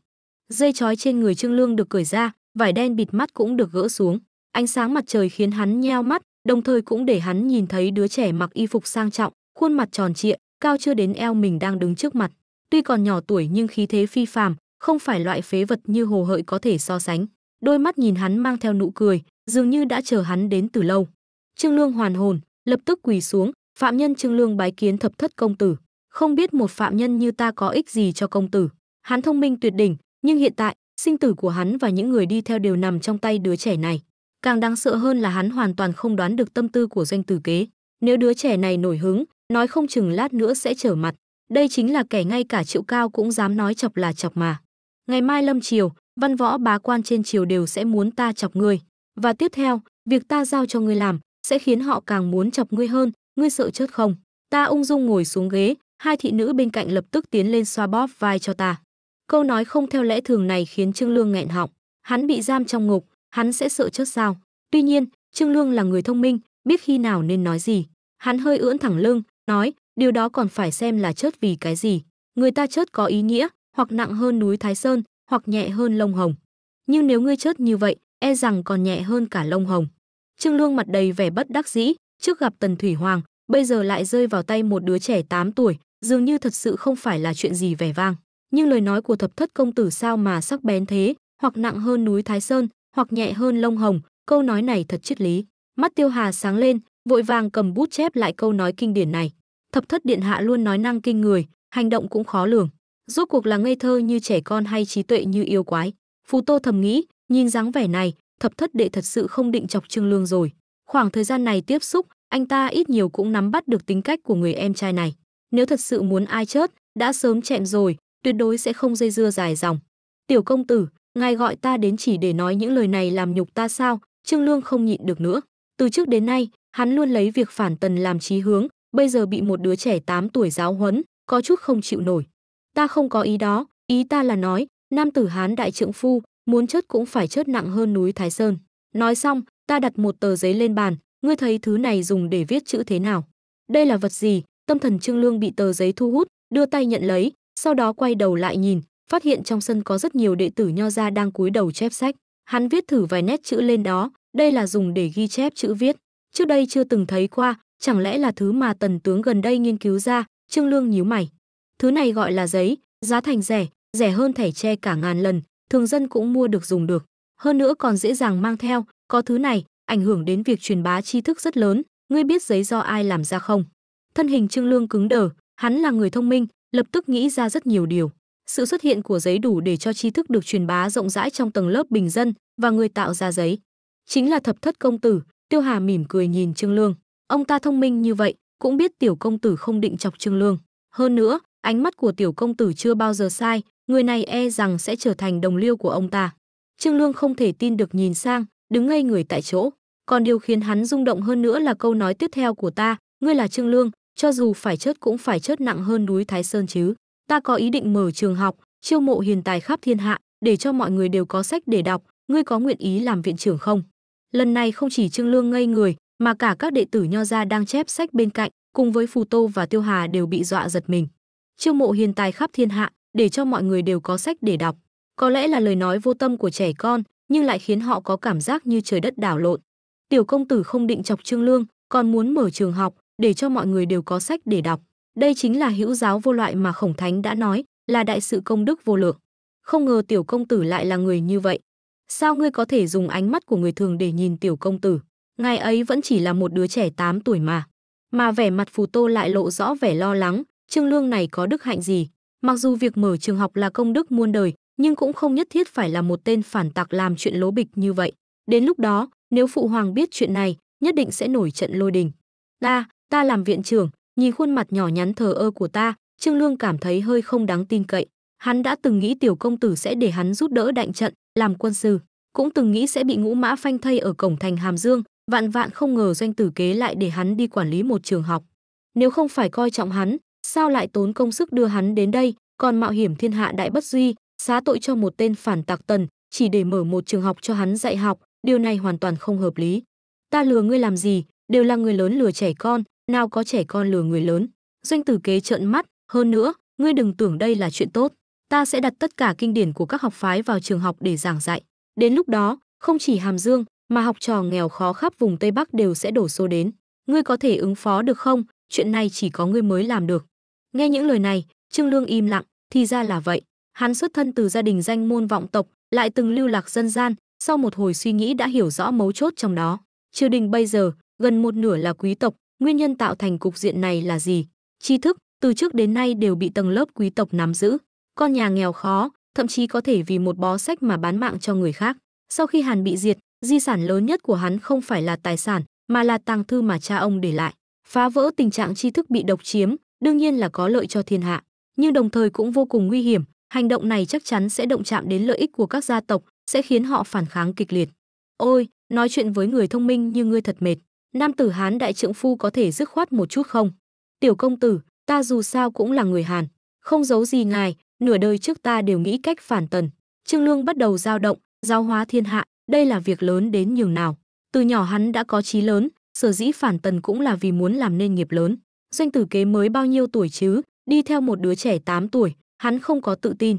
Dây trói trên người Trương Lương được cởi ra, vải đen bịt mắt cũng được gỡ xuống. Ánh sáng mặt trời khiến hắn nheo mắt, đồng thời cũng để hắn nhìn thấy đứa trẻ mặc y phục sang trọng, khuôn mặt tròn trịa, cao chưa đến eo mình đang đứng trước mặt. Tuy còn nhỏ tuổi nhưng khí thế phi phàm, không phải loại phế vật như hồ hợi có thể so sánh. Đôi mắt nhìn hắn mang theo nụ cười, dường như đã chờ hắn đến từ lâu. Trương Lương hoàn hồn, lập tức quỳ xuống, phạm nhân Trương Lương bái kiến thập thất công tử. Không biết một phạm nhân như ta có ích gì cho công tử. Hắn thông minh tuyệt đỉnh, nhưng hiện tại, sinh tử của hắn và những người đi theo đều nằm trong tay đứa trẻ này. Càng đáng sợ hơn là hắn hoàn toàn không đoán được tâm tư của doanh tử kế. Nếu đứa trẻ này nổi hứng, nói không chừng lát nữa sẽ trở mặt. Đây chính là kẻ ngay cả triệu cao cũng dám nói chọc là chọc mà. Ngày mai lâm triều, văn võ bá quan trên triều đều sẽ muốn ta chọc ngươi. Và tiếp theo, việc ta giao cho ngươi làm, sẽ khiến họ càng muốn chọc ngươi hơn, ngươi sợ chết không? Ta ung dung ngồi xuống ghế, hai thị nữ bên cạnh lập tức tiến lên xoa bóp vai cho ta. Câu nói không theo lẽ thường này khiến Trương Lương nghẹn họng. Hắn bị giam trong ngục, hắn sẽ sợ chết sao? Tuy nhiên, Trương Lương là người thông minh, biết khi nào nên nói gì. Hắn hơi ưỡn thẳng lưng, nói, điều đó còn phải xem là chết vì cái gì. Người ta chết có ý nghĩa, hoặc nặng hơn núi Thái Sơn, hoặc nhẹ hơn lông hồng. Nhưng nếu ngươi chết như vậy, e rằng còn nhẹ hơn cả lông hồng. Trương Lương mặt đầy vẻ bất đắc dĩ, trước gặp Tần Thủy Hoàng, bây giờ lại rơi vào tay một đứa trẻ 8 tuổi, dường như thật sự không phải là chuyện gì vẻ vang. Nhưng lời nói của thập thất công tử sao mà sắc bén thế, hoặc nặng hơn núi Thái Sơn, hoặc nhẹ hơn lông hồng, câu nói này thật triết lý. Mắt Tiêu Hà sáng lên, vội vàng cầm bút chép lại câu nói kinh điển này. Thập thất điện hạ luôn nói năng kinh người, hành động cũng khó lường. Rốt cuộc là ngây thơ như trẻ con hay trí tuệ như yêu quái. Phù Tô thầm nghĩ, nhìn dáng vẻ này, thập thất đệ thật sự không định chọc Trương Lương rồi. Khoảng thời gian này tiếp xúc, anh ta ít nhiều cũng nắm bắt được tính cách của người em trai này. Nếu thật sự muốn ai chớt, đã sớm chẹm rồi, tuyệt đối sẽ không dây dưa dài dòng. Tiểu công tử, ngài gọi ta đến chỉ để nói những lời này làm nhục ta sao? Trương Lương không nhịn được nữa. Từ trước đến nay, hắn luôn lấy việc phản tần làm chí hướng, bây giờ bị một đứa trẻ 8 tuổi giáo huấn, có chút không chịu nổi. Ta không có ý đó, ý ta là nói, nam tử Hán đại trượng phu, muốn chớt cũng phải chớt nặng hơn núi Thái Sơn. Nói xong, ta đặt một tờ giấy lên bàn, ngươi thấy thứ này dùng để viết chữ thế nào? Đây là vật gì? Tâm thần Trương Lương bị tờ giấy thu hút, đưa tay nhận lấy, sau đó quay đầu lại nhìn, phát hiện trong sân có rất nhiều đệ tử nho gia đang cúi đầu chép sách. Hắn viết thử vài nét chữ lên đó, đây là dùng để ghi chép chữ viết. Trước đây chưa từng thấy qua, chẳng lẽ là thứ mà tần tướng gần đây nghiên cứu ra? Trương Lương nhíu mày. Thứ này gọi là giấy, giá thành rẻ, rẻ hơn thẻ tre cả ngàn lần, thường dân cũng mua được dùng được. Hơn nữa còn dễ dàng mang theo, có thứ này, ảnh hưởng đến việc truyền bá tri thức rất lớn, ngươi biết giấy do ai làm ra không? Thân hình Trương Lương cứng đờ, hắn là người thông minh, lập tức nghĩ ra rất nhiều điều. Sự xuất hiện của giấy đủ để cho tri thức được truyền bá rộng rãi trong tầng lớp bình dân và người tạo ra giấy chính là thập thất công tử. Tiêu Hà mỉm cười nhìn Trương Lương, ông ta thông minh như vậy, cũng biết tiểu công tử không định chọc Trương Lương. Hơn nữa, ánh mắt của tiểu công tử chưa bao giờ sai, người này e rằng sẽ trở thành đồng liêu của ông ta. Trương Lương không thể tin được nhìn sang, đứng ngây người tại chỗ. Còn điều khiến hắn rung động hơn nữa là câu nói tiếp theo của ta, ngươi là Trương Lương, cho dù phải chớt cũng phải chớt nặng hơn núi Thái Sơn chứ. Ta có ý định mở trường học, chiêu mộ hiền tài khắp thiên hạ, để cho mọi người đều có sách để đọc, ngươi có nguyện ý làm viện trưởng không? Lần này không chỉ Trương Lương ngây người, mà cả các đệ tử nho gia đang chép sách bên cạnh, cùng với Phù Tô và Tiêu Hà đều bị dọa giật mình. Chiêu mộ hiền tài khắp thiên hạ, để cho mọi người đều có sách để đọc. Có lẽ là lời nói vô tâm của trẻ con, nhưng lại khiến họ có cảm giác như trời đất đảo lộn. Tiểu công tử không định chọc Trương Lương, còn muốn mở trường học, để cho mọi người đều có sách để đọc. Đây chính là hữu giáo vô loại mà Khổng Thánh đã nói, là đại sự công đức vô lượng. Không ngờ tiểu công tử lại là người như vậy. Sao ngươi có thể dùng ánh mắt của người thường để nhìn tiểu công tử? Ngài ấy vẫn chỉ là một đứa trẻ 8 tuổi mà. Mà vẻ mặt Phù Tô lại lộ rõ vẻ lo lắng, Trương Lương này có đức hạnh gì? Mặc dù việc mở trường học là công đức muôn đời, nhưng cũng không nhất thiết phải là một tên phản tặc làm chuyện lố bịch như vậy. Đến lúc đó, nếu phụ hoàng biết chuyện này, nhất định sẽ nổi trận lôi đình. Ta, ta làm viện trưởng, nhìn khuôn mặt nhỏ nhắn thờ ơ của ta, Trương Lương cảm thấy hơi không đáng tin cậy. Hắn đã từng nghĩ tiểu công tử sẽ để hắn giúp đỡ đạnh trận, làm quân sư, cũng từng nghĩ sẽ bị ngũ mã phanh thây ở cổng thành Hàm Dương, vạn vạn không ngờ doanh tử kế lại để hắn đi quản lý một trường học. Nếu không phải coi trọng hắn, sao lại tốn công sức đưa hắn đến đây, còn mạo hiểm thiên hạ đại bất duy, xá tội cho một tên phản tặc tần, chỉ để mở một trường học cho hắn dạy học, điều này hoàn toàn không hợp lý. Ta lừa ngươi làm gì, đều là người lớn lừa trẻ con, nào có trẻ con lừa người lớn. Doanh tử kế trợn mắt, hơn nữa, ngươi đừng tưởng đây là chuyện tốt. Ta sẽ đặt tất cả kinh điển của các học phái vào trường học để giảng dạy. Đến lúc đó, không chỉ Hàm Dương, mà học trò nghèo khó khắp vùng Tây Bắc đều sẽ đổ xô đến. Ngươi có thể ứng phó được không? Chuyện này chỉ có ngươi mới làm được. Nghe những lời này, Trương Lương im lặng, thì ra là vậy. Hắn xuất thân từ gia đình danh môn vọng tộc, lại từng lưu lạc dân gian, sau một hồi suy nghĩ đã hiểu rõ mấu chốt trong đó. Triều đình bây giờ, gần một nửa là quý tộc, nguyên nhân tạo thành cục diện này là gì? Tri thức, từ trước đến nay đều bị tầng lớp quý tộc nắm giữ. Con nhà nghèo khó, thậm chí có thể vì một bó sách mà bán mạng cho người khác. Sau khi Hàn bị diệt, di sản lớn nhất của hắn không phải là tài sản, mà là tàng thư mà cha ông để lại. Phá vỡ tình trạng tri thức bị độc chiếm, đương nhiên là có lợi cho thiên hạ, nhưng đồng thời cũng vô cùng nguy hiểm, hành động này chắc chắn sẽ động chạm đến lợi ích của các gia tộc, sẽ khiến họ phản kháng kịch liệt. Ôi, nói chuyện với người thông minh như ngươi thật mệt. Nam tử Hán đại trượng phu có thể dứt khoát một chút không? Tiểu công tử, ta dù sao cũng là người Hàn, không giấu gì ngài, nửa đời trước ta đều nghĩ cách phản tần. Trương Lương bắt đầu dao động, giáo hóa thiên hạ, đây là việc lớn đến nhường nào. Từ nhỏ hắn đã có chí lớn, sở dĩ phản tần cũng là vì muốn làm nên nghiệp lớn. Doanh tử kế mới bao nhiêu tuổi chứ, đi theo một đứa trẻ 8 tuổi, hắn không có tự tin.